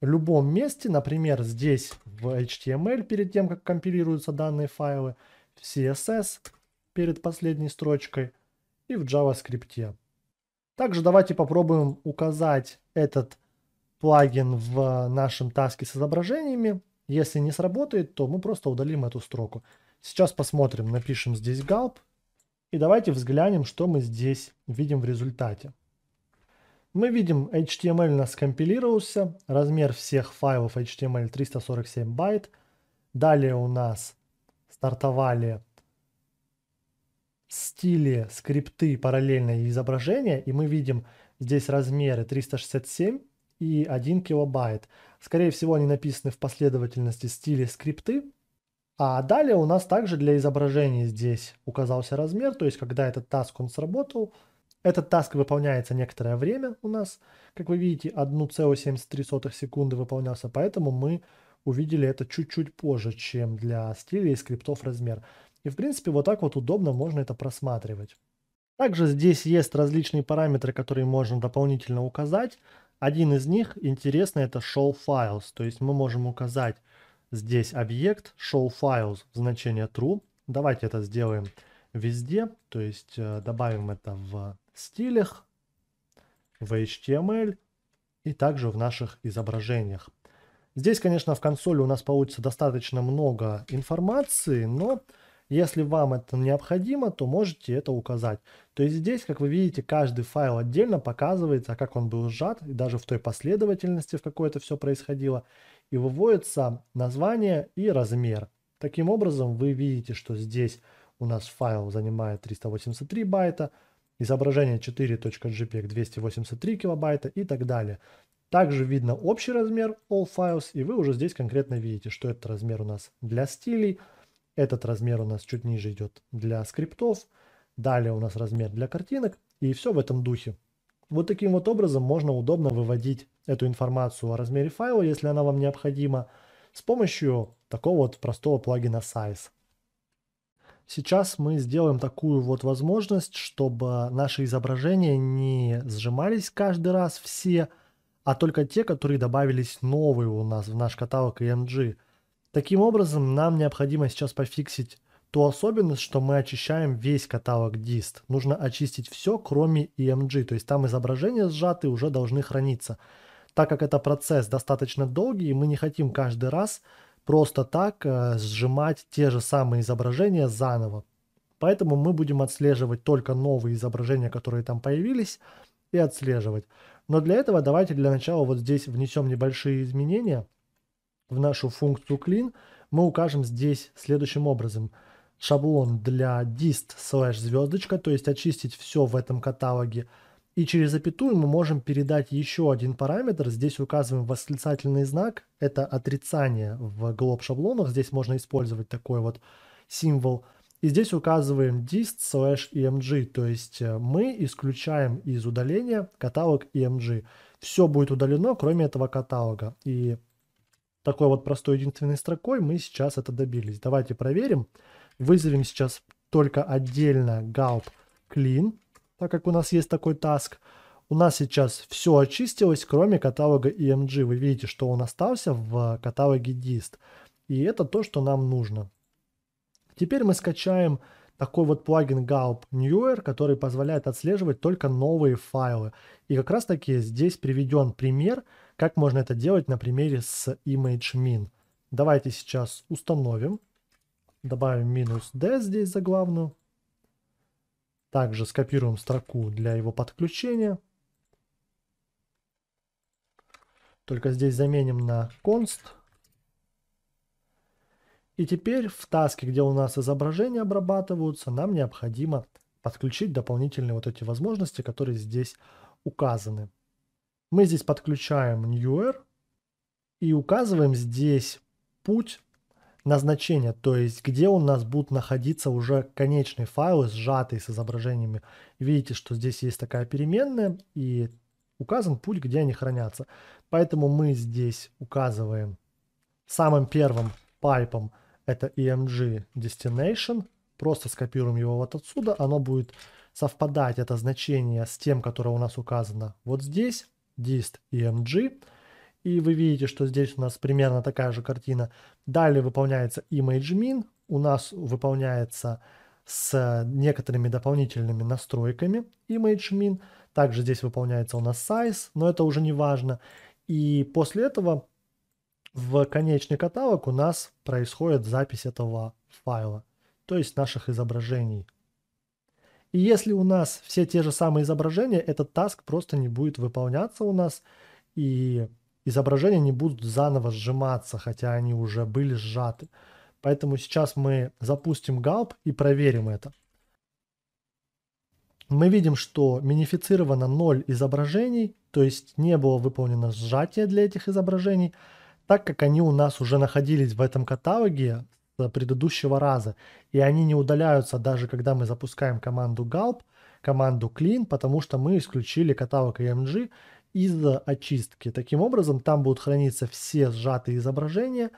любом месте, например, здесь в HTML перед тем, как компилируются данные файлы, в CSS перед последней строчкой, и в JavaScript. Также давайте попробуем указать этот плагин в нашем таске с изображениями. Если не сработает, то мы просто удалим эту строку. Сейчас посмотрим, напишем здесь gulp. И давайте взглянем, что мы здесь видим в результате. Мы видим, HTML у нас скомпилировался, размер всех файлов HTML 347 байт. Далее у нас стартовали стили, скрипты, параллельные изображения, и мы видим здесь размеры 367 и 1 килобайт. Скорее всего, они написаны в последовательности стили скрипты. А далее у нас также для изображения здесь указался размер, то есть когда этот таск он сработал, этот таск выполняется некоторое время у нас, как вы видите, 1,73 секунды выполнялся, поэтому мы увидели это чуть-чуть позже, чем для стиля и скриптов размер. И в принципе вот так вот удобно можно это просматривать. Также здесь есть различные параметры, которые можно дополнительно указать. Один из них интересный это show files, то есть мы можем указать здесь объект show files значение true. Давайте это сделаем везде, то есть э, добавим это в стилях, в HTML и также в наших изображениях. Здесь, конечно, в консоли у нас получится достаточно много информации, но если вам это необходимо, то можете это указать. То есть здесь, как вы видите, каждый файл отдельно показывается, как он был сжат, и даже в той последовательности, в какой это все происходило, и выводится название и размер. Таким образом, вы видите, что здесь у нас файл занимает 383 байта, изображение 4.jpg 283 килобайта и так далее. Также видно общий размер all files, и вы уже здесь конкретно видите, что это размер у нас для стилей, этот размер у нас чуть ниже идет для скриптов. Далее у нас размер для картинок. И все в этом духе. Вот таким вот образом можно удобно выводить эту информацию о размере файла, если она вам необходима, с помощью такого вот простого плагина Size. Сейчас мы сделаем такую вот возможность, чтобы наши изображения не сжимались каждый раз все, а только те, которые добавились новые у нас в наш каталог EMG. Таким образом, нам необходимо сейчас пофиксить ту особенность, что мы очищаем весь каталог dist. Нужно очистить все, кроме EMG, то есть там изображения сжатые уже должны храниться. Так как это процесс достаточно долгий, мы не хотим каждый раз просто так э, сжимать те же самые изображения заново. Поэтому мы будем отслеживать только новые изображения, которые там появились, и отслеживать. Но для этого давайте для начала вот здесь внесем небольшие изменения – в нашу функцию clean, мы укажем здесь следующим образом. Шаблон для dist slash звездочка, то есть очистить все в этом каталоге. И через запятую мы можем передать еще один параметр. Здесь указываем восклицательный знак. Это отрицание в глоб шаблонах. Здесь можно использовать такой вот символ. И здесь указываем dist slash emg, то есть э, мы исключаем из удаления каталог emg. Все будет удалено, кроме этого каталога. И такой вот простой единственной строкой мы сейчас это добились. Давайте проверим. Вызовем сейчас только отдельно gulp clean, так как у нас есть такой таск. У нас сейчас все очистилось, кроме каталога EMG. Вы видите, что он остался в каталоге dist. И это то, что нам нужно. Теперь мы скачаем такой вот плагин Gulp Newer, который позволяет отслеживать только новые файлы. И как раз таки здесь приведен пример, как можно это делать на примере с ImageMin? Давайте сейчас установим. Добавим минус D здесь за главную. Также скопируем строку для его подключения. Только здесь заменим на const. И теперь в таске, где у нас изображения обрабатываются, нам необходимо подключить дополнительные вот эти возможности, которые здесь указаны. Мы здесь подключаем newer и указываем здесь путь назначения, то есть где у нас будут находиться уже конечные файлы, сжатые с изображениями. Видите, что здесь есть такая переменная и указан путь, где они хранятся. Поэтому мы здесь указываем самым первым пайпом это emg destination. Просто скопируем его вот отсюда. Оно будет совпадать, это значение, с тем, которое у нас указано вот здесь dist emg. И вы видите, что здесь у нас примерно такая же картина. Далее выполняется ImageMin. У нас выполняется с некоторыми дополнительными настройками ImageMin. Также здесь выполняется у нас size, но это уже не важно. И после этого в конечный каталог у нас происходит запись этого файла, то есть наших изображений. И если у нас все те же самые изображения, этот таск просто не будет выполняться у нас, и изображения не будут заново сжиматься, хотя они уже были сжаты. Поэтому сейчас мы запустим галп и проверим это. Мы видим, что минифицировано 0 изображений, то есть не было выполнено сжатие для этих изображений, так как они у нас уже находились в этом каталоге предыдущего раза. И они не удаляются даже когда мы запускаем команду gulp, команду clean, потому что мы исключили каталог EMG из очистки. Таким образом, там будут храниться все сжатые изображения,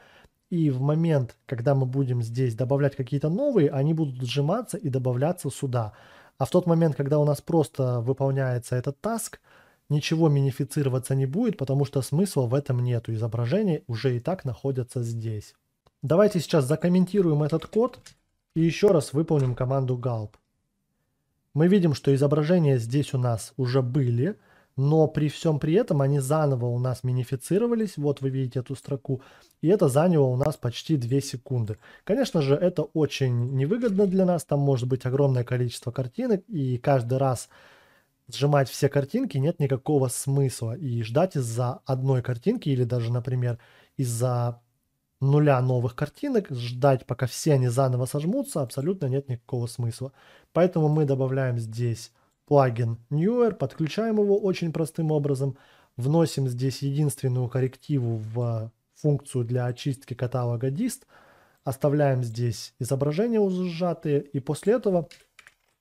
и в момент, когда мы будем здесь добавлять какие-то новые, они будут сжиматься и добавляться сюда. А в тот момент, когда у нас просто выполняется этот таск, ничего минифицироваться не будет, потому что смысла в этом нету. Изображения уже и так находятся здесь. Давайте сейчас закомментируем этот код и еще раз выполним команду gulp. Мы видим, что изображения здесь у нас уже были, но при всем при этом они заново у нас минифицировались, вот вы видите эту строку, и это заняло у нас почти 2 секунды. Конечно же, это очень невыгодно для нас, там может быть огромное количество картинок, и каждый раз сжимать все картинки нет никакого смысла, и ждать из-за одной картинки или даже, например, из-за нуля новых картинок, ждать, пока все они заново сожмутся, абсолютно нет никакого смысла. Поэтому мы добавляем здесь плагин Newer, подключаем его очень простым образом, вносим здесь единственную коррективу в функцию для очистки каталога dist, оставляем здесь изображения сжатые, и после этого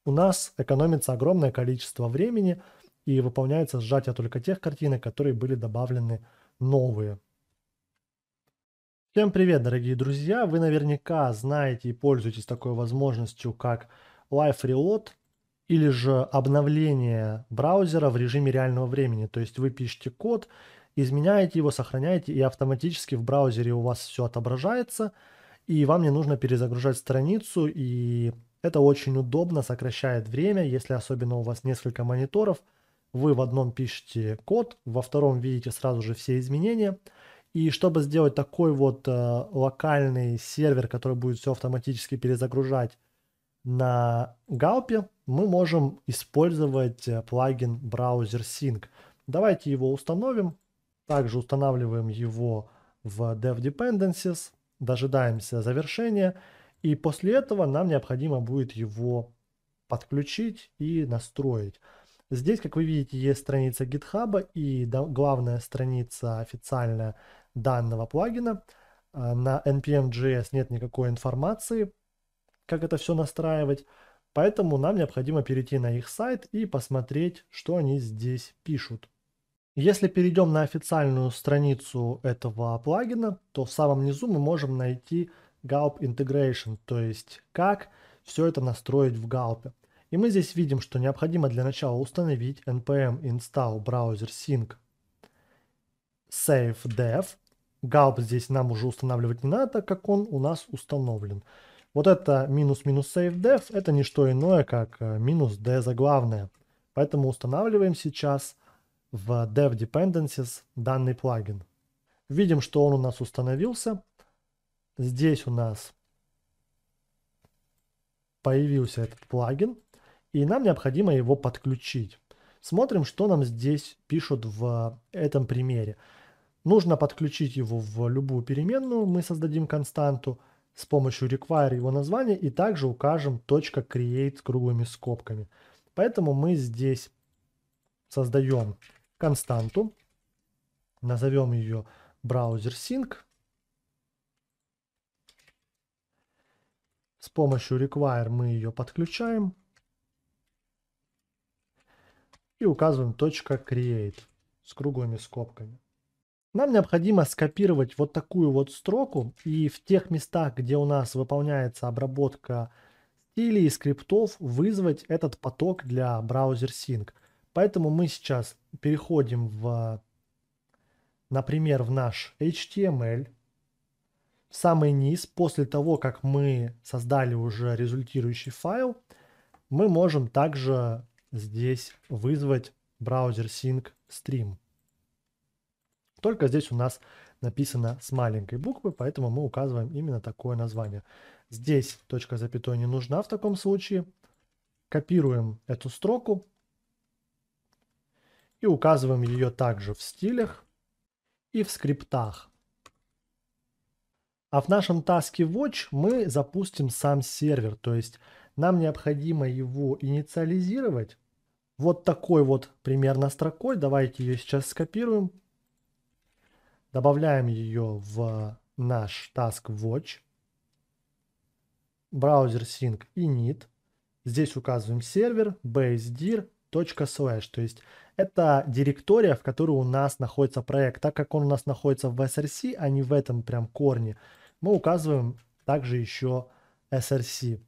у нас экономится огромное количество времени и выполняется сжатие только тех картинок, которые были добавлены новые. Всем привет, дорогие друзья! Вы наверняка знаете и пользуетесь такой возможностью, как Live Reload или же обновление браузера в режиме реального времени. То есть вы пишете код, изменяете его, сохраняете, и автоматически в браузере у вас все отображается, и вам не нужно перезагружать страницу, и это очень удобно, сокращает время, если особенно у вас несколько мониторов. Вы в одном пишете код, во втором видите сразу же все изменения. И чтобы сделать такой вот э, локальный сервер, который будет все автоматически перезагружать на Галпе, мы можем использовать э, плагин Browser Sync. Давайте его установим. Также устанавливаем его в Dev Dependencies, дожидаемся завершения. И после этого нам необходимо будет его подключить и настроить. Здесь, как вы видите, есть страница GitHub и главная страница официальная данного плагина. А, на npm.js нет никакой информации, как это все настраивать. Поэтому нам необходимо перейти на их сайт и посмотреть, что они здесь пишут. Если перейдем на официальную страницу этого плагина, то в самом низу мы можем найти Gulp Integration, то есть как все это настроить в Gulp. И мы здесь видим, что необходимо для начала установить npm install browser sync save dev. Gulp здесь нам уже устанавливать не надо, так как он у нас установлен. Вот это минус-минус save dev, это не что иное, как э, минус d заглавное. Поэтому устанавливаем сейчас в dev dependencies данный плагин. Видим, что он у нас установился. Здесь у нас появился этот плагин, и нам необходимо его подключить. Смотрим, что нам здесь пишут в этом примере. Нужно подключить его в любую переменную, мы создадим константу, с помощью require его название и также укажем .create с круглыми скобками. Поэтому мы здесь создаем константу, назовем ее browser sync. С помощью require мы ее подключаем и указываем .create с круглыми скобками. Нам необходимо скопировать вот такую вот строку и в тех местах, где у нас выполняется обработка стилей и скриптов, вызвать этот поток для браузер Sync. Поэтому мы сейчас переходим в, например, в наш HTML, в самый низ, после того, как мы создали уже результирующий файл, мы можем также здесь вызвать браузер Sync Stream. Только здесь у нас написано с маленькой буквы, поэтому мы указываем именно такое название. Здесь точка запятой не нужна в таком случае. Копируем эту строку и указываем ее также в стилях и в скриптах. А в нашем таске Watch мы запустим сам сервер, то есть нам необходимо его инициализировать вот такой вот примерно строкой. Давайте ее сейчас скопируем. Добавляем ее в наш Task Watch. Браузер sync init. Здесь указываем сервер basedir.slash. То есть это директория, в которой у нас находится проект. Так как он у нас находится в SRC, а не в этом прям корне, мы указываем также еще SRC.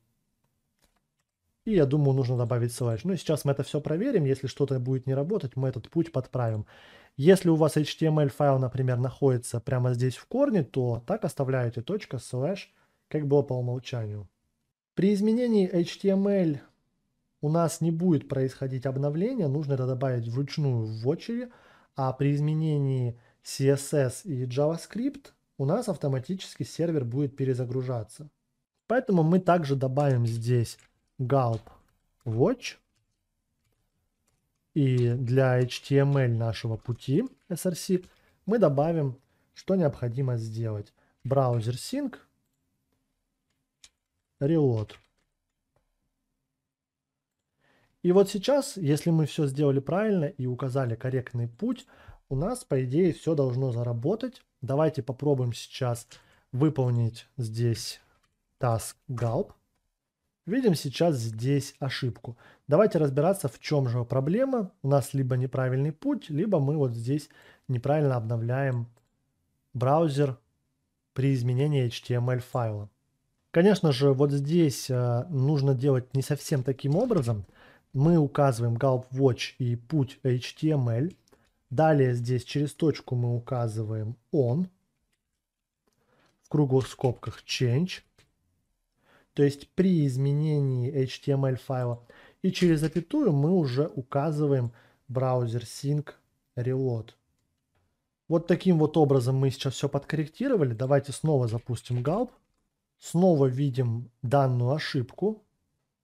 И я думаю, нужно добавить slash. Ну, сейчас мы это все проверим. Если что-то будет не работать, мы этот путь подправим. Если у вас HTML файл, например, находится прямо здесь в корне, то так оставляете точка slash, как было по умолчанию. При изменении HTML у нас не будет происходить обновление, нужно это добавить вручную в вотчере, а при изменении CSS и JavaScript у нас автоматически сервер будет перезагружаться. Поэтому мы также добавим здесь gulp watch. И для HTML нашего пути SRC мы добавим, что необходимо сделать. Браузер sync reload. И вот сейчас, если мы все сделали правильно и указали корректный путь, у нас, по идее, все должно заработать. Давайте попробуем сейчас выполнить здесь task gulp. Видим сейчас здесь ошибку. Давайте разбираться, в чем же проблема. У нас либо неправильный путь, либо мы вот здесь неправильно обновляем браузер при изменении HTML файла. Конечно же, вот здесь э, нужно делать не совсем таким образом. Мы указываем gulp watch и путь HTML. Далее здесь через точку мы указываем on. В круглых скобках change то есть при изменении HTML файла. И через запятую мы уже указываем браузер sync reload. Вот таким вот образом мы сейчас все подкорректировали. Давайте снова запустим gulp. Снова видим данную ошибку.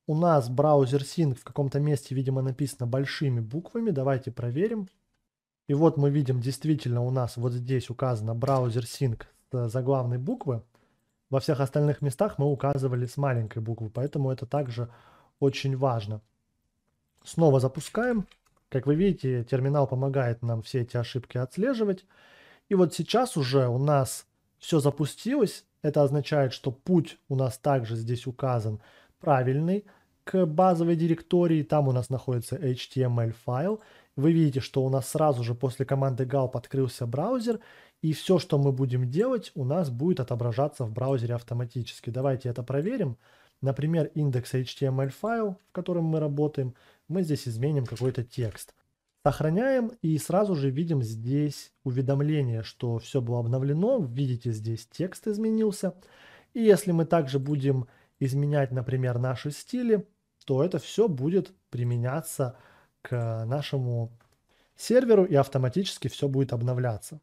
У нас браузер sync в каком-то месте, видимо, написано большими буквами. Давайте проверим. И вот мы видим, действительно у нас вот здесь указано браузер sync с заглавной буквы. Во всех остальных местах мы указывали с маленькой буквы, поэтому это также очень важно. Снова запускаем. Как вы видите, терминал помогает нам все эти ошибки отслеживать. И вот сейчас уже у нас все запустилось. Это означает, что путь у нас также здесь указан правильный к базовой директории. Там у нас находится HTML файл. Вы видите, что у нас сразу же после команды gulp открылся браузер. И все, что мы будем делать, у нас будет отображаться в браузере автоматически. Давайте это проверим. Например, индекс HTML файл, в котором мы работаем, мы здесь изменим какой-то текст. Сохраняем и сразу же видим здесь уведомление, что все было обновлено. Видите, здесь текст изменился. И если мы также будем изменять, например, наши стили, то это все будет применяться к нашему серверу и автоматически все будет обновляться.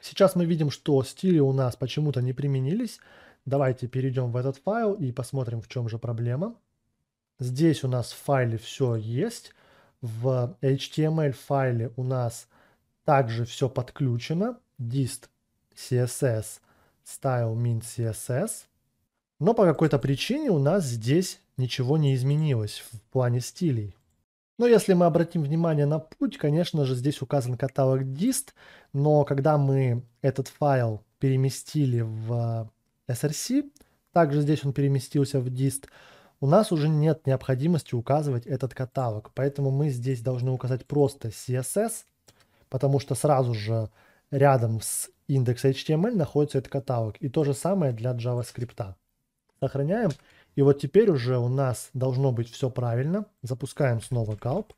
Сейчас мы видим, что стили у нас почему-то не применились. Давайте перейдем в этот файл и посмотрим, в чем же проблема. Здесь у нас в файле все есть. В HTML файле у нас также все подключено. dist CSS style min CSS. Но по какой-то причине у нас здесь ничего не изменилось в плане стилей. Но если мы обратим внимание на путь, конечно же, здесь указан каталог dist, но когда мы этот файл переместили в src, также здесь он переместился в dist, у нас уже нет необходимости указывать этот каталог. Поэтому мы здесь должны указать просто CSS, потому что сразу же рядом с индекс HTML находится этот каталог. И то же самое для JavaScript. Сохраняем. И вот теперь уже у нас должно быть все правильно. Запускаем снова gulp.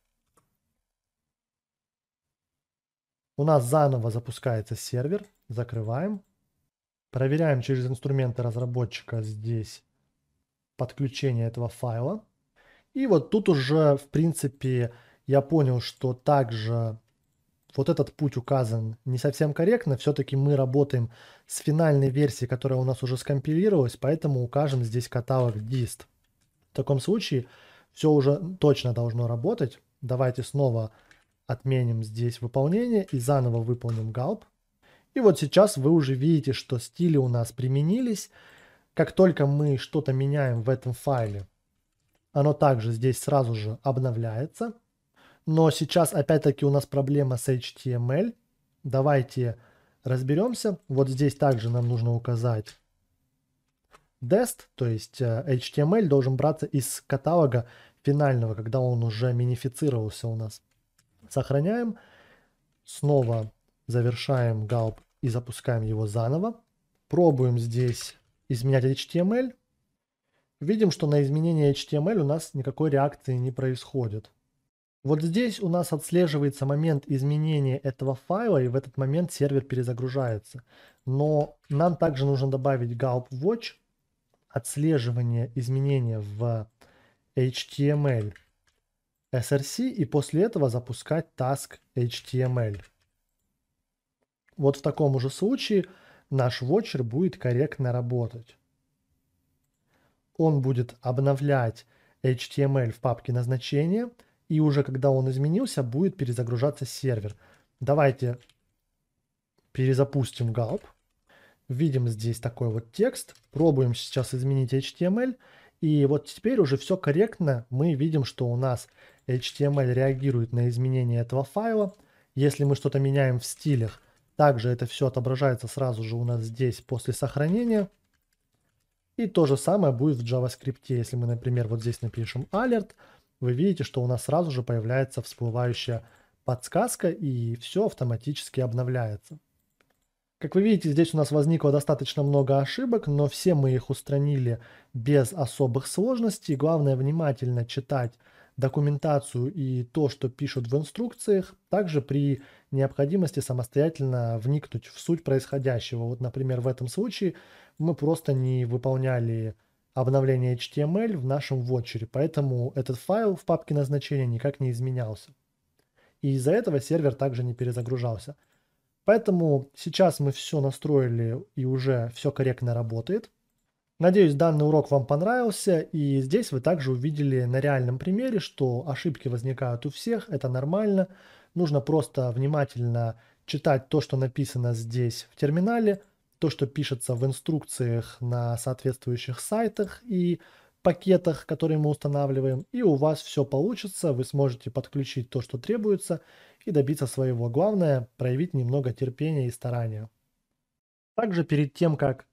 У нас заново запускается сервер. Закрываем. Проверяем через инструменты разработчика здесь подключение этого файла. И вот тут уже, в принципе, я понял, что также вот этот путь указан не совсем корректно. Все-таки мы работаем с финальной версией, которая у нас уже скомпилировалась, поэтому укажем здесь каталог dist. В таком случае все уже точно должно работать. Давайте снова отменим здесь выполнение и заново выполним gulp. И вот сейчас вы уже видите, что стили у нас применились. Как только мы что-то меняем в этом файле, оно также здесь сразу же обновляется. Но сейчас опять-таки у нас проблема с HTML. Давайте разберемся. Вот здесь также нам нужно указать dest, то есть э, HTML должен браться из каталога финального, когда он уже минифицировался у нас. Сохраняем. Снова завершаем галп и запускаем его заново. Пробуем здесь изменять HTML. Видим, что на изменение HTML у нас никакой реакции не происходит. Вот здесь у нас отслеживается момент изменения этого файла, и в этот момент сервер перезагружается. Но нам также нужно добавить gulp watch, отслеживание изменения в HTML src, и после этого запускать task HTML. Вот в таком же случае наш watcher будет корректно работать. Он будет обновлять HTML в папке назначения – и уже когда он изменился, будет перезагружаться сервер. Давайте перезапустим Gulp. Видим здесь такой вот текст. Пробуем сейчас изменить HTML. И вот теперь уже все корректно. Мы видим, что у нас HTML реагирует на изменение этого файла. Если мы что-то меняем в стилях, также это все отображается сразу же у нас здесь после сохранения. И то же самое будет в JavaScript. Если мы, например, вот здесь напишем alert, вы видите, что у нас сразу же появляется всплывающая подсказка и все автоматически обновляется. Как вы видите, здесь у нас возникло достаточно много ошибок, но все мы их устранили без особых сложностей. Главное внимательно читать документацию и то, что пишут в инструкциях. Также при необходимости самостоятельно вникнуть в суть происходящего. Вот, например, в этом случае мы просто не выполняли обновление HTML в нашем вотчере, поэтому этот файл в папке назначения никак не изменялся. И из-за этого сервер также не перезагружался. Поэтому сейчас мы все настроили и уже все корректно работает. Надеюсь, данный урок вам понравился, и здесь вы также увидели на реальном примере, что ошибки возникают у всех, это нормально. Нужно просто внимательно читать то, что написано здесь в терминале, то, что пишется в инструкциях на соответствующих сайтах и пакетах, которые мы устанавливаем, и у вас все получится, вы сможете подключить то, что требуется, и добиться своего. Главное – проявить немного терпения и старания. Также перед тем, как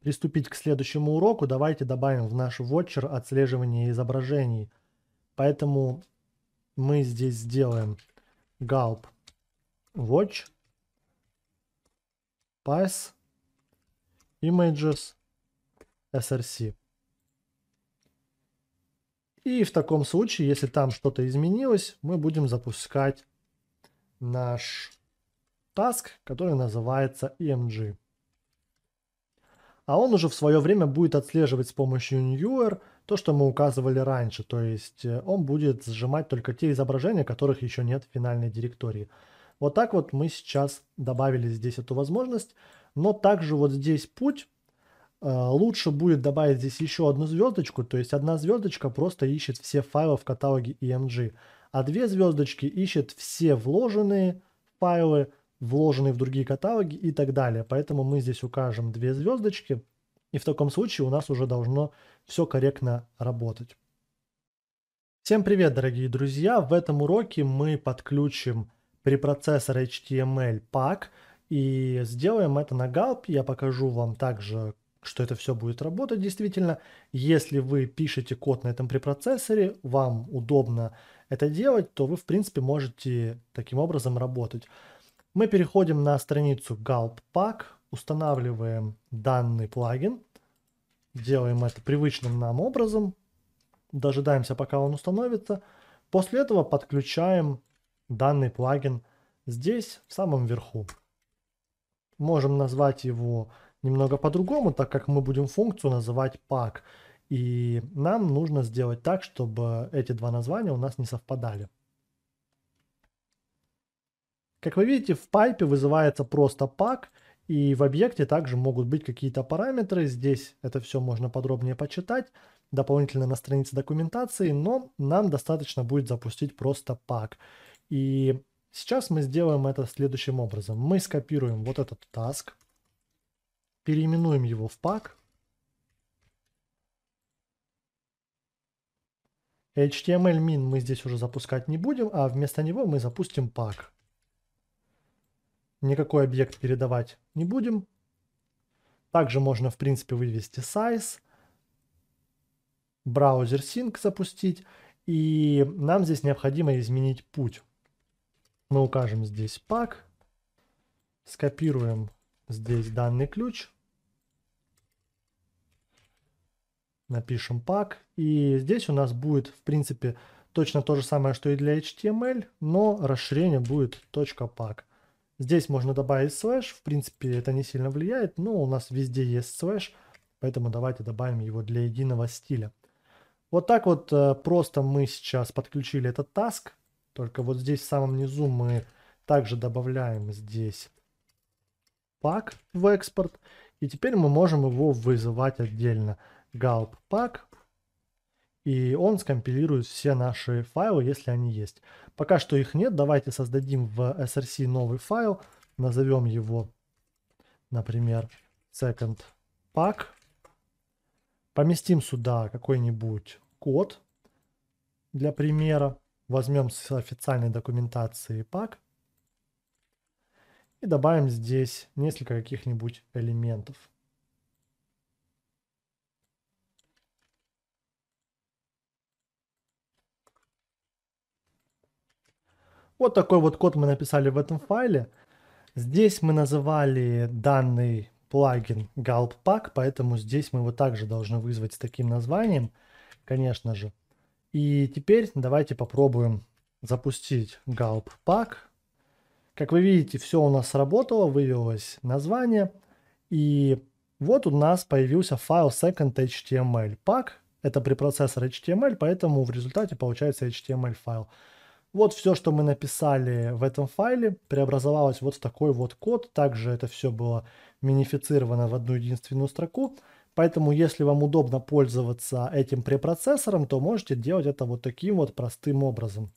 приступить к следующему уроку, давайте добавим в наш watcher отслеживание изображений. Поэтому мы здесь сделаем gulp watch pass images src. И в таком случае, если там что-то изменилось, мы будем запускать наш task, который называется emg. А он уже в свое время будет отслеживать с помощью newer то, что мы указывали раньше. То есть э, он будет сжимать только те изображения, которых еще нет в финальной директории. Вот так вот мы сейчас добавили здесь эту возможность. Но также вот здесь путь. Э, лучше будет добавить здесь еще одну звездочку. То есть одна звездочка просто ищет все файлы в каталоге EMG. А две звездочки ищет все вложенные файлы, вложенные в другие каталоги и так далее. Поэтому мы здесь укажем две звездочки. И в таком случае у нас уже должно все корректно работать. Всем привет, дорогие друзья! В этом уроке мы подключим препроцессор HTML pack и сделаем это на Gulp. Я покажу вам также, что это все будет работать действительно. Если вы пишете код на этом препроцессоре, вам удобно это делать, то вы в принципе можете таким образом работать. Мы переходим на страницу Gulp Pack, устанавливаем данный плагин, делаем это привычным нам образом, дожидаемся пока он установится. После этого подключаем данный плагин здесь, в самом верху. Можем назвать его немного по-другому, так как мы будем функцию называть pack. И нам нужно сделать так, чтобы эти два названия у нас не совпадали. Как вы видите, в пайпе вызывается просто pack, и в объекте также могут быть какие-то параметры. Здесь это все можно подробнее почитать, дополнительно на странице документации, но нам достаточно будет запустить просто pack. И Сейчас мы сделаем это следующим образом. Мы скопируем вот этот task, переименуем его в пак. HTML min мы здесь уже запускать не будем, а вместо него мы запустим пак. Никакой объект передавать не будем. Также можно, в принципе, вывести size, браузер sync запустить. И нам здесь необходимо изменить путь. Мы укажем здесь пак, скопируем здесь данный ключ, напишем пак, и здесь у нас будет, в принципе, точно то же самое, что и для HTML, но расширение будет .pack. Здесь можно добавить слэш, в принципе, это не сильно влияет, но у нас везде есть слэш, поэтому давайте добавим его для единого стиля. Вот так вот э, просто мы сейчас подключили этот task, только вот здесь в самом низу мы также добавляем здесь пак в экспорт, и теперь мы можем его вызывать отдельно. gulp pack, и он скомпилирует все наши файлы, если они есть. Пока что их нет, давайте создадим в src новый файл, назовем его, например, second pack, поместим сюда какой-нибудь код для примера, возьмем с официальной документации pack и добавим здесь несколько каких-нибудь элементов. Вот такой вот код мы написали в этом файле. Здесь мы называли данный плагин Gulp Pack, поэтому здесь мы его также должны вызвать с таким названием, конечно же. И теперь давайте попробуем запустить Gulp Pack. Как вы видите, все у нас сработало, вывелось название. И вот у нас появился файл second.html. Pack – это препроцессор HTML, поэтому в результате получается HTML файл. Вот все, что мы написали в этом файле, преобразовалось вот в такой вот код. Также это все было минифицировано в одну единственную строку. Поэтому, если вам удобно пользоваться этим препроцессором, то можете делать это вот таким вот простым образом.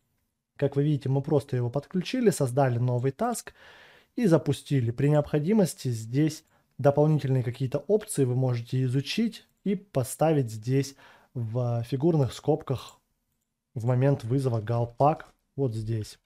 Как вы видите, мы просто его подключили, создали новый таск и запустили. При необходимости здесь дополнительные какие-то опции вы можете изучить и поставить здесь в фигурных скобках в момент вызова galpack вот здесь.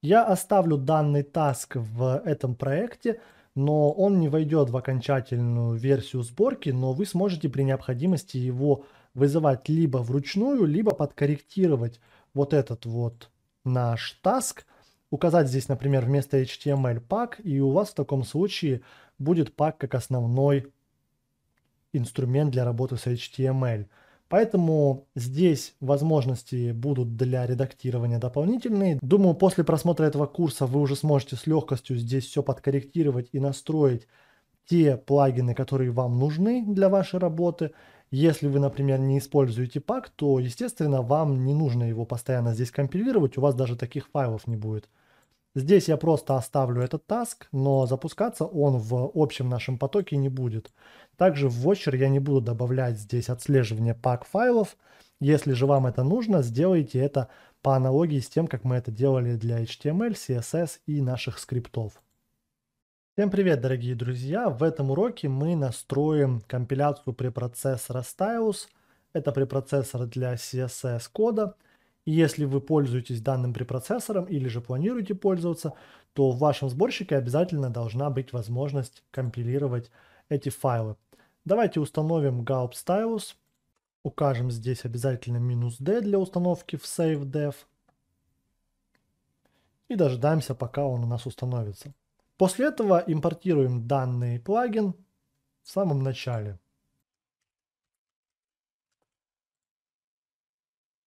Я оставлю данный таск в этом проекте, но он не войдет в окончательную версию сборки, но вы сможете при необходимости его вызывать либо вручную, либо подкорректировать вот этот вот наш таск, указать здесь, например, вместо HTML пак, и у вас в таком случае будет пак как основной инструмент для работы с HTML. Поэтому здесь возможности будут для редактирования дополнительные. Думаю, после просмотра этого курса вы уже сможете с легкостью здесь все подкорректировать и настроить те плагины, которые вам нужны для вашей работы. Если вы, например, не используете пак, то, естественно, вам не нужно его постоянно здесь компилировать, у вас даже таких файлов не будет. Здесь я просто оставлю этот task, но запускаться он в общем нашем потоке не будет. Также в Watcher я не буду добавлять здесь отслеживание пак файлов. Если же вам это нужно, сделайте это по аналогии с тем, как мы это делали для HTML, CSS и наших скриптов. Всем привет, дорогие друзья! В этом уроке мы настроим компиляцию препроцессора Stylus. Это препроцессор для CSS кода. Если вы пользуетесь данным препроцессором или же планируете пользоваться, то в вашем сборщике обязательно должна быть возможность компилировать эти файлы. Давайте установим gulp stylus. Укажем здесь обязательно минус d для установки в savedev. И дождаемся, пока он у нас установится. После этого импортируем данный плагин в самом начале.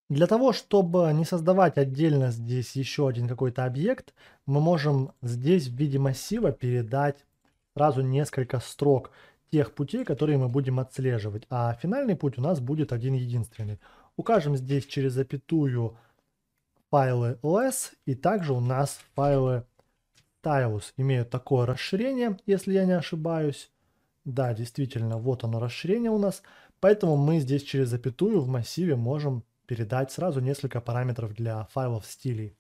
Для того, чтобы не создавать отдельно здесь еще один какой-то объект, мы можем здесь в виде массива передать сразу несколько строк тех путей, которые мы будем отслеживать. А финальный путь у нас будет один единственный. Укажем здесь через запятую файлы less и также у нас файлы stylus имеют такое расширение, если я не ошибаюсь. Да, действительно, вот оно расширение у нас. Поэтому мы здесь через запятую в массиве можем передать сразу несколько параметров для файлов стилей.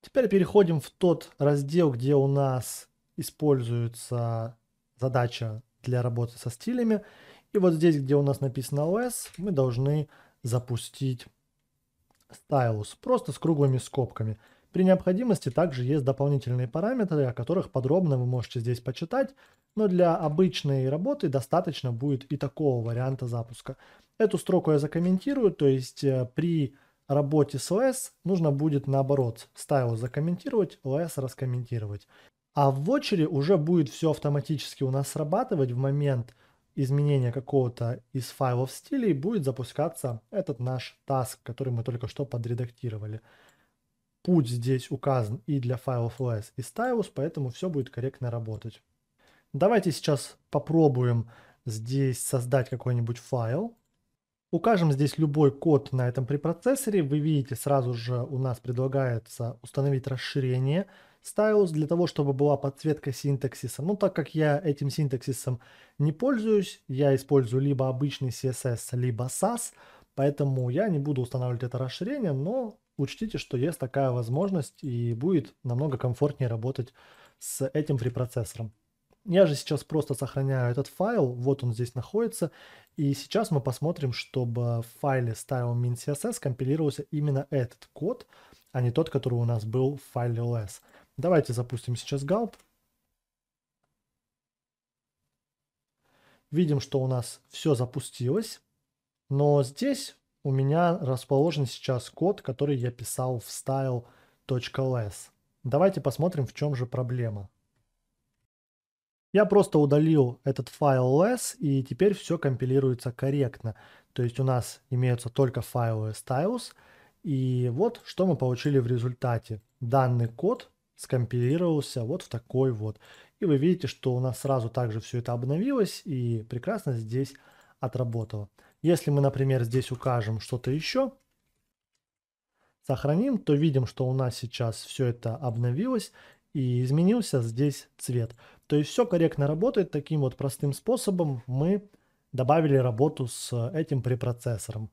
Теперь переходим в тот раздел, где у нас используется задача для работы со стилями. И вот здесь, где у нас написано OS, мы должны запустить stylus, просто с круглыми скобками. При необходимости также есть дополнительные параметры, о которых подробно вы можете здесь почитать, но для обычной работы достаточно будет и такого варианта запуска. Эту строку я закомментирую, то есть э, при работе с OS нужно будет наоборот style закомментировать, OS раскомментировать. А в вочере уже будет все автоматически у нас срабатывать в момент изменения какого-то из файлов стилей будет запускаться этот наш task, который мы только что подредактировали. Путь здесь указан и для файлов OS, и Stylus, поэтому все будет корректно работать. Давайте сейчас попробуем здесь создать какой-нибудь файл. Укажем здесь любой код на этом препроцессоре. Вы видите, сразу же у нас предлагается установить расширение Stylus для того, чтобы была подсветка синтаксиса. Но так как я этим синтаксисом не пользуюсь, я использую либо обычный CSS, либо SAS, поэтому я не буду устанавливать это расширение, но учтите, что есть такая возможность и будет намного комфортнее работать с этим препроцессором. Я же сейчас просто сохраняю этот файл, вот он здесь находится, и сейчас мы посмотрим, чтобы в файле style.min.css компилировался именно этот код, а не тот, который у нас был в файле ls. Давайте запустим сейчас gulp. Видим, что у нас все запустилось, но здесь у меня расположен сейчас код, который я писал в style.ls. Давайте посмотрим, в чем же проблема. Я просто удалил этот файл ls, и теперь все компилируется корректно. То есть у нас имеются только файлы stylus, и вот что мы получили в результате. Данный код скомпилировался вот в такой вот. И вы видите, что у нас сразу также все это обновилось и прекрасно здесь отработало. Если мы, например, здесь укажем что-то еще, сохраним, то видим, что у нас сейчас все это обновилось и изменился здесь цвет. То есть все корректно работает таким вот простым способом. Мы добавили работу с этим препроцессором.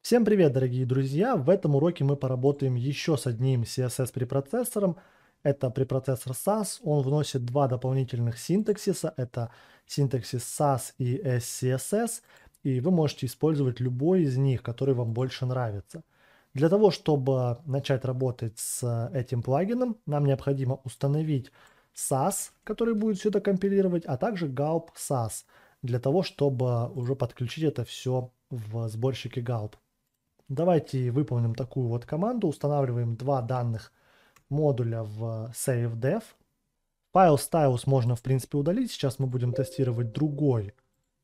Всем привет, дорогие друзья! В этом уроке мы поработаем еще с одним CSS препроцессором. Это препроцессор SAS. Он вносит два дополнительных синтаксиса. Это синтаксис SAS и SCSS. И вы можете использовать любой из них, который вам больше нравится. Для того, чтобы начать работать с этим плагином, нам необходимо установить SAS, который будет все это компилировать, а также Gulp SAS, для того, чтобы уже подключить это все в сборщике Gulp. Давайте выполним такую вот команду. Устанавливаем два данных модуля в SaveDev. Файл Styles можно в принципе удалить. Сейчас мы будем тестировать другой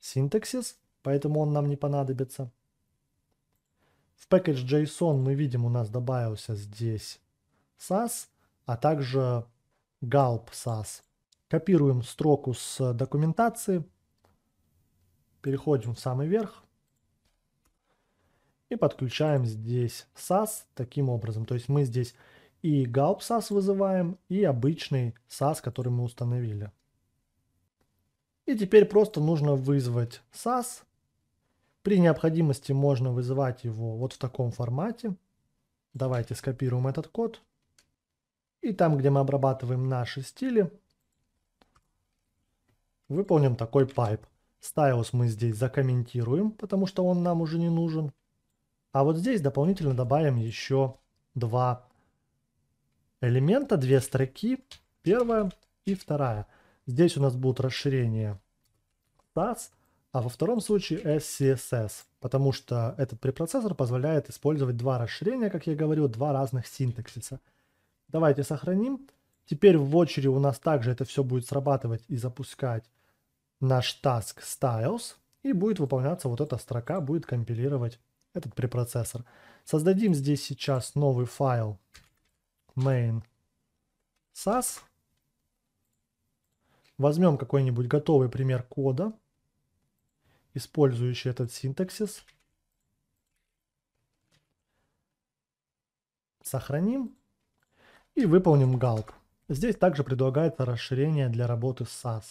синтаксис, поэтому он нам не понадобится. В package.json мы видим, у нас добавился здесь SAS, а также gulp SAS. Копируем строку с документации, переходим в самый верх и подключаем здесь SAS таким образом. То есть мы здесь и gulp SAS вызываем, и обычный SAS, который мы установили. И теперь просто нужно вызвать SAS. При необходимости можно вызывать его вот в таком формате. Давайте скопируем этот код. И там, где мы обрабатываем наши стили, выполним такой пайп. Styles мы здесь закомментируем, потому что он нам уже не нужен. А вот здесь дополнительно добавим еще два элемента, две строки. Первая и вторая. Здесь у нас будут расширения SAS, а во втором случае SCSS, потому что этот препроцессор позволяет использовать два расширения, как я говорил, два разных синтаксиса – Давайте сохраним. Теперь в очереди у нас также это все будет срабатывать и запускать наш task styles. И будет выполняться вот эта строка, будет компилировать этот препроцессор. Создадим здесь сейчас новый файл main sas. Возьмем какой-нибудь готовый пример кода, использующий этот синтаксис. Сохраним и выполним gulp. Здесь также предлагается расширение для работы с SAS.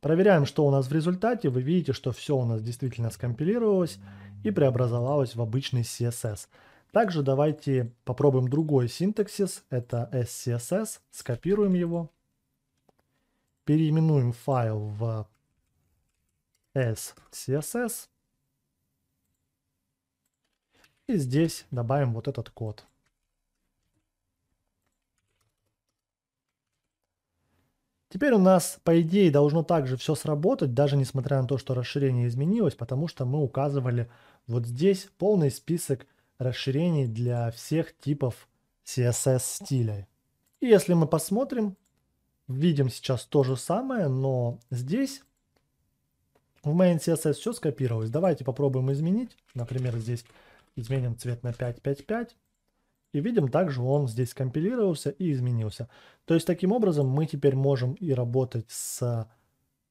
Проверяем, что у нас в результате. Вы видите, что все у нас действительно скомпилировалось и преобразовалось в обычный CSS. Также давайте попробуем другой синтаксис, это SCSS, скопируем его, переименуем файл в SCSS и здесь добавим вот этот код. Теперь у нас, по идее, должно также все сработать, даже несмотря на то, что расширение изменилось, потому что мы указывали вот здесь полный список расширений для всех типов CSS стиля. И если мы посмотрим, видим сейчас то же самое, но здесь в main CSS все скопировалось. Давайте попробуем изменить. Например, здесь изменим цвет на 555. И видим, также он здесь компилировался и изменился. То есть таким образом мы теперь можем и работать с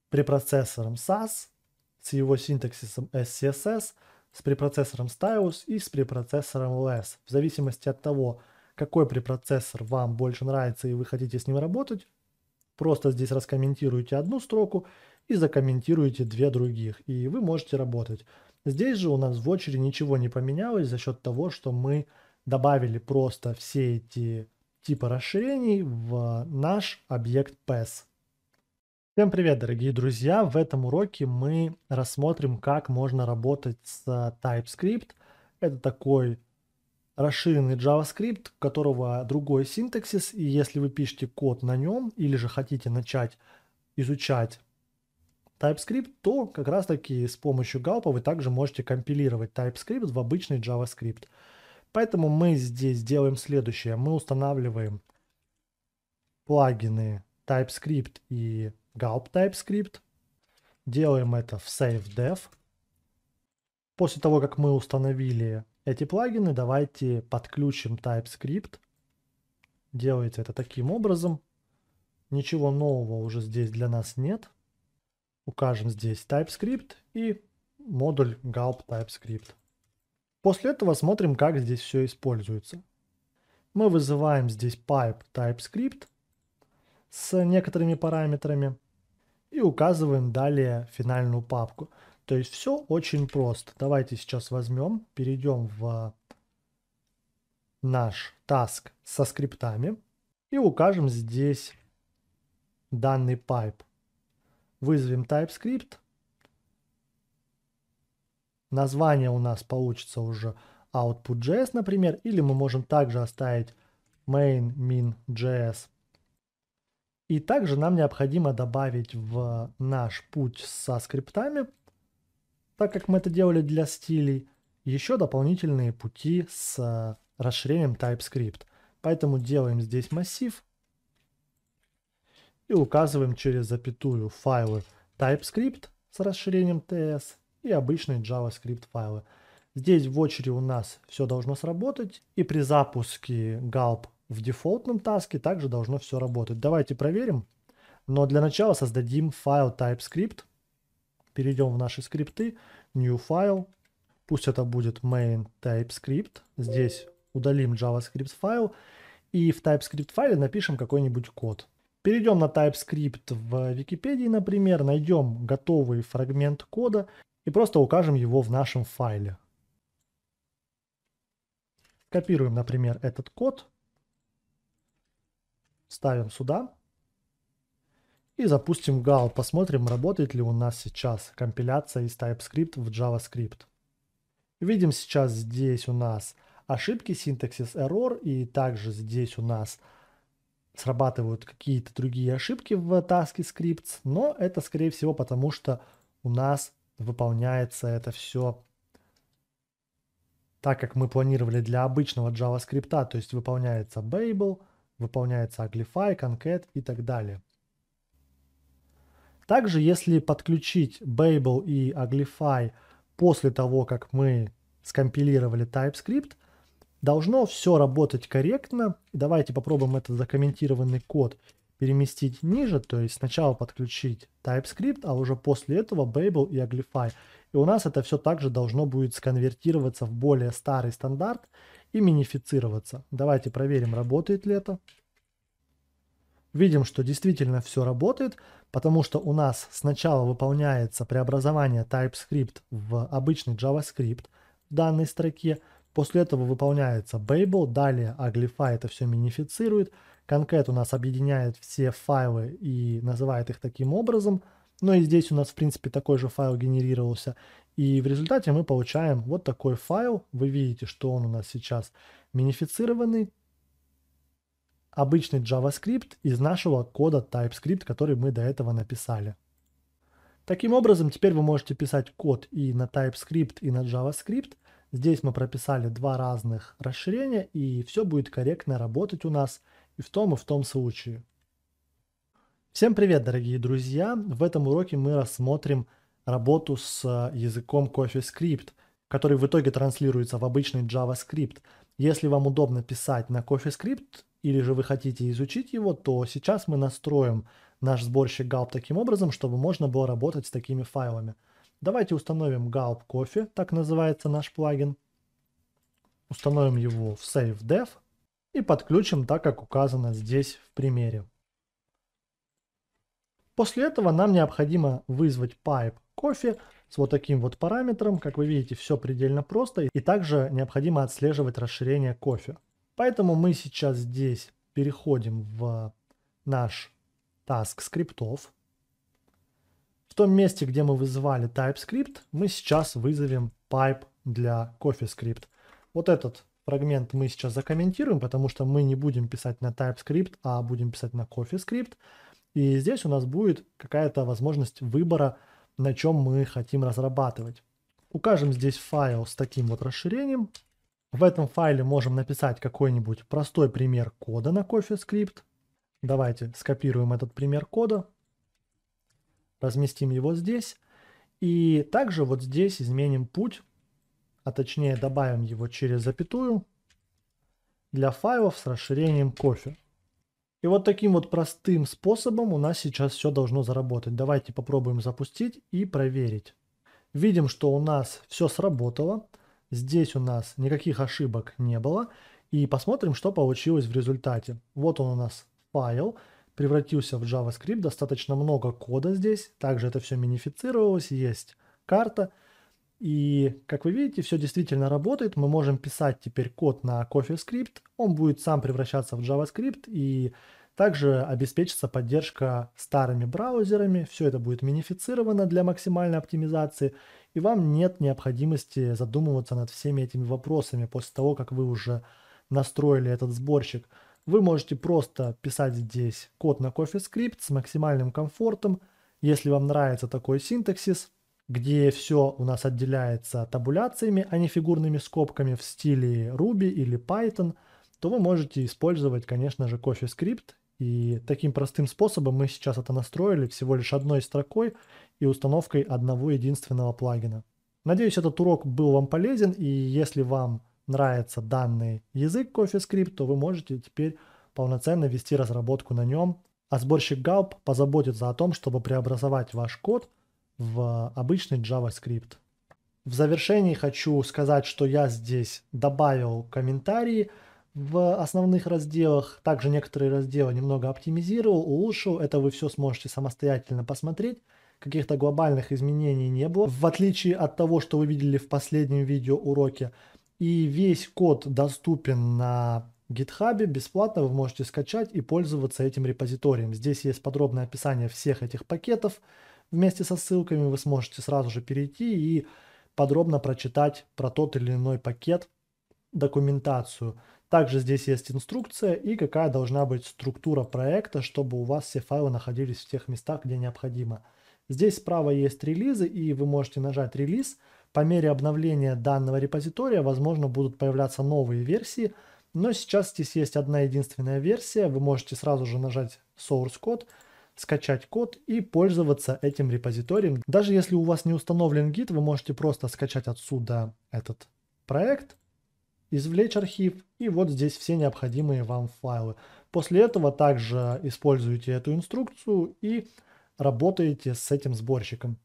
препроцессором SAS, с его синтаксисом SCSS, с препроцессором Stylus и с препроцессором LS. В зависимости от того, какой препроцессор вам больше нравится и вы хотите с ним работать, просто здесь раскомментируйте одну строку и закомментируйте две других, и вы можете работать. Здесь же у нас в очереди ничего не поменялось за счет того, что мы добавили просто все эти типы расширений в наш объект PES. Всем привет, дорогие друзья! В этом уроке мы рассмотрим, как можно работать с TypeScript. Это такой расширенный JavaScript, у которого другой синтаксис, и если вы пишете код на нем, или же хотите начать изучать TypeScript, то как раз таки с помощью галпа вы также можете компилировать TypeScript в обычный JavaScript. Поэтому мы здесь делаем следующее. Мы устанавливаем плагины TypeScript и gulp TypeScript. Делаем это в SafeDev. После того, как мы установили эти плагины, давайте подключим TypeScript. Делайте это таким образом. Ничего нового уже здесь для нас нет. Укажем здесь TypeScript и модуль gulp TypeScript. После этого смотрим, как здесь все используется. Мы вызываем здесь pipe TypeScript с некоторыми параметрами и указываем далее финальную папку. То есть все очень просто. Давайте сейчас возьмем, перейдем в наш task со скриптами и укажем здесь данный pipe. Вызовем TypeScript название у нас получится уже output.js, например, или мы можем также оставить main min.js. И также нам необходимо добавить в наш путь со скриптами, так как мы это делали для стилей, еще дополнительные пути с расширением TypeScript. Поэтому делаем здесь массив и указываем через запятую файлы TypeScript с расширением TS и обычные JavaScript файлы. Здесь в очереди у нас все должно сработать, и при запуске Gulp в дефолтном таске также должно все работать. Давайте проверим. Но для начала создадим файл TypeScript. Перейдем в наши скрипты, New File. Пусть это будет main TypeScript. Здесь удалим JavaScript файл. И в TypeScript файле напишем какой-нибудь код. Перейдем на TypeScript в Википедии, например, найдем готовый фрагмент кода и просто укажем его в нашем файле. Копируем, например, этот код, ставим сюда и запустим gal. Посмотрим, работает ли у нас сейчас компиляция из TypeScript в JavaScript. Видим сейчас здесь у нас ошибки, синтаксис error, и также здесь у нас срабатывают какие-то другие ошибки в task scripts, но это скорее всего потому, что у нас выполняется это все так, как мы планировали для обычного JavaScript, то есть выполняется Babel, выполняется Uglify, Concat и так далее. Также, если подключить Babel и Uglify после того, как мы скомпилировали TypeScript, должно все работать корректно. Давайте попробуем этот закомментированный код переместить ниже, то есть сначала подключить TypeScript, а уже после этого Babel и Uglify. И у нас это все также должно будет сконвертироваться в более старый стандарт и минифицироваться. Давайте проверим, работает ли это. Видим, что действительно все работает, потому что у нас сначала выполняется преобразование TypeScript в обычный JavaScript в данной строке, После этого выполняется Babel, далее Uglify это все минифицирует. Concat у нас объединяет все файлы и называет их таким образом. Но и здесь у нас, в принципе, такой же файл генерировался. И в результате мы получаем вот такой файл. Вы видите, что он у нас сейчас минифицированный. Обычный JavaScript из нашего кода TypeScript, который мы до этого написали. Таким образом, теперь вы можете писать код и на TypeScript, и на JavaScript. Здесь мы прописали два разных расширения, и все будет корректно работать у нас и в том, и в том случае. Всем привет, дорогие друзья! В этом уроке мы рассмотрим работу с э, языком CoffeeScript, который в итоге транслируется в обычный JavaScript. Если вам удобно писать на CoffeeScript или же вы хотите изучить его, то сейчас мы настроим наш сборщик Gulp таким образом, чтобы можно было работать с такими файлами. Давайте установим Gulp Coffee, так называется наш плагин. Установим его в SaveDev и подключим так, как указано здесь в примере. После этого нам необходимо вызвать pipe кофе с вот таким вот параметром. Как вы видите, все предельно просто. И также необходимо отслеживать расширение кофе. Поэтому мы сейчас здесь переходим в наш task скриптов. В том месте, где мы вызывали TypeScript, мы сейчас вызовем pipe для CoffeeScript. Вот этот фрагмент мы сейчас закомментируем, потому что мы не будем писать на TypeScript, а будем писать на CoffeeScript. И здесь у нас будет какая-то возможность выбора, на чем мы хотим разрабатывать. Укажем здесь файл с таким вот расширением. В этом файле можем написать какой-нибудь простой пример кода на CoffeeScript. Давайте скопируем этот пример кода, разместим его здесь. И также вот здесь изменим путь, а точнее добавим его через запятую для файлов с расширением кофе. И вот таким вот простым способом у нас сейчас все должно заработать. Давайте попробуем запустить и проверить. Видим, что у нас все сработало. Здесь у нас никаких ошибок не было. И посмотрим, что получилось в результате. Вот он у нас файл. Превратился в JavaScript. Достаточно много кода здесь. Также это все минифицировалось. Есть карта. И, как вы видите, все действительно работает. Мы можем писать теперь код на CoffeeScript. Он будет сам превращаться в JavaScript и также обеспечится поддержка старыми браузерами. Все это будет минифицировано для максимальной оптимизации. И вам нет необходимости задумываться над всеми этими вопросами после того, как вы уже настроили этот сборщик. Вы можете просто писать здесь код на CoffeeScript с максимальным комфортом. Если вам нравится такой синтаксис, где все у нас отделяется табуляциями, а не фигурными скобками в стиле Ruby или Python, то вы можете использовать, конечно же, CoffeeScript. И таким простым способом мы сейчас это настроили всего лишь одной строкой и установкой одного единственного плагина. Надеюсь, этот урок был вам полезен, и если вам нравится данный язык CoffeeScript, то вы можете теперь полноценно вести разработку на нем, а сборщик Gulp позаботится о том, чтобы преобразовать ваш код в обычный JavaScript. В завершении хочу сказать, что я здесь добавил комментарии в основных разделах. Также некоторые разделы немного оптимизировал, улучшил. Это вы все сможете самостоятельно посмотреть. Каких-то глобальных изменений не было. В отличие от того, что вы видели в последнем видео уроке. И весь код доступен на GitHub бесплатно, вы можете скачать и пользоваться этим репозиторием. Здесь есть подробное описание всех этих пакетов, Вместе со ссылками вы сможете сразу же перейти и подробно прочитать про тот или иной пакет, документацию. Также здесь есть инструкция и какая должна быть структура проекта, чтобы у вас все файлы находились в тех местах, где необходимо. Здесь справа есть релизы, и вы можете нажать релиз. По мере обновления данного репозитория, возможно, будут появляться новые версии, но сейчас здесь есть одна единственная версия. Вы можете сразу же нажать source code, скачать код и пользоваться этим репозиторием. Даже если у вас не установлен Git, вы можете просто скачать отсюда этот проект, извлечь архив и вот здесь все необходимые вам файлы. После этого также используйте эту инструкцию и работаете с этим сборщиком.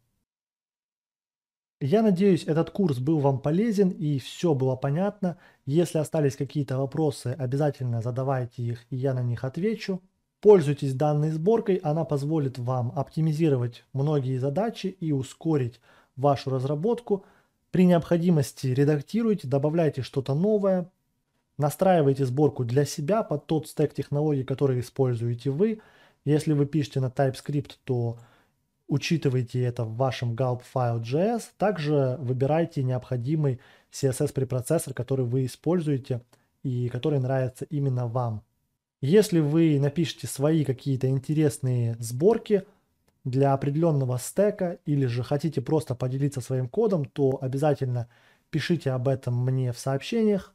Я надеюсь, этот курс был вам полезен и все было понятно. Если остались какие-то вопросы, обязательно задавайте их, и я на них отвечу. Пользуйтесь данной сборкой, она позволит вам оптимизировать многие задачи и ускорить вашу разработку. При необходимости редактируйте, добавляйте что-то новое, настраивайте сборку для себя под тот стек технологий, который используете вы. Если вы пишете на TypeScript, то учитывайте это в вашем gulp file.js. Также выбирайте необходимый CSS препроцессор, который вы используете и который нравится именно вам. Если вы напишите свои какие-то интересные сборки для определенного стека или же хотите просто поделиться своим кодом, то обязательно пишите об этом мне в сообщениях.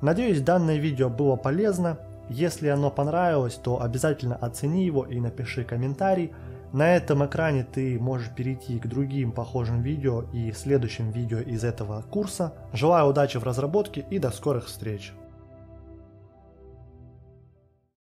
Надеюсь, данное видео было полезно. Если оно понравилось, то обязательно оцени его и напиши комментарий. На этом экране ты можешь перейти к другим похожим видео и следующим видео из этого курса. Желаю удачи в разработке и до скорых встреч!